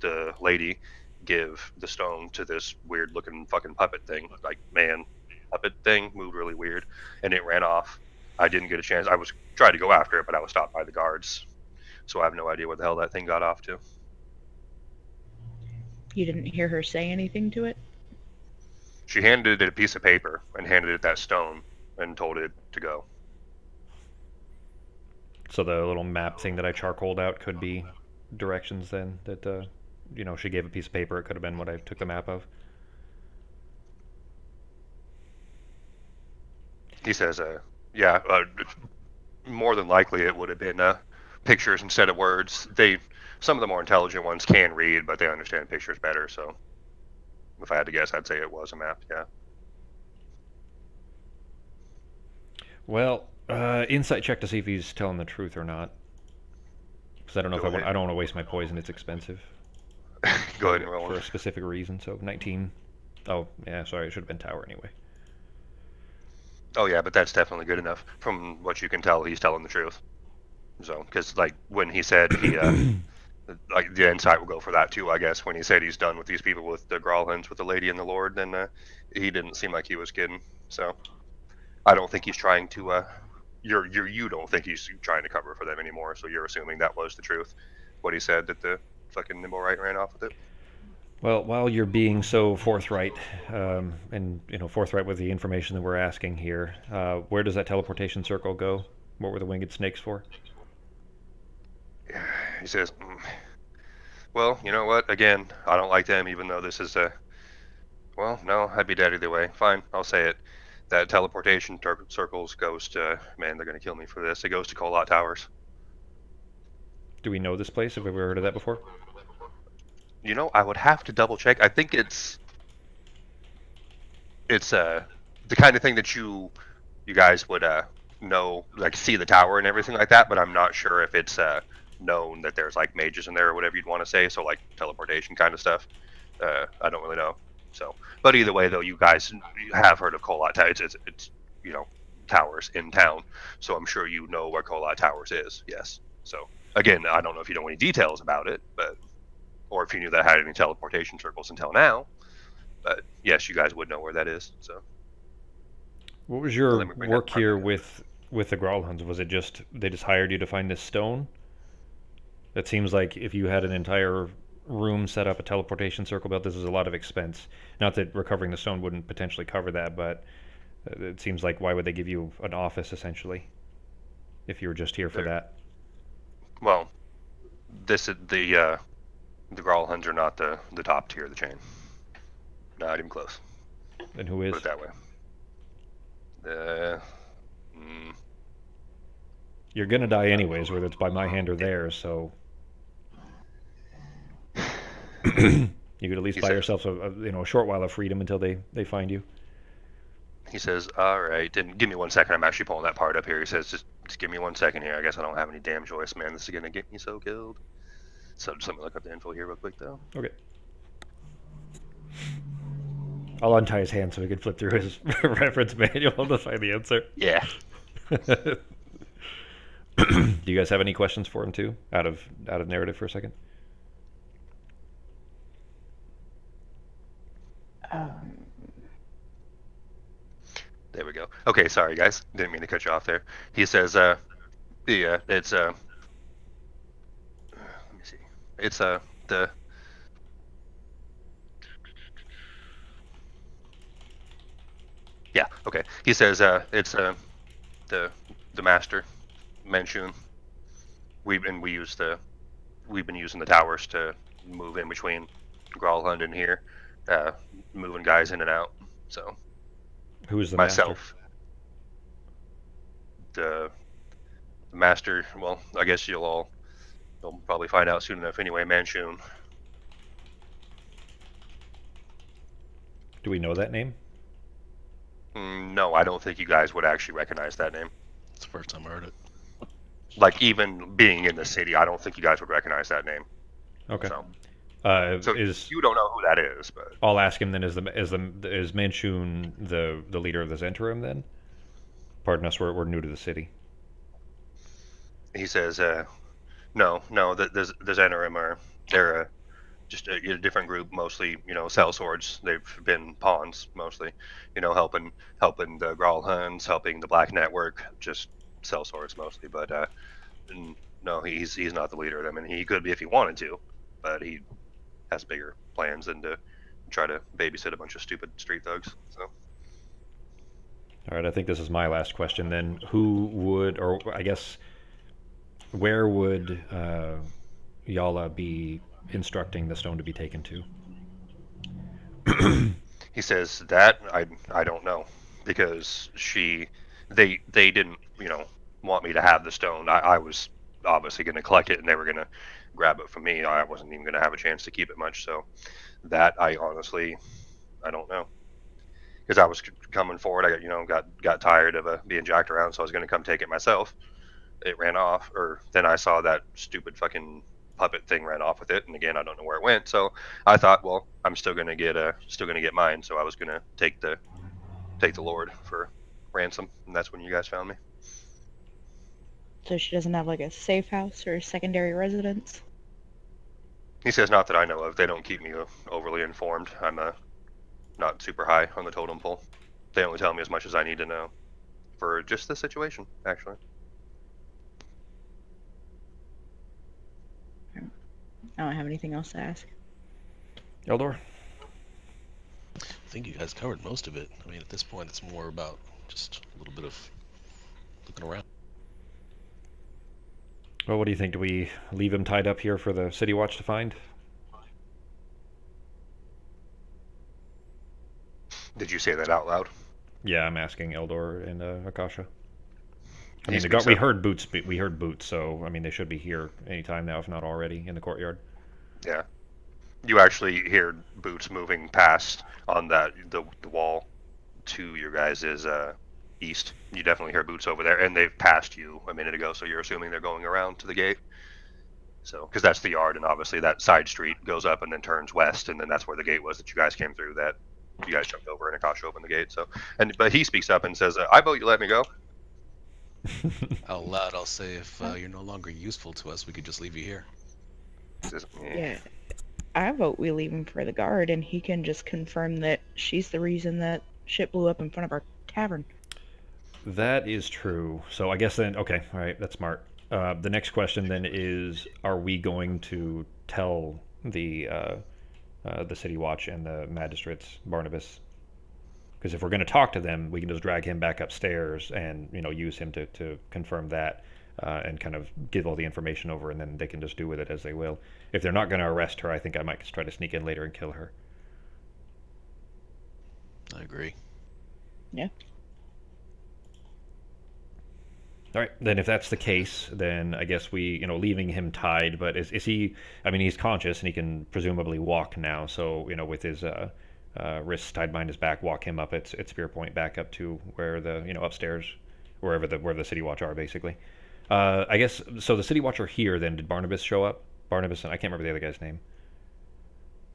S1: the lady give the stone to this weird looking fucking puppet thing, like man puppet thing, moved really weird, and it ran off. I didn't get a chance. I was trying to go after it, but I was stopped by the guards, so I have no idea what the hell that thing got off to.
S3: You didn't hear her say anything to it?
S1: She handed it a piece of paper and handed it that stone and told it to go.
S2: So the little map thing that I charcoaled out could be directions then that uh, you know she gave a piece of paper. It could have been what I took the map of.
S1: He says, uh, yeah, uh, more than likely it would have been uh, pictures instead of words. They, some of the more intelligent ones can read, but they understand pictures better. So, if I had to guess, I'd say it was a map. Yeah.
S2: Well, uh, insight check to see if he's telling the truth or not. Because I don't know
S1: Go
S2: if I want. I don't want to waste my poison. It's expensive *laughs*
S1: Go ahead and roll.
S2: for a specific reason. So 19. Oh yeah, sorry. It should have been tower anyway.
S1: Oh yeah, but that's definitely good enough. From what you can tell, he's telling the truth. So, because like when he said he, uh, *clears throat* like the insight will go for that too, I guess. When he said he's done with these people with the Gralhunds, with the Lady and the Lord, then uh, he didn't seem like he was kidding. So, I don't think he's trying to. Uh, you're you you don't think he's trying to cover for them anymore. So you're assuming that was the truth. What he said that the fucking Nimblewright ran off with it.
S2: Well, while you're being so forthright, um, and you know forthright with the information that we're asking here, uh, where does that teleportation circle go? What were the winged snakes for?
S1: He says, "Mm, "Well, you know what? Again, I don't like them, even though this is a. Well, no, I'd be dead either way. Fine, I'll say it. That teleportation circles goes to man. They're gonna kill me for this. It goes to Kolat Towers.
S2: Do we know this place? Have we ever heard of that before?
S1: You know, I would have to double check. I think it's. It's uh the kind of thing that you, you guys would uh know, like see the tower and everything like that. But I'm not sure if it's uh known that there's like mages in there or whatever you'd want to say. So like teleportation kind of stuff. Uh, I don't really know. So, but either way, though, you guys you have heard of Kolat Towers. It's, it's, you know towers in town, so I'm sure you know where Kolat Towers is. Yes. So again, I don't know if you know any details about it, but or if you knew that I had any teleportation circles until now. But yes, you guys would know where that is. So
S2: What was your
S1: Let me bring that
S2: work here with with the Gralhunds? Was it just they just hired you to find this stone? It seems like if you had an entire room set up, a teleportation circle built, this is a lot of expense. Not that recovering the stone wouldn't potentially cover that, but uh, it seems like why would they give you an office essentially if you were just here for
S1: There-
S2: that?
S1: well, this is the uh, the Gralhunds are not the the top tier of the chain. Not even close.
S2: And who is?
S1: Put it that way. The
S2: You're gonna die anyways, whether it's by my hand or theirs. So *clears throat* you could at least
S1: He
S2: buy
S1: said-
S2: yourself a, a you know a short while of freedom until they they find you.
S1: he says, "All right, and give me one second. I'm actually pulling that part up here." He says, "Just just give me one second here. I guess I don't have any damn choice, man. This is gonna get me so killed." So just let me look up the info here real quick, though.
S2: Okay. I'll untie his hand so he can flip through his *laughs* reference manual to find the answer.
S1: Yeah. *laughs* *clears throat*
S2: Do you guys have any questions for him too? Out of out of narrative for a second.
S3: Um,
S1: There we go. Okay, sorry guys, didn't mean to cut you off there. He says, uh, yeah, it's uh, let me see, it's uh the yeah, okay. He says, uh, it's uh, the the master, Manshoon. We've been we use the we've been using the towers to move in between Gralhund and here, uh, moving guys in and out. So
S2: Who is the master?
S1: myself. The, the master. Well, I guess you'll all you'll probably find out soon enough. Anyway, Manshoon.
S2: Do we know that name?
S1: Mm, no, I don't think you guys would actually recognize that name.
S4: It's the first time I heard it.
S1: Like even being in the city, I don't think you guys would recognize that name.
S2: Okay.
S1: So,
S2: Uh,
S1: so
S2: is
S1: you don't know who that is, but
S2: I'll ask him then. Is the is the is Manshoon the the leader of the Zhentarim then? Pardon us, we're we're new to the city.
S1: he says, uh, no, no, the the, the Zhentarim are they're uh, just a, a different group, mostly you know sell swords. They've been pawns mostly, you know, helping helping the Gralhunds, helping the Black Network, just sell swords mostly. But uh, no, he's he's not the leader of them, and he could be if he wanted to, but he has bigger plans than to try to babysit a bunch of stupid street thugs. So.
S2: All right, I think this is my last question. Then, who would, or I guess, where would uh, Yalah be instructing the stone to be taken to?
S1: he says that I I don't know because she they they didn't you know want me to have the stone. I, I was obviously going to collect it and they were going to grab it from me. I wasn't even going to have a chance to keep it much. So that I honestly I don't know because I was coming forward. I got you know got got tired of uh, being jacked around, so I was going to come take it myself. It ran off, or then I saw that stupid fucking puppet thing ran off with it, and again I don't know where it went. So I thought, well, I'm still going to get a uh, still going to get mine. So I was going to take the take the Lord for ransom, and that's when you guys found me.
S3: So she doesn't have like a safe house or a secondary residence.
S1: He says, not that I know of. They don't keep me overly informed. I'm uh, not super high on the totem pole. They only tell me as much as I need to know for just the situation, actually.
S3: I don't have anything else to ask.
S2: Eldor?
S4: I think you guys covered most of it. I mean, at this point, it's more about just a little bit of looking around.
S2: Well, what do you think? Do we leave him tied up here for the City Watch to find?
S1: Did you say that out loud?
S2: Yeah, I'm asking Eldor and uh, Akasha. I mean, got, we heard boots. We heard boots, so I mean, they should be here anytime now, if not already, in the courtyard.
S1: Yeah, you actually hear boots moving past on that the, the wall to your guys' is uh, east. You definitely hear boots over there, and they've passed you a minute ago, so you're assuming they're going around to the gate. So, because that's the yard, and obviously that side street goes up and then turns west, and then that's where the gate was that you guys came through. That you guys jumped over, and Akasha opened the gate. So, and but he speaks up and says, uh, "I vote you let me go." *laughs*
S4: Out loud, I'll say, if uh, you're no longer useful to us, we could just leave you here.
S3: Says, eh. Yeah. I vote we leave him for the guard, and he can just confirm that she's the reason that shit blew up in front of our tavern.
S2: That is true. So I guess then, okay, all right, that's smart. Uh, the next question then is: Are we going to tell the uh, uh, the city watch and the magistrates, Barnibus? Because if we're going to talk to them, we can just drag him back upstairs and you know use him to to confirm that. Uh, and kind of give all the information over, and then they can just do with it as they will. If they're not going to arrest her, I think I might just try to sneak in later and kill her.
S4: I agree.
S3: Yeah.
S2: All right, then if that's the case, then I guess we, you know, leaving him tied. But is, is he? I mean, he's conscious and he can presumably walk now. So you know, with his uh, uh, wrists tied behind his back, walk him up at, at Spear Point back up to where the you know upstairs, wherever the where the City Watch are basically. Uh, I guess so. The City Watch are here. Then did Barnibus show up? Barnibus and I can't remember the other guy's name.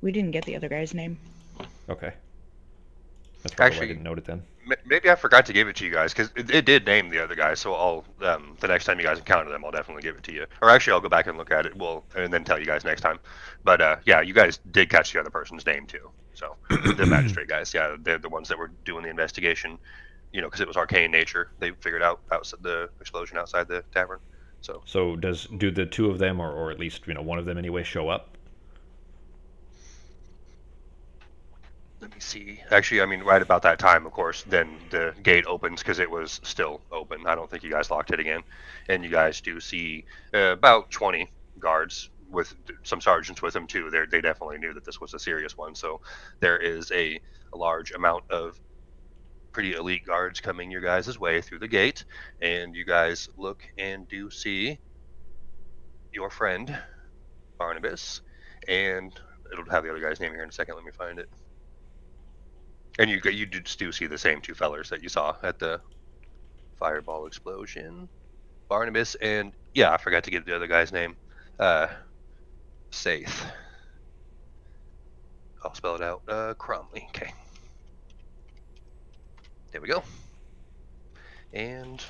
S3: We didn't get the other guy's name.
S2: Okay. That's probably
S1: Actually,
S2: why I didn't note it then
S1: maybe I forgot to give it to you guys because it, it, did name the other guy. So I'll um, the next time you guys encounter them, I'll definitely give it to you. Or actually, I'll go back and look at it. Well, and then tell you guys next time. But uh, yeah, you guys did catch the other person's name too. So *clears throat* the magistrate guys, yeah, they're the ones that were doing the investigation. You know, because it was arcane nature. They figured out outside the explosion outside the tavern. So.
S2: So does do the two of them, or, or at least you know one of them anyway, show up?
S1: Let me see. Actually, I mean, right about that time, of course, then the gate opens because it was still open. I don't think you guys locked it again. And you guys do see uh, about 20 guards with some sergeants with them, too. They're, they definitely knew that this was a serious one. So there is a, a large amount of pretty elite guards coming your guys' way through the gate. And you guys look and do see your friend, Barnibus. And it'll have the other guy's name here in a second. Let me find it. And you you do see the same two fellers that you saw at the fireball explosion. Barnibus and yeah, I forgot to give the other guy's name. Uh, Saeth. I'll spell it out. Uh, Cromley. Okay. There we go. And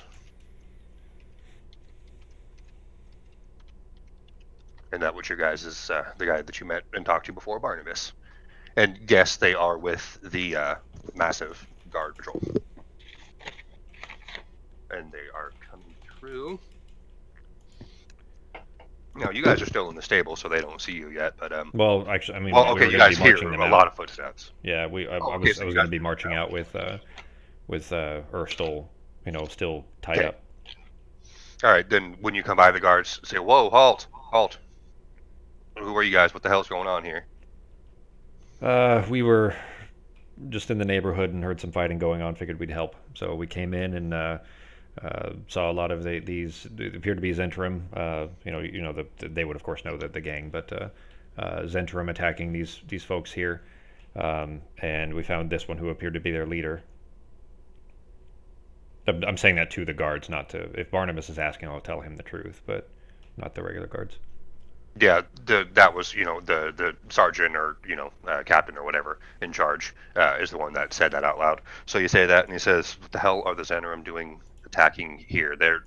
S1: and that was your guys is uh, the guy that you met and talked to before, Barnibus. And yes, they are with the uh, massive guard patrol, and they are coming through. No, you guys are still in the stable, so they don't see you yet. But um,
S2: Well, actually, I mean,
S1: well, okay,
S2: were
S1: you guys hear a lot of footsteps.
S2: Yeah, we. I,
S1: Oh,
S2: I
S1: okay,
S2: was.
S1: so
S2: I was going to be marching
S1: out.
S2: out with, uh, with uh, Urstul, you know, still tied
S1: Okay.
S2: up.
S1: All right, then when you come by the guards, say, "Whoa, halt, halt! Who are you guys? What the hell's going on here?"
S2: Uh, we were just in the neighborhood and heard some fighting going on. Figured we'd help, so we came in and uh, uh, saw a lot of the, these. Appeared to be Zhentarim. Uh, you know, you know, the, they would of course know that the gang, but uh, uh, Zhentarim attacking these these folks here, um, and we found this one who appeared to be their leader. I'm saying that to the guards, not to. If Barnibus is asking, I'll tell him the truth, but not the regular guards.
S1: Yeah, the that was you know the the sergeant or you know uh, captain or whatever in charge uh, is the one that said that out loud. So you say that, and he says, "What the hell are the Zhentarim doing attacking here? They're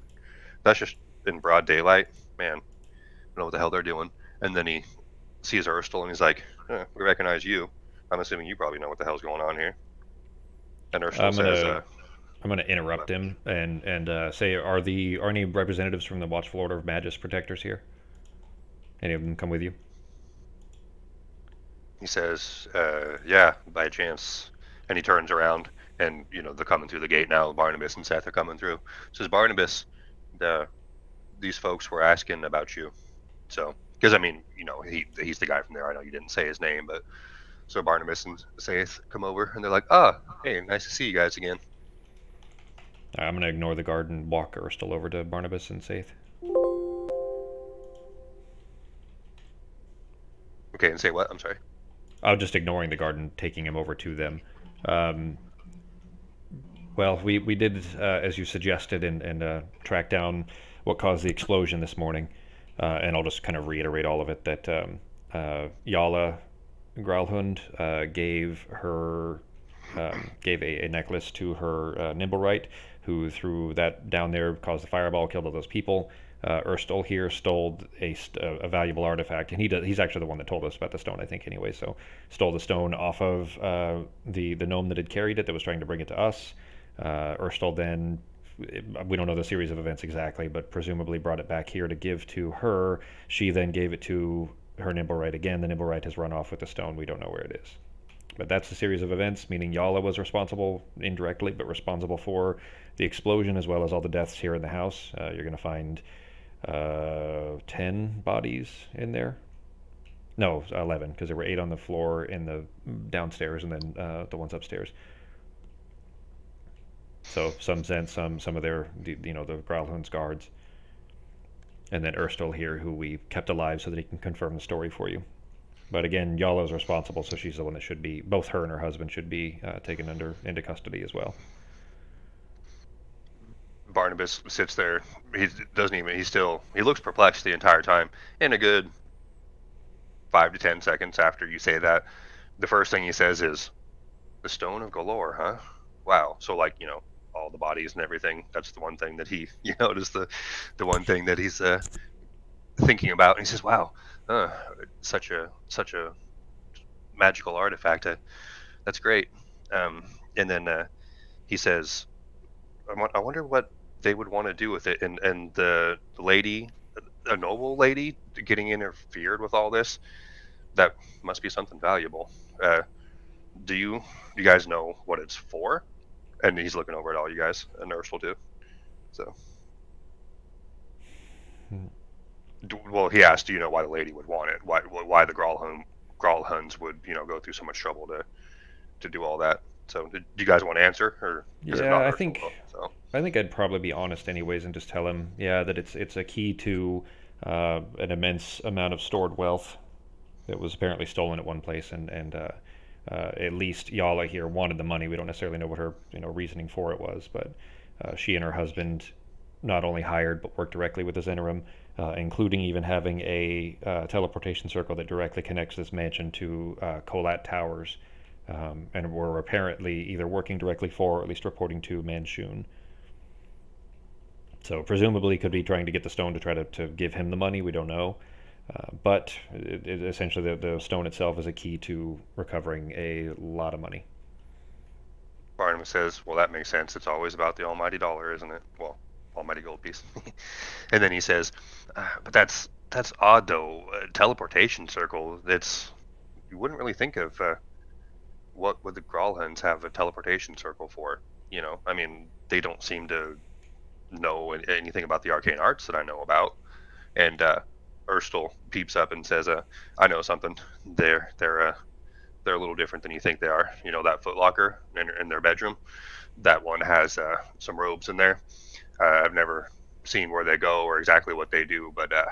S1: that's just in broad daylight, man. I don't know what the hell they're doing." And then he sees Urstul, and he's like, eh, "We recognize you. I'm assuming you probably know what the hell's going on here." And Urstul
S2: I'm
S1: says,
S2: gonna-
S1: uh,
S2: I'm going to interrupt him and and uh, say, are the are any representatives from the Watchful Order of Magus protectors here? Any of them come with you?
S1: He says, uh, "Yeah, by chance." And he turns around, and you know they're coming through the gate now. Barnibus and Saeth are coming through. Says Barnibus, the these folks were asking about you. So, because I mean, you know, he he's the guy from there. I know you didn't say his name, but so Barnibus and Saeth come over, and they're like, "Ah, hey, nice to see you guys again."
S2: I'm going to ignore the guard and walk Urstul over to Barnibus and Saeth.
S1: Okay, and say what? I'm sorry.
S2: Oh, just ignoring the guard and taking him over to them. Um, well, we, we did, uh, as you suggested, and, and uh, track down what caused the explosion this morning. Uh, and I'll just kind of reiterate all of it that um, uh, Yalah Gralhund uh, gave her um, gave a, a necklace to her uh, Nimblewright, who threw that down there, caused the fireball, killed all those people. Uh, Urstul here stole a, a valuable artifact, and he does, he's actually the one that told us about the stone, I think, anyway. So stole the stone off of uh, the the gnome that had carried it, that was trying to bring it to us. Uh, then, we don't know the series of events exactly, but presumably brought it back here to give to her. She then gave it to her Nimblewright again. The Nimblewright has run off with the stone. We don't know where it is. But that's the series of events, meaning Yalah was responsible indirectly, but responsible for the explosion as well as all the deaths here in the house. Uh, you're going to find uh, 10 bodies in there. No, 11, because there were 8 on the floor in the downstairs and then uh, the ones upstairs. So some sent some some of their you know the Gralhund's guards, and then Urstul here, who we kept alive so that he can confirm the story for you. But again, Yalah's responsible, so she's the one that should be. Both her and her husband should be uh, taken under into custody as well.
S1: Barnibus sits there. He doesn't even. He still. He looks perplexed the entire time. In a good five to ten seconds after you say that, the first thing he says is, "The stone of Golorr, huh? Wow. So like you know all the bodies and everything. That's the one thing that he *laughs* you know is the the one thing that he's uh, thinking about. And he says, "Wow, uh, such a such a magical artifact. Uh, that's great." Um, and then uh, he says, I, I wonder what they would want to do with it. And and the lady, a noble lady, getting interfered with all this, that must be something valuable. Uh, do you you guys know what it's for? And he's looking over at all you guys, and Nurse will do. So.
S2: Hmm.
S1: Do, well, he asked, do you know why the lady would want it? Why why the Gralhund Gralhunds would you know go through so much trouble to to do all that? So, do you guys want to answer, or
S2: Yeah, I think-
S1: so.
S2: I think I'd probably be honest anyways and just tell him, yeah, that it's it's a key to uh, an immense amount of stored wealth that was apparently stolen at one place, and and uh, uh, at least Yalah here wanted the money. We don't necessarily know what her you know reasoning for it was, but uh, she and her husband not only hired but worked directly with this interim, uh, including even having a uh, teleportation circle that directly connects this mansion to Kolat Towers. Um, and were apparently either working directly for or at least reporting to Manshoon. So presumably could be trying to get the stone to try to, to give him the money. We don't know. Uh, but it, it, essentially, the, the stone itself is a key to recovering a lot of money.
S1: Barnibus says, "Well, that makes sense. It's always about the almighty dollar, isn't it? Well, almighty gold piece." *laughs* and then he says, uh, "But that's that's odd, though. Uh, teleportation circle. That's you wouldn't really think of. Uh, what would the Gralhunds have a teleportation circle for? You know, I mean, they don't seem to know anything about the arcane arts that I know about. And uh, peeps up and says, uh, "I know something. They're they're uh, they're a little different than you think they are. You know that footlocker in, in their bedroom. That one has uh, some robes in there. Uh, I've never seen where they go or exactly what they do, but uh,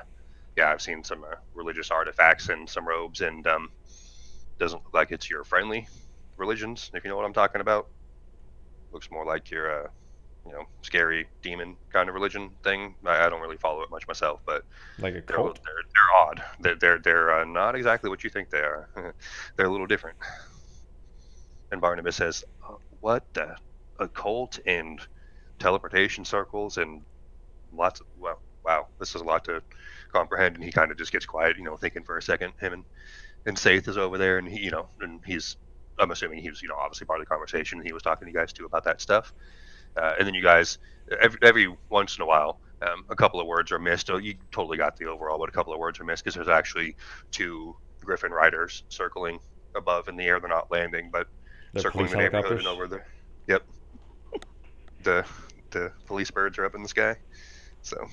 S1: yeah, I've seen some uh, religious artifacts and some robes, and um, doesn't look like it's your friendly religions, if you know what I'm talking about. Looks more like your, uh, you know, scary demon kind of religion thing. I, I, don't really follow it much myself, but
S2: like a cult.
S1: They're, they're, they're odd. They're they're, they're uh, not exactly what you think they are. *laughs* they're a little different. And Barnibus says, uh, "What the, a cult and teleportation circles and lots of well, wow, this is a lot to comprehend." And he kind of just gets quiet, you know, thinking for a second. Him and and Saeth is over there, and he, you know, and he's I'm assuming he was, you know, obviously part of the conversation. He was talking to you guys too about that stuff. Uh, and then you guys, every, every once in a while, um, a couple of words are missed. Oh, you totally got the overall, but a couple of words are missed because there's actually two Griffin riders circling above in the air. They're not landing, but
S2: They're
S1: circling the neighborhood and over there. Yep. The the police birds are up in the sky, so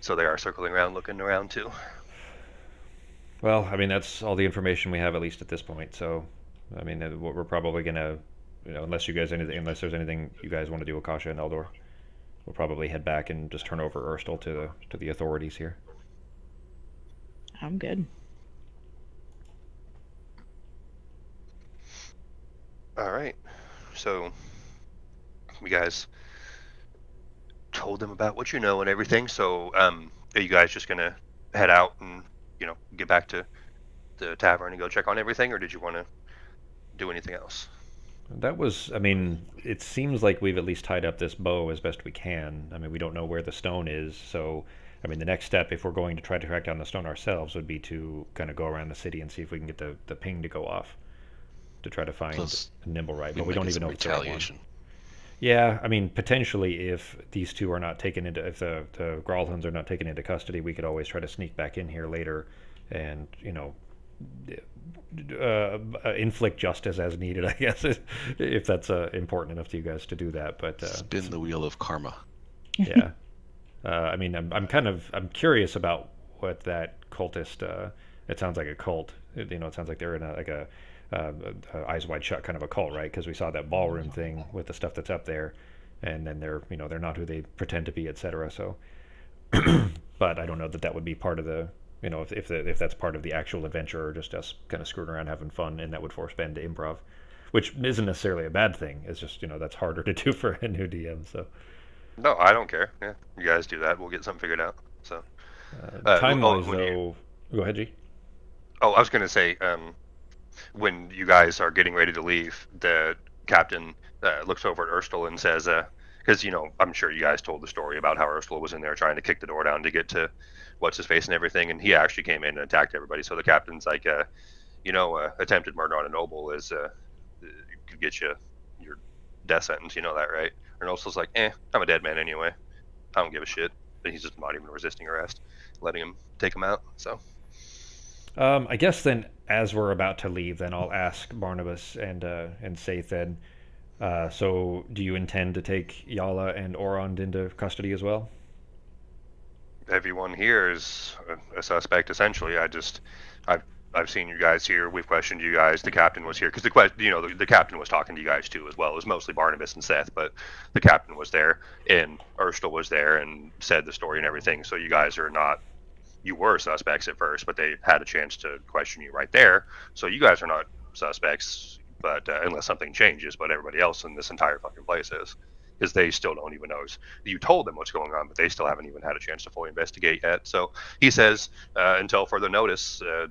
S1: so they are circling around, looking around too.
S2: Well, I mean that's all the information we have at least at this point. So I mean, uh, we're probably gonna, you know, unless you guys anything, unless there's anything you guys want to do, Akasha and Eldor, we'll probably head back and just turn over Urstul to the to the authorities here.
S3: I'm good.
S1: All right, so you guys told them about what you know and everything. So, um, are you guys just gonna head out and you know get back to the tavern and go check on everything, or did you want to do anything else.
S2: That was, I mean, it seems like we've at least tied up this bow as best we can. I mean, we don't know where the stone is, so, I mean, the next step, if we're going to try to track down the stone ourselves, would be to kind of go around the city and see if we can get the, the ping to go off to try to find Plus, a Nimblewright. But we don't even know if it's retaliation. Yeah, I mean, potentially, if these two are not taken into, if the the Gralhunds are not taken into custody, we could always try to sneak back in here later, and you know, uh, uh, inflict justice as needed, *laughs* I guess, if that's uh, important enough to you guys to do that. But uh,
S4: spin the wheel of karma. *laughs*
S2: Yeah, uh, I mean, I'm I'm kind of I'm curious about what that cultist. Uh, it sounds like a cult. It, you know, it sounds like they're in a like a, a eyes wide shut kind of a cult, right? Because we saw that ballroom thing with the stuff that's up there, and then they're you know they're not who they pretend to be, etc. So, *clears throat* but I don't know that that would be part of the you know, if if, the, if that's part of the actual adventure or just us kind of screwing around having fun, and that would force Ben to improv, which isn't necessarily a bad thing. It's just you know that's harder *laughs* to do for a new DM. So.
S1: No, I don't care. Yeah, you guys do that. We'll get something figured out. So.
S2: Uh, uh time wise, oh, though, you... go ahead, G.
S1: Oh, I was gonna say, um, when you guys are getting ready to leave, the captain uh, looks over at Urstul and says, because uh, you know, I'm sure you guys told the story about how Urstul was in there trying to kick the door down to get to what's his face and everything, and he actually came in and attacked everybody. So the captain's like, uh, you know, uh, attempted murder on a noble is uh, could get you your death sentence. You know that, right? And Urstul's like, eh, I'm a dead man anyway. I don't give a shit. But he's just not even resisting arrest, letting him take him out. So.
S2: Um, I guess then, as we're about to leave, then I'll ask Barnibus and uh, and Saeth then. Uh, so, do you intend to take Yalah and Orond into custody as well?
S1: Everyone here is a, suspect essentially. I just I've I've seen you guys here. We've questioned you guys. The captain was here because the question, you know, the, the, captain was talking to you guys too as well. It was mostly Barnibus and Saeth, but the captain was there and Urstul was there and said the story and everything. So you guys are not, you were suspects at first, but they had a chance to question you right there. So you guys are not suspects, but uh, unless something changes, but everybody else in this entire fucking place is because they still don't even know. You told them what's going on, but they still haven't even had a chance to fully investigate yet. So he says, uh, until further notice, uh,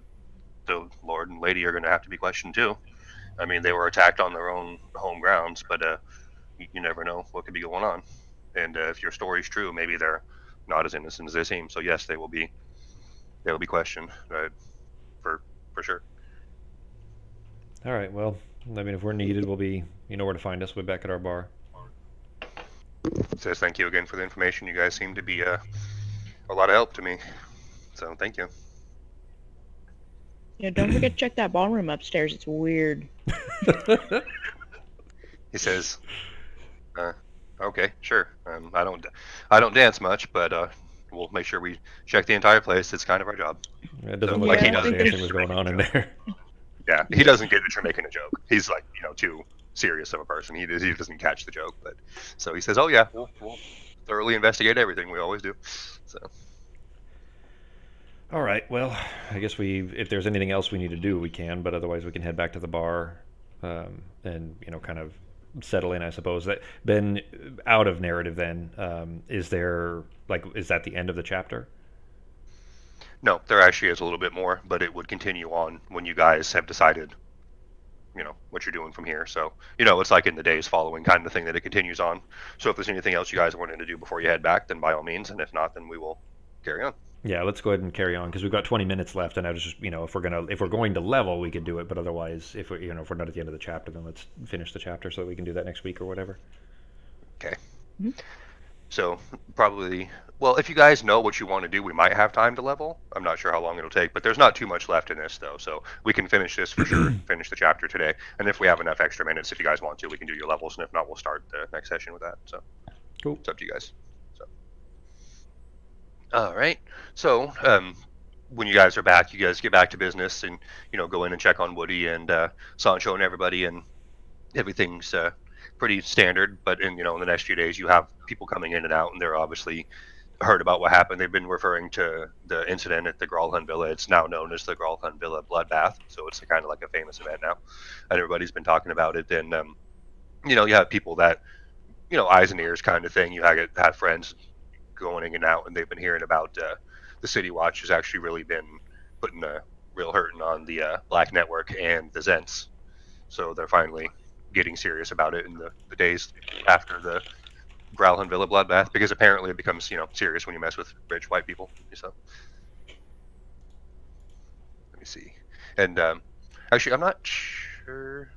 S1: the Lord and Lady are going to have to be questioned too. I mean, they were attacked on their own home grounds, but uh, you, never know what could be going on. And uh, if your story's true, maybe they're not as innocent as they seem. So yes, they will be they'll be questioned for for sure.
S2: All right. Well, I mean, if we're needed, we'll be. You know where to find us. We're back at our bar.
S1: Says thank you again for the information. You guys seem to be uh, a lot of help to me. So thank you.
S3: Yeah, don't forget to check that ballroom upstairs. It's weird. *laughs*
S1: He says, uh, "Okay, sure. Um, I don't, I don't dance much, but uh, we'll make sure we check the entire place. It's kind of our job."
S2: It doesn't
S1: So,
S2: look like
S1: like,
S2: he
S1: he
S2: knows
S3: doesn't-
S2: anything was going on in there. *laughs*
S1: Yeah, he doesn't get that you're making a joke. He's like, you know, too serious of a person. He he doesn't catch the joke, but so he says, "Oh yeah, we'll, we'll thoroughly investigate everything. We always do." So
S2: All right. Well, I guess we. If there's anything else we need to do, we can. But otherwise, we can head back to the bar, um, and you know, kind of settle in. I suppose that then out of narrative. Then um, is there like is that the end of the chapter?
S1: no, there actually is a little bit more, but it would continue on when you guys have decided, you know, what you're doing from here. So you know, it's like in the days following kind of thing that it continues on. So if there's anything else you guys wanted to do before you head back, then by all means, and if not, then we will carry on.
S2: Yeah, let's go ahead and carry on because we've got 20 minutes left, and I was just, you know, if we're gonna, if we're going to level, we could do it, but otherwise, if we, you know, if we're not at the end of the chapter, then let's finish the chapter so that we can do that next week or whatever.
S1: Okay.
S3: Mhm.
S1: So probably, well, if you guys know what you want to do, we might have time to level. I'm not sure how long it'll take, but there's not too much left in this though, so we can finish this for sure. *clears throat* finish the chapter today, and if we have enough extra minutes, if you guys want to, we can do your levels, and if not, we'll start the next session with that. So
S2: Cool.
S1: it's up to you guys. So. All right. So um, when you guys are back, you guys get back to business, and you know go in and check on Woody and uh, Sancho and everybody, and everything's uh, pretty standard. But in you know in the next few days, you have people coming in and out, and they're obviously heard about what happened. They've been referring to the incident at the Gralhund Villa. It's now known as the Gralhund Villa bloodbath, so it's kind of like a famous event now, and everybody's been talking about it. And um, you know, you have people that you know eyes and ears kind of thing. You have have friends going in and out, and they've been hearing about uh, the City Watch has actually really been putting a real hurting on the uh, Black Network and the Zhents. So they're finally getting serious about it in the, the days after the Gralhund Villa bloodbath, because apparently it becomes you know serious when you mess with rich white people. So let me see, and um, actually I'm not sure.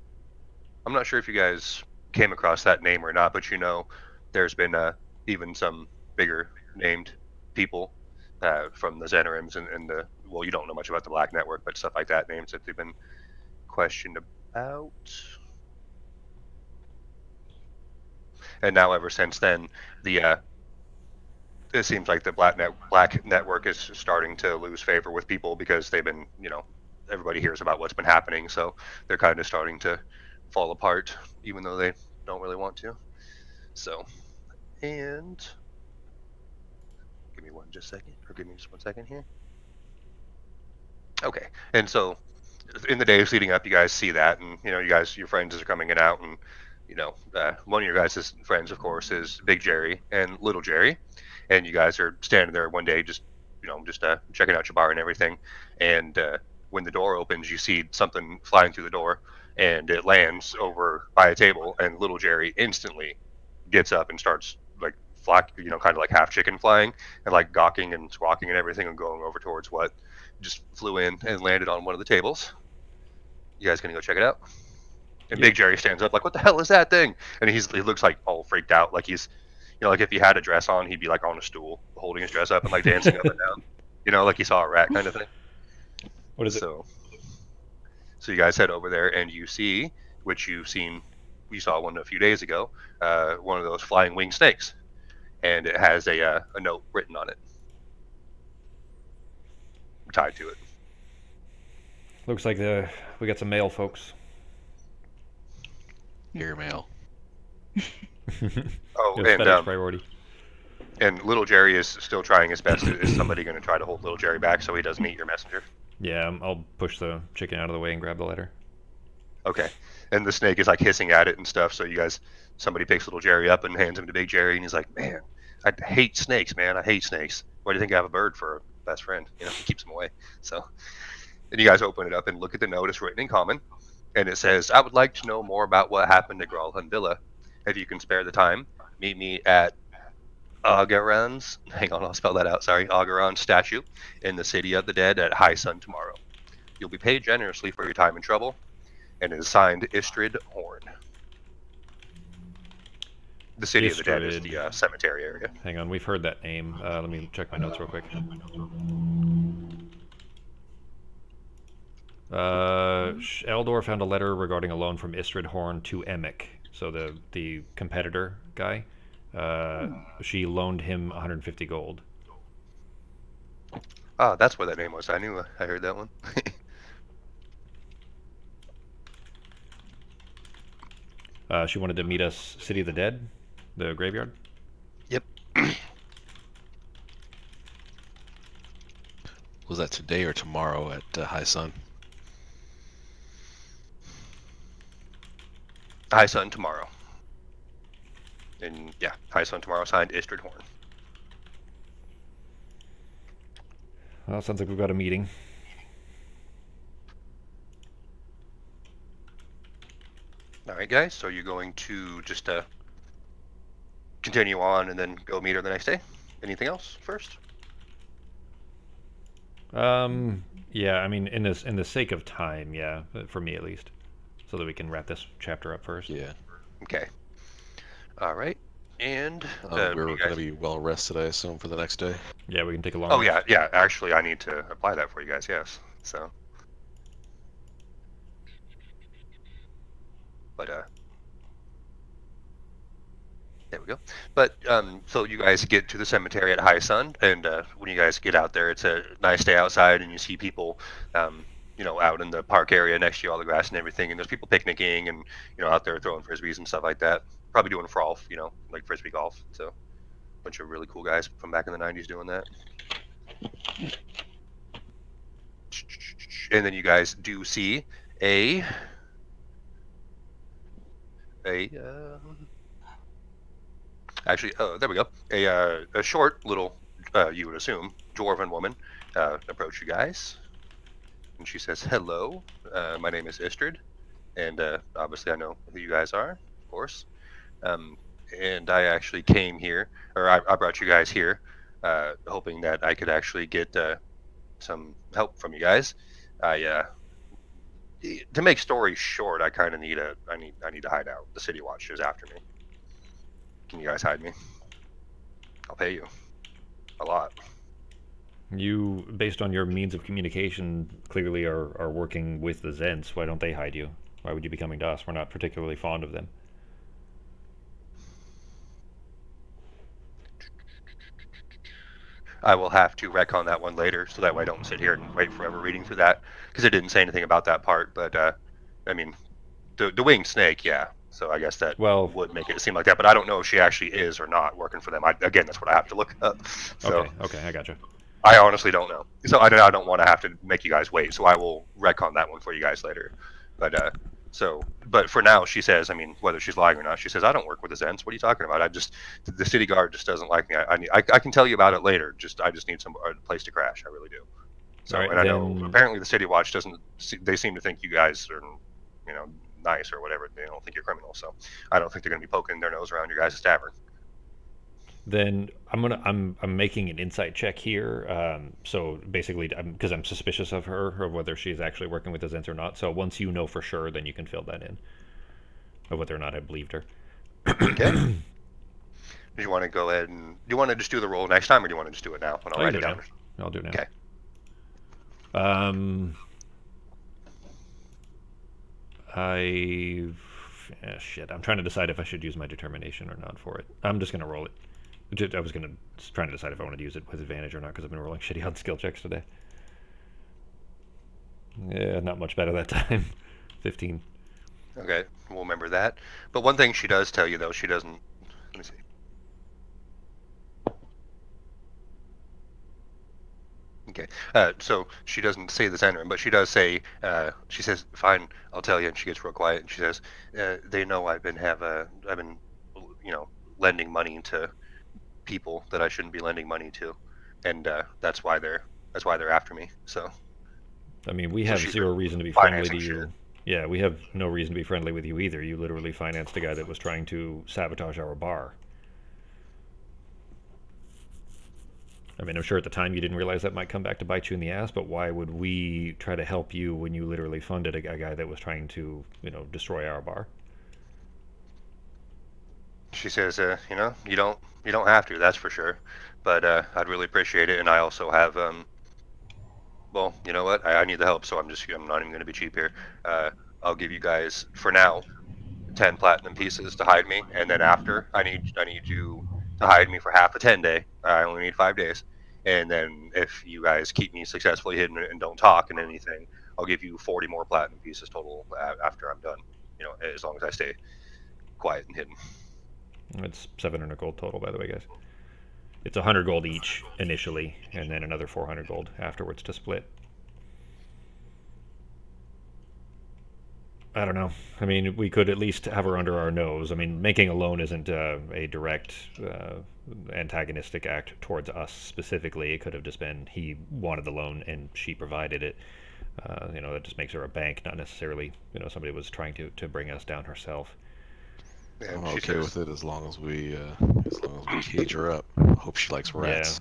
S1: I'm not sure if you guys came across that name or not, but you know, there's been uh, even some bigger named people uh, from the Zhentarims and, and the well, you don't know much about the Black Network, but stuff like that, names that they've been questioned about. And now, ever since then, the uh, it seems like the Black Net Black Network is starting to lose favor with people because they've been, you know, everybody hears about what's been happening, so they're kind of starting to fall apart, even though they don't really want to. So, and give me one just second, or give me just one second here. Okay, and so in the days leading up, you guys see that, and you know, you guys, your friends are coming in out, and you know, uh, one of your guys' friends, of course, is Big Jerry and Little Jerry, and you guys are standing there one day, just you know, just uh, checking out your bar and everything, and uh, when the door opens, you see something flying through the door, and it lands over by a table, and Little Jerry instantly gets up and starts like flock, you know, kind of like half chicken flying, and like gawking and squawking and everything, and going over towards what just flew in and landed on one of the tables. You guys gonna go check it out? And
S2: Yeah.
S1: Big Jerry stands up like, "What the hell is that thing?" And he's he looks like all freaked out, like he's, you know, like if he had a dress on, he'd be like on a stool, holding his dress up and like dancing up and down, you know, like he saw a rat kind of thing.
S2: What is it?
S1: So, so you guys head over there and you see, which you've seen, you saw one a few days ago, uh, one of those flying wing snakes, and it has a uh, a note written on it, tied to it.
S2: Looks like the we got some mail, folks.
S4: Airmail. *laughs*
S1: Oh,
S2: It's
S1: and um,
S2: priority.
S1: and little Jerry is still trying his best. Is somebody going to try to hold little Jerry back so he doesn't eat your messenger?
S2: Yeah, um, I'll push the chicken out of the way and grab the letter.
S1: Okay. And the snake is like hissing at it and stuff. So you guys, somebody picks little Jerry up and hands him to Big Jerry, and he's like, "Man, I hate snakes, man. I hate snakes. Why do you think I have a bird for a best friend? You know, he keeps them away." So, and you guys open it up and look at the note. It's written in common, and it says, "I would like to know more about what happened to Gralhund Villa. If you can spare the time, meet me at Ahghairon's, *laughs* hang on, I'll spell that out, sorry, Ahghairon statue in the City of the Dead at High Sun tomorrow. You'll be paid generously for your time and trouble, and it is signed Istrid Horn. The City of the Dead is the uh, cemetery area.
S2: Hang on, we've heard that name. Uh, let me check my notes real quick. Uh, Eldor found a letter regarding a loan from Istrid Horn to Emmek, so the the competitor guy. Uh, she loaned him 150 gold.
S1: Ah, that's where that name was. I knew I heard that one. *laughs*
S2: uh, she wanted to meet us, City of the Dead, the graveyard.
S1: Yep. *clears throat*
S4: Was that today or tomorrow at uh, High Sun?
S1: High Sun tomorrow. And yeah, High Sun tomorrow signed Istrid Horn.
S2: Well, sounds like we've got a meeting.
S1: All right, guys. So you're going to just uh, continue on and then go meet her the next day. Anything else first?
S2: Um. Yeah. I mean, in this, in the sake of time, yeah, for me at least so that we can wrap this chapter up first.
S4: Yeah.
S1: Okay. All right. And
S4: uh, uh, we're guys... gonna be well rested, I assume, for the next day.
S2: Yeah, we can take a long.
S1: Oh yeah, yeah. Actually, I need to apply that for you guys. Yes. So. But uh. There we go. But um, so you guys get to the cemetery at high sun, and uh, when you guys get out there, it's a nice day outside, and you see people um, you know, out in the park area next to all the grass and everything, and there's people picnicking and you know out there throwing frisbees and stuff like that. Probably doing frolf, you know, like frisbee golf. So, a bunch of really cool guys from back in the '90s doing that. And then you guys do see a a uh, actually, oh, there we go. A uh, a short little, uh, you would assume, dwarven woman uh, approach you guys and she says, "Hello, uh, my name is Istrid, and uh, obviously I know who you guys are, of course. Um, and I actually came here, or I, I brought you guys here, uh, hoping that I could actually get uh, some help from you guys. I, uh, to make story short, I kind of need a, I need, I need to hide out. The city watch is after me. Can you guys hide me? I'll pay you a lot."
S2: You, based on your means of communication, clearly are, are working with the Zhents. Why don't they hide you? Why would you be coming to us? We're not particularly fond of them.
S1: I will have to wreck on that one later, so that way I don't sit here and wait forever reading through that, because it didn't say anything about that part. But uh, I mean, the the winged snake, yeah. So I guess that
S2: well
S1: would make it seem like that, but I don't know if she actually is or not working for them. I, again, that's what I have to look up. So,
S2: okay, okay, I got you.
S1: I honestly don't know. So I don't, I don't want to have to make you guys wait. So I will wreck on that one for you guys later. But uh, so, but for now, she says, I mean, whether she's lying or not, she says, I don't work with the Zhents. What are you talking about? I just, the city guard just doesn't like me. I, I, need, I, I can tell you about it later. Just, I just need some a place to crash. I really do. So, right, and I know apparently the city watch doesn't. They seem to think you guys are, you know, nice or whatever. They don't think you're criminal. So I don't think they're going to be poking their nose around your guys' tavern
S2: then I'm gonna I'm I'm making an insight check here. Um, so basically, because I'm, I'm, suspicious of her of whether she's actually working with the Zhents or not. So once you know for sure, then you can fill that in of whether or not I believed her.
S1: okay. *coughs* Do you want to go ahead and do you want to just do the roll next time, or do you want to just do it now? And I'll
S2: oh,
S1: write it down.
S2: I'll do it now.
S1: Okay.
S2: Um. I. Eh, shit. I'm trying to decide if I should use my determination or not for it. I'm just gonna roll it. I was gonna trying to decide if I wanted to use it with advantage or not because I've been rolling *laughs* shitty on skill checks today. Yeah, not much better that *laughs* time. Fifteen.
S1: Okay, we'll remember that. But one thing she does tell you though, she doesn't. Let me see. Okay, uh, so she doesn't say the Zhentarim, but she does say, uh, she says, "Fine, I'll tell you." And she gets real quiet. And she says, uh, "They know I've been have a, I've been, you know, lending money to people that I shouldn't be lending money to, and uh, that's why they're that's why they're after me. So,
S2: I mean, we have zero reason to be friendly to you. Shit. Yeah, we have no reason to be friendly with you either. You literally financed a guy that was trying to sabotage our bar. I mean, I'm sure at the time you didn't realize that might come back to bite you in the ass, but why would we try to help you when you literally funded a, a guy that was trying to, you know, destroy our bar?
S1: She says, uh, you know, you don't you don't have to, that's for sure. But uh, I'd really appreciate it, and I also have, um, well, you know what? I, I need the help, so I'm just I'm not even going to be cheap here. Uh, I'll give you guys for now ten platinum pieces to hide me, and then after I need I need you to hide me for half a ten day. I only need five days, and then if you guys keep me successfully hidden and don't talk and anything, I'll give you forty more platinum pieces total after I'm done. You know, as long as I stay quiet and hidden.
S2: It's 700 gold total, by the way, guys. It's 100 gold each initially, and then another 400 gold afterwards to split. I don't know. I mean, we could at least have her under our nose. I mean, making a loan isn't uh, a direct uh, antagonistic act towards us specifically. It could have just been he wanted the loan and she provided it. Uh, you know, that just makes her a bank, not necessarily, you know, somebody was trying to, to bring us down herself.
S4: Yeah, I'm okay with it as long as we uh, as long as we *coughs* cage her up. Hope she likes rats.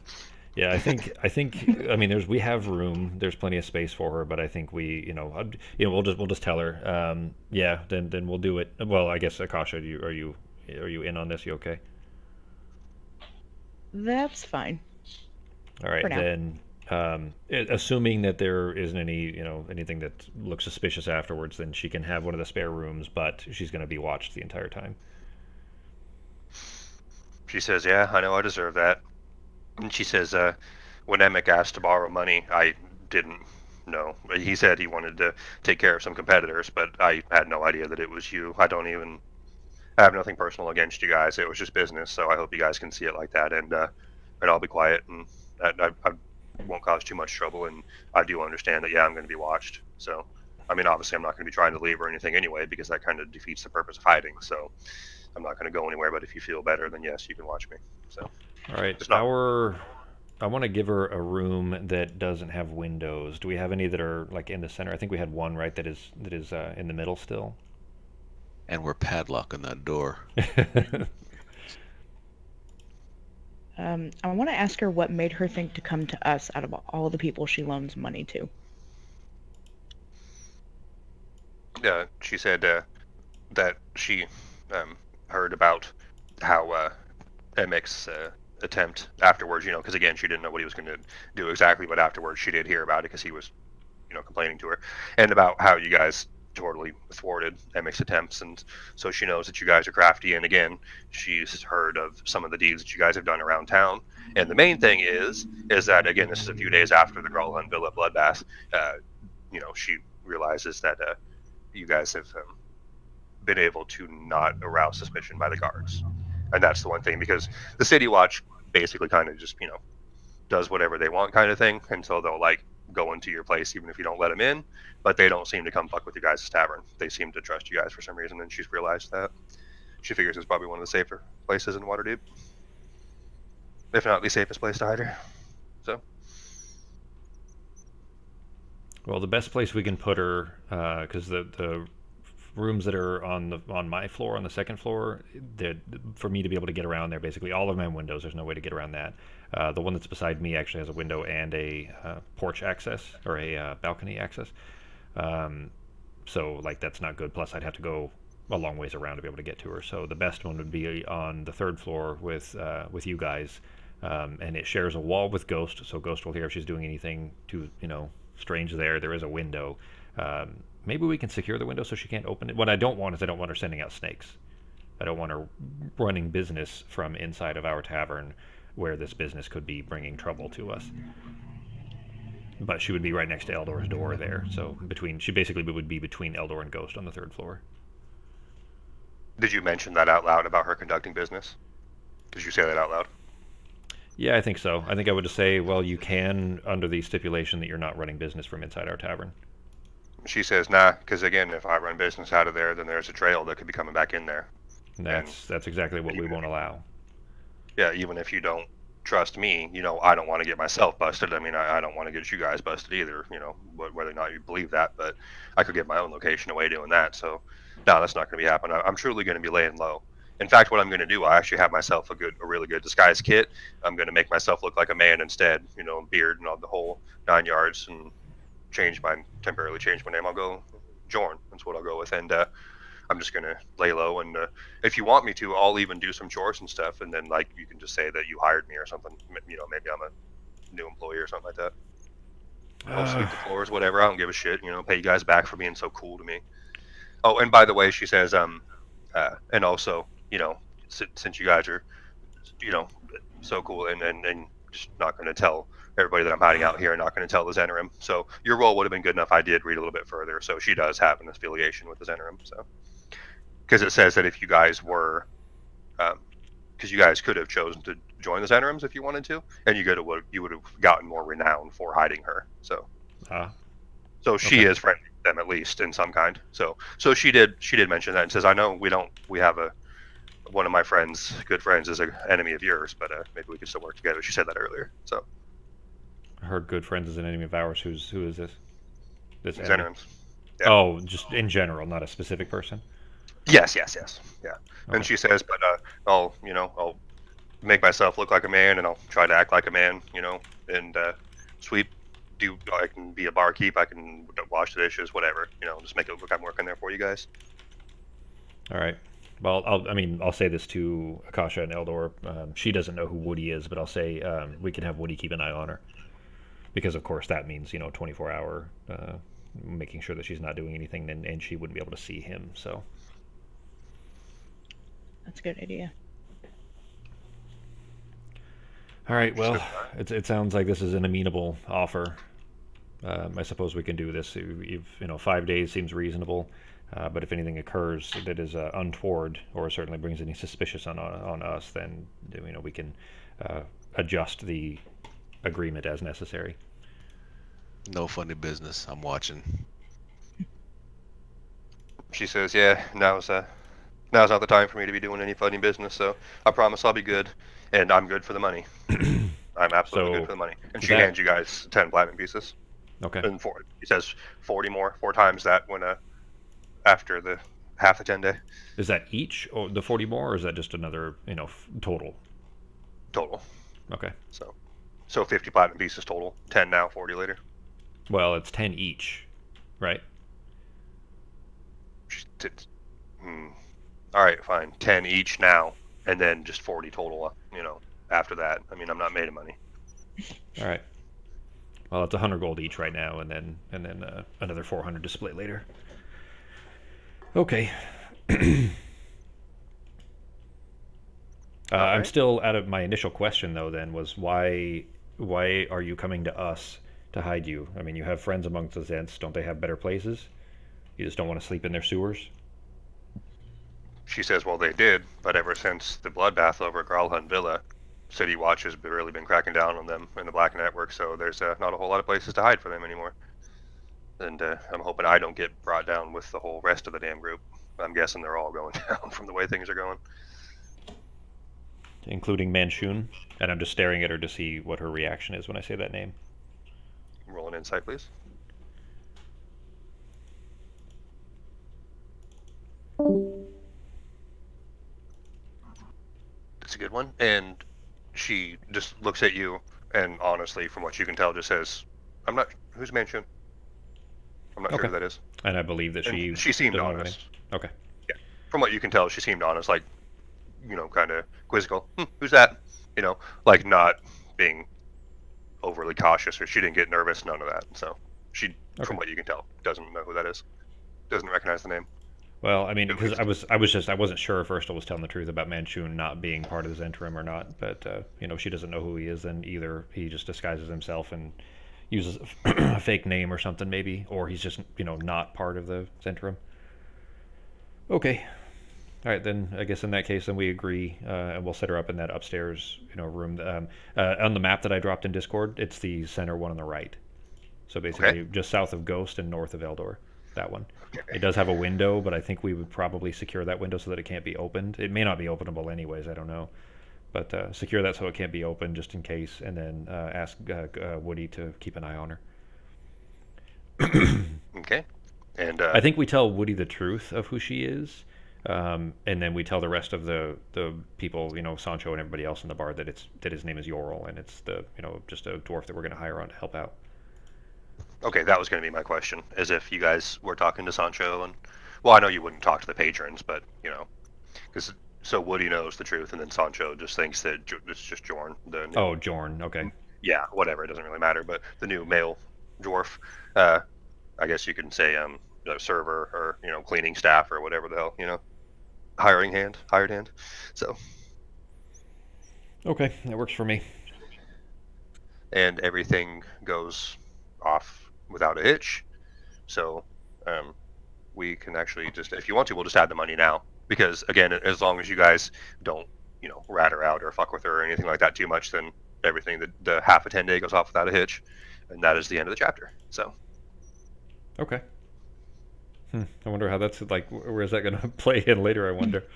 S2: Yeah. yeah, I think I think I mean there's we have room. There's plenty of space for her, but I think we you know I'd, you know we'll just we'll just tell her. Um, yeah, then then we'll do it. Well, I guess Akasha, you are you are you in on this? You okay?
S3: That's fine.
S2: All right, then um, assuming that there isn't any, you know, anything that looks suspicious afterwards, then she can have one of the spare rooms, but she's going to be watched the entire time.
S1: She says, "Yeah, I know I deserve that." And she says, uh, "When Emmek asked to borrow money, I didn't know. He said he wanted to take care of some competitors, but I had no idea that it was you. I don't even. I have nothing personal against you guys. It was just business, so I hope you guys can see it like that. And uh, and I'll be quiet and I, I, I won't cause too much trouble. And I do understand that, yeah, I'm going to be watched. So, I mean, obviously, I'm not going to be trying to leave or anything anyway, because that kind of defeats the purpose of hiding. So, I'm not going to go anywhere. But if you feel better, then yes, you can watch me. So,
S2: all right, not... our. I want to give her a room that doesn't have windows. Do we have any that are like in the center? I think we had one right that is that is uh, in the middle still.
S4: And we're padlocking that door. *laughs*
S3: Um, I want to ask her what made her think to come to us out of all the people she loans money to.
S1: Uh, she said uh, that she um, heard about how uh, uh, attempt afterwards, you know, because again, she didn't know what he was going to do exactly, but afterwards she did hear about it because he was, you know, complaining to her, and about how you guys totally thwarted Emmek's attempts, and so she knows that you guys are crafty. And again, she's heard of some of the deeds that you guys have done around town. And the main thing is, is that again, this is a few days after the Gralhund Villa bloodbath. Uh, you know, she realizes that uh, you guys have um, been able to not arouse suspicion by the guards, and that's the one thing because the City Watch basically kind of just you know does whatever they want kind of thing until they'll like go into your place even if you don't let them in. But they don't seem to come fuck with you guys' tavern. They seem to trust you guys for some reason, and she's realized that. She figures it's probably one of the safer places in Waterdeep, if not the safest place to hide her. So.
S2: Well, the best place we can put her, because uh, the the rooms that are on the on my floor on the second floor for me to be able to get around there basically all of my windows there's no way to get around that. Uh, the one that's beside me actually has a window and a uh, porch access or a uh, balcony access. Um, so like that's not good. Plus i'd have to go a long ways around to be able to get to her. So the best one would be on the third floor with uh, with you guys. Um, and it shares a wall with ghost. So ghost will hear if she's doing anything too you know strange there. There is a window um, maybe we can secure the window so she can't open it. What I don't want is I don't want her sending out snakes. I don't want her running business from inside of our tavern where this business could be bringing trouble to us. But she would be right next to Eldor's door there. So between she basically would be between Eldor and Ghost on the third floor.
S1: Did you mention that out loud about her conducting business? Did you say that out loud?
S2: Yeah, I think so. I think I would just say, well, you can under the stipulation that you're not running business from inside our tavern
S1: she says, nah, because again, if I run business out of there, then there's a trail that could be coming back in there.
S2: And that's and that's exactly what we won't allow.
S1: Yeah, even if you don't trust me, you know, I don't want to get myself busted. I mean, I, I don't want to get you guys busted either. You know, whether or not you believe that, but I could give my own location away doing that. So, no, that's not going to be happening. I'm truly going to be laying low, In fact, what I'm going to do, I actually have myself a good, a really good disguise kit. I'm going to make myself look like a man instead, you know, beard and all the whole nine yards, and change my temporarily change my name. I'll go Jorn. That's what I'll go with, and uh, I'm just going to lay low. And uh, if you want me to, I'll even do some chores and stuff, and then like you can just say that you hired me or something. You know, maybe I'm a new employee or something like that. I'll sweep the floors, whatever. I don't give a shit. You know, pay you guys back for being so cool to me. Oh, and by the way, she says, um, uh, and also, you know, since, since you guys are, you know, so cool and and, and just not going to tell everybody that I'm hiding out here, not going to tell the Zhentarim. So your role would have been good enough. I did read a little bit further, so she does have an affiliation with the Zhentarim. So because it says that if you guys were, because you guys could have chosen to join the Zhentarims if you wanted to, and you could have you would have gotten more renown for hiding her. So
S2: Ah,
S1: so she
S2: Okay.
S1: is friendly with them at least in some kind. So so she did she did mention that and says I know we don't we have a one of my friends good friends is an enemy of yours, but uh, maybe we could still work together. She said that earlier. So
S2: I heard good friends is an enemy of ours. Who's who is this? This enemy?
S1: Yeah.
S2: Oh, just in general, not a specific person.
S1: Yes, yes, yes, yeah.
S2: Okay.
S1: And she says, but uh, I'll you know I'll make myself look like a man and I'll try to act like a man, you know, and uh, sweep. Do I can be a barkeep? I can wash the dishes, whatever. You know, just make it look like I'm working there for you guys.
S2: All right. Well, I'll, I mean, I'll say this to Akasha and Eldor. Um, she doesn't know who Woody is, but I'll say um, we can have Woody keep an eye on her, because of course that means you know 24 hour, uh, making sure that she's not doing anything, and, and she wouldn't be able to see him. So
S3: That's a good idea.
S2: All right. Well, it, it sounds like this is an amenable offer. Um, I suppose we can do this. If, if, you know, five days seems reasonable. Uh, but if anything occurs that is uh, untoward or certainly brings any suspicious on on us, then you know we can uh, adjust the agreement as necessary.
S4: No funny business. I'm watching.
S1: She says, "Yeah, now's uh, now's not the time for me to be doing any funny business. So I promise I'll be good, and I'm good for the money. *clears throat* I'm absolutely
S2: So,
S1: good for the money." And she
S2: that-
S1: hands you guys ten platinum pieces,
S2: Okay.
S1: and four. He says forty more, four times that when uh, after the half the ten day
S2: Is that each or the 40 more, or is that just another you know f- total?
S1: total.
S2: Okay.
S1: So, so fifty platinum pieces total. Ten now, forty later.
S2: Well, it's 10 each, right?
S1: Hmm. All right, fine. Ten each now, and then just forty total. uh, You know, after that. I mean, I'm not made of money.
S2: All right. Well, it's 100 gold each right now, and then and then uh, another 400 to split later. Okay. *clears throat* uh, I'm still out of my initial question though. Then was why why are you coming to us to hide you? I mean, you have friends amongst the Zhents. Don't they have better places? You just don't want to sleep in their sewers.
S1: She says, well, they did, but ever since the bloodbath over at Gralhund Villa, City Watch has really been cracking down on them in the Black Network, so there's uh, not a whole lot of places to hide for them anymore. And uh, I'm hoping I don't get brought down with the whole rest of the damn group. I'm guessing they're all *laughs* going down from the way things are going.
S2: including Manshoon, and I'm just staring at her to see what her reaction is when I say that name.
S1: Roll an insight, please. It's a good one. And she just looks at you, and honestly, from what you can tell, just says, "I'm not. Who's Manshoon? I'm not
S2: Okay.
S1: sure who that is."
S2: And I believe that
S1: And
S2: she
S1: she seemed
S2: doesn't have any-
S1: honest.
S2: Okay. Yeah.
S1: From what you can tell, she seemed honest, like, you know, kind of quizzical. Hmm, who's that? You know, like not being overly cautious, or she didn't get nervous. None of that. So she,
S2: Okay.
S1: from what you can tell, doesn't know who that is. Doesn't recognize the name.
S2: Well, I mean, because. I was, I was just, I wasn't sure if Urstul was telling the truth about Manshoon not being part of the Zhentarim or not. But uh, you know, she doesn't know who he is, and either he just disguises himself and uses a *clears throat* fake name or something, maybe, or he's just, you know, not part of the Zhentarim. Okay. All right, then I guess in that case, then we agree, uh, and we'll set her up in that upstairs, you know, room. Um, uh, on the map that I dropped in Discord, it's the center one on the right. So basically, just south of Ghost and north of Eldor. That one.
S1: Okay.
S2: It does have a window, but I think we would probably secure that window so that it can't be opened. It may not be openable anyways. I don't know, but uh, secure that so it can't be opened just in case, and then uh, ask uh, uh, Woody to keep an eye on her. *clears throat*
S1: Okay. And uh,
S2: I think we tell Woody the truth of who she is, Um, and then we tell the rest of the, the people, you know, Sancho and everybody else in the bar that it's that his name is Yorl and it's the you know just a dwarf that we're going to hire on to help out.
S1: Okay, that was going to be my question. As if you guys were talking to Sancho and, well, I know you wouldn't talk to the patrons, but you know, because so Woody knows the truth, and then Sancho just thinks that it's just Jorn. The new,
S2: Oh, Jorn. Okay.
S1: yeah, whatever. It doesn't really matter. But the new male dwarf, uh, I guess you can say um, you know, server or you know cleaning staff or whatever the hell you know, hiring hand, hired hand. So
S2: Okay, that works for me.
S1: and everything goes off without a hitch. So um, we can actually just, if you want to, we'll just add the money now. Because again, as long as you guys don't, you know, rat her out or fuck with her or anything like that too much, then everything, the, the half a 10 day goes off without a hitch. And that is the end of the chapter. So
S2: Okay. Hmm. I wonder how that's like. Where is that going *laughs* to play in later? I wonder. *laughs*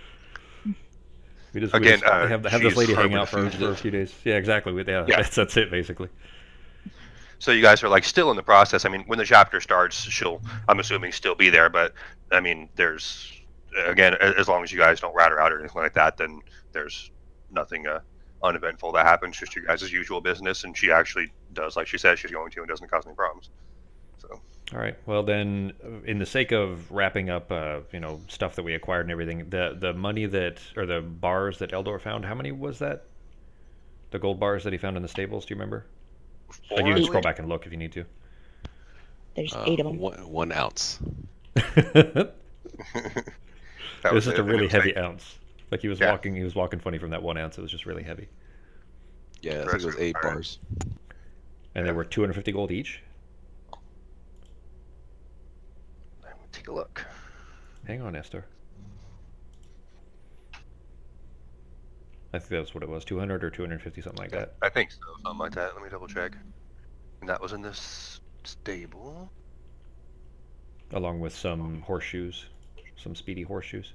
S2: We just, we
S1: Again,
S2: just
S1: uh,
S2: have, have this lady hang out for, for a few days. Yeah, exactly. We- Yeah,
S1: Yeah.
S2: That's, that's it basically.
S1: So you guys are like still in the process. I mean, when the chapter starts, she'll, I'm assuming, still be there. But I mean, there's, again, as long as you guys don't rat her out or anything like that, then there's nothing uh, uneventful that happens. Just your guys' as usual business. And she actually does, like she says, she's going to, and doesn't cause any problems. So
S2: All right. Well, then, uh, in the sake of wrapping up, uh, you know, stuff that we acquired and everything, the the money that or the bars that Eldor found, how many was that? The gold bars that he found in the stables. Do you remember?
S1: four,
S2: Like, you
S1: I
S2: can scroll back and look if you need to.
S3: There's
S4: Uh,
S3: eight of them.
S4: One, one ounce. *laughs*
S2: it
S1: That
S2: was just
S1: it,
S2: a really heavy
S1: like-
S2: ounce. Like he was
S1: Yeah.
S2: walking, he was walking funny from that one ounce. It was just really heavy,
S4: Yeah, I think it was eight bars.
S2: and they were 250 gold each.
S1: Let me Take a look.
S2: Hang on, Esther. I think that's what it was, 200 or 250, something like that.
S1: I think so, something like that. Let me double check. And that was in this stable.
S2: along with some horseshoes, some speedy horseshoes.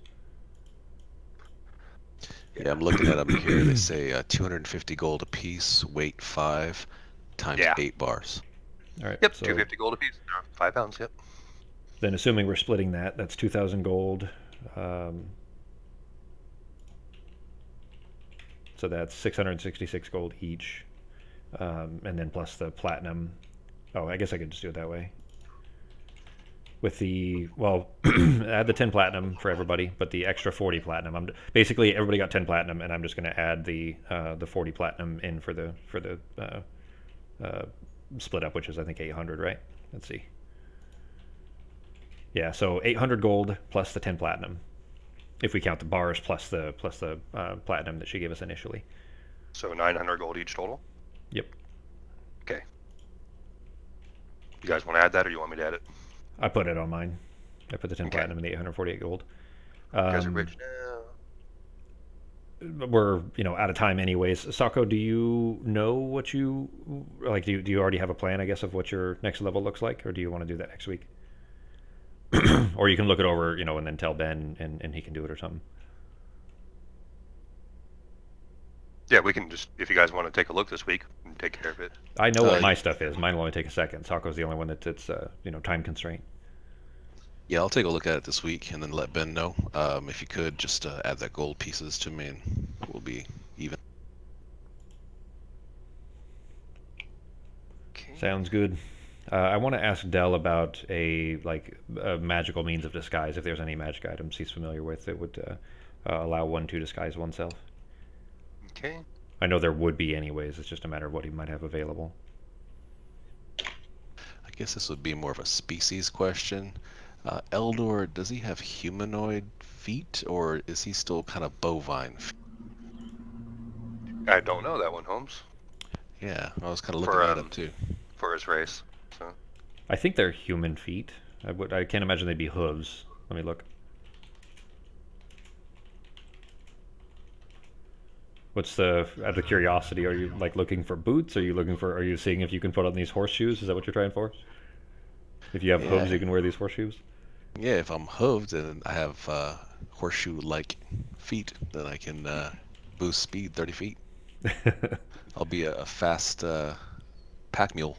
S4: Yeah, I'm looking at them here. They say uh, 250 gold a piece, weight five, times
S1: Yeah.
S4: eight bars.
S2: All right.
S1: Yep,
S2: so
S1: 250 gold a piece, Five pounds. Yep.
S2: Then, assuming we're splitting that, that's 2,000 gold. Um, so that's 666 gold each, um, and then plus the platinum. Oh, I guess I could just do it that way. With the well, *clears throat* add the 10 platinum for everybody, but the extra 40 platinum. I'm basically everybody got 10 platinum, and I'm just going to add the uh, the 40 platinum in for the for the uh, uh, split up, which is I think 800, right? Let's see. Yeah, so 800 gold plus the 10 platinum, if we count the bars plus the plus the uh, platinum that she gave us initially.
S1: So 900 gold each total.
S2: Yep.
S1: Okay. You guys want to add that, or you want me to add it?
S2: I put it on mine. I put the 10
S1: Okay.
S2: platinum and the 848 gold.
S1: You guys are
S2: Um,
S1: rich now.
S2: we're you know out of time anyways. Sako, do you know what you like? Do you, do you already have a plan? I guess of what your next level looks like, or do you want to do that next week? *clears throat* or you can look it over, you know, and then tell Ben, and, and he can do it or something.
S1: Yeah, we can just if you guys want to take a look this week and take care of it.
S2: I know what
S4: Uh,
S2: my stuff is. Mine will only take a second. Sako's the only one that's it's uh, you know time constraint.
S4: Yeah, I'll take a look at it this week and then let Ben know. Um, if you could, just uh, add that gold pieces to me and we'll be even.
S1: Okay.
S2: Sounds good. Uh, I want to ask Dell about a like a magical means of disguise. If there's any magic items he's familiar with that would uh, uh, allow one to disguise oneself.
S1: Okay.
S2: I know there would be anyways. It's just a matter of what he might have available.
S4: I guess this would be more of a species question. Uh, Eldor, does he have humanoid feet or is he still kind of bovine?
S1: I don't know that one, Holmes,
S4: Yeah, I was kind of looking
S1: For,
S4: at
S1: um,
S4: him too.
S1: for his race. So
S2: I think they're human feet. I would. I can't imagine they'd be hooves. Let me look. What's the out of curiosity? Are you like looking for boots? Are you looking for? Are you seeing if you can put on these horseshoes? Is that what you're trying for? If you have hooves, you can wear these horseshoes.
S4: Yeah, if I'm hooved and I have uh, horseshoe-like feet, then I can uh, boost speed 30 feet. *laughs* I'll be a, a fast uh, pack mule.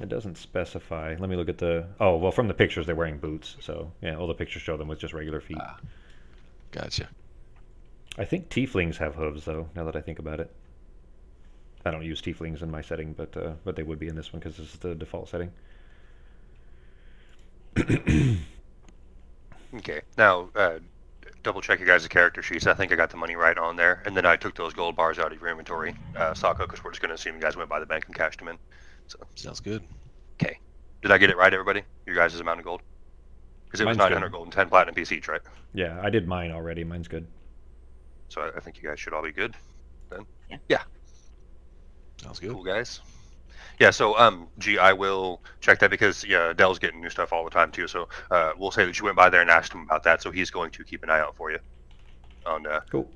S2: It doesn't specify. Let me look at the. Oh, well, from the pictures, they're wearing boots. So, yeah, all the pictures show them with just regular feet.
S4: Ah. Gotcha.
S2: I think tieflings have hooves, though, now that I think about it. I don't use tieflings in my setting, but uh, but they would be in this one because this is the default setting. *coughs*
S1: Okay. Now, uh, double check your guys' character sheets. I think I got the money right on there, and then I took those gold bars out of your inventory, uh, Sako, because we're just gonna assume you guys went by the bank and cashed them in. So,
S4: Sounds good.
S1: okay. Did I get it right, everybody? Your guys' amount of gold? Because it was
S2: Mine's good.
S1: 900 gold and 10 platinum piece each, right?
S2: Yeah, I did mine already. Mine's good.
S1: So I, I think you guys should all be good. Then. Yeah. yeah.
S4: Sounds good.
S1: Cool guys. Yeah, so um, gee, I will check that because yeah, Dell's getting new stuff all the time too. So uh, we'll say that you went by there and asked him about that. So he's going to keep an eye out for you. On uh,
S2: Cool.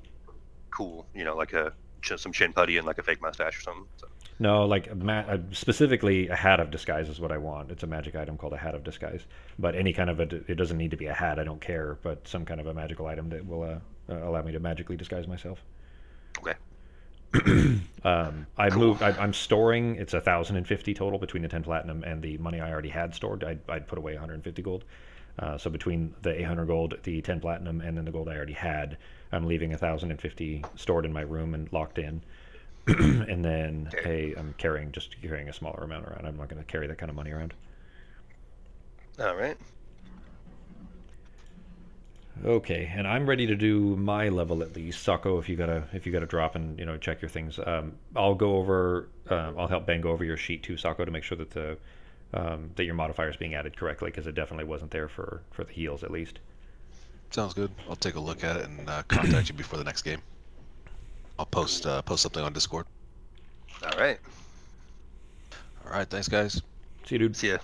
S1: cool, you know, like a some chin putty and like a fake mustache or something. So,
S2: No, like ma- uh, specifically a hat of disguise is what I want. It's a magic item called a hat of disguise. But any kind of a, it doesn't need to be a hat. I don't care. But some kind of a magical item that will uh, uh, allow me to magically disguise myself.
S1: okay. *clears throat*
S2: Um, I
S1: Cool.
S2: moved. I, I'm storing. It's a thousand and fifty total between the ten platinum and the money I already had stored. I'd, I'd put away 150 gold. Uh, so between the 800 gold, the 10 platinum, and then the gold I already had, I'm leaving a 1,050 stored in my room and locked in. *clears throat* and then
S1: Okay.
S2: a, I'm carrying just carrying a smaller amount around. I'm not going to carry that kind of money around.
S1: All right.
S2: Okay, and I'm ready to do my level at least. Sako, if you gotta if you gotta drop and you know check your things, um, I'll go over. Um, I'll help Ben go over your sheet too, Sako, to make sure that the um, that your modifier is being added correctly because it definitely wasn't there for for the heals at least.
S4: Sounds good. I'll take a look at it and uh, contact you before the next game. I'll post uh, post something on Discord.
S1: All right.
S4: All right. Thanks, guys.
S2: See you, dude.
S1: See ya.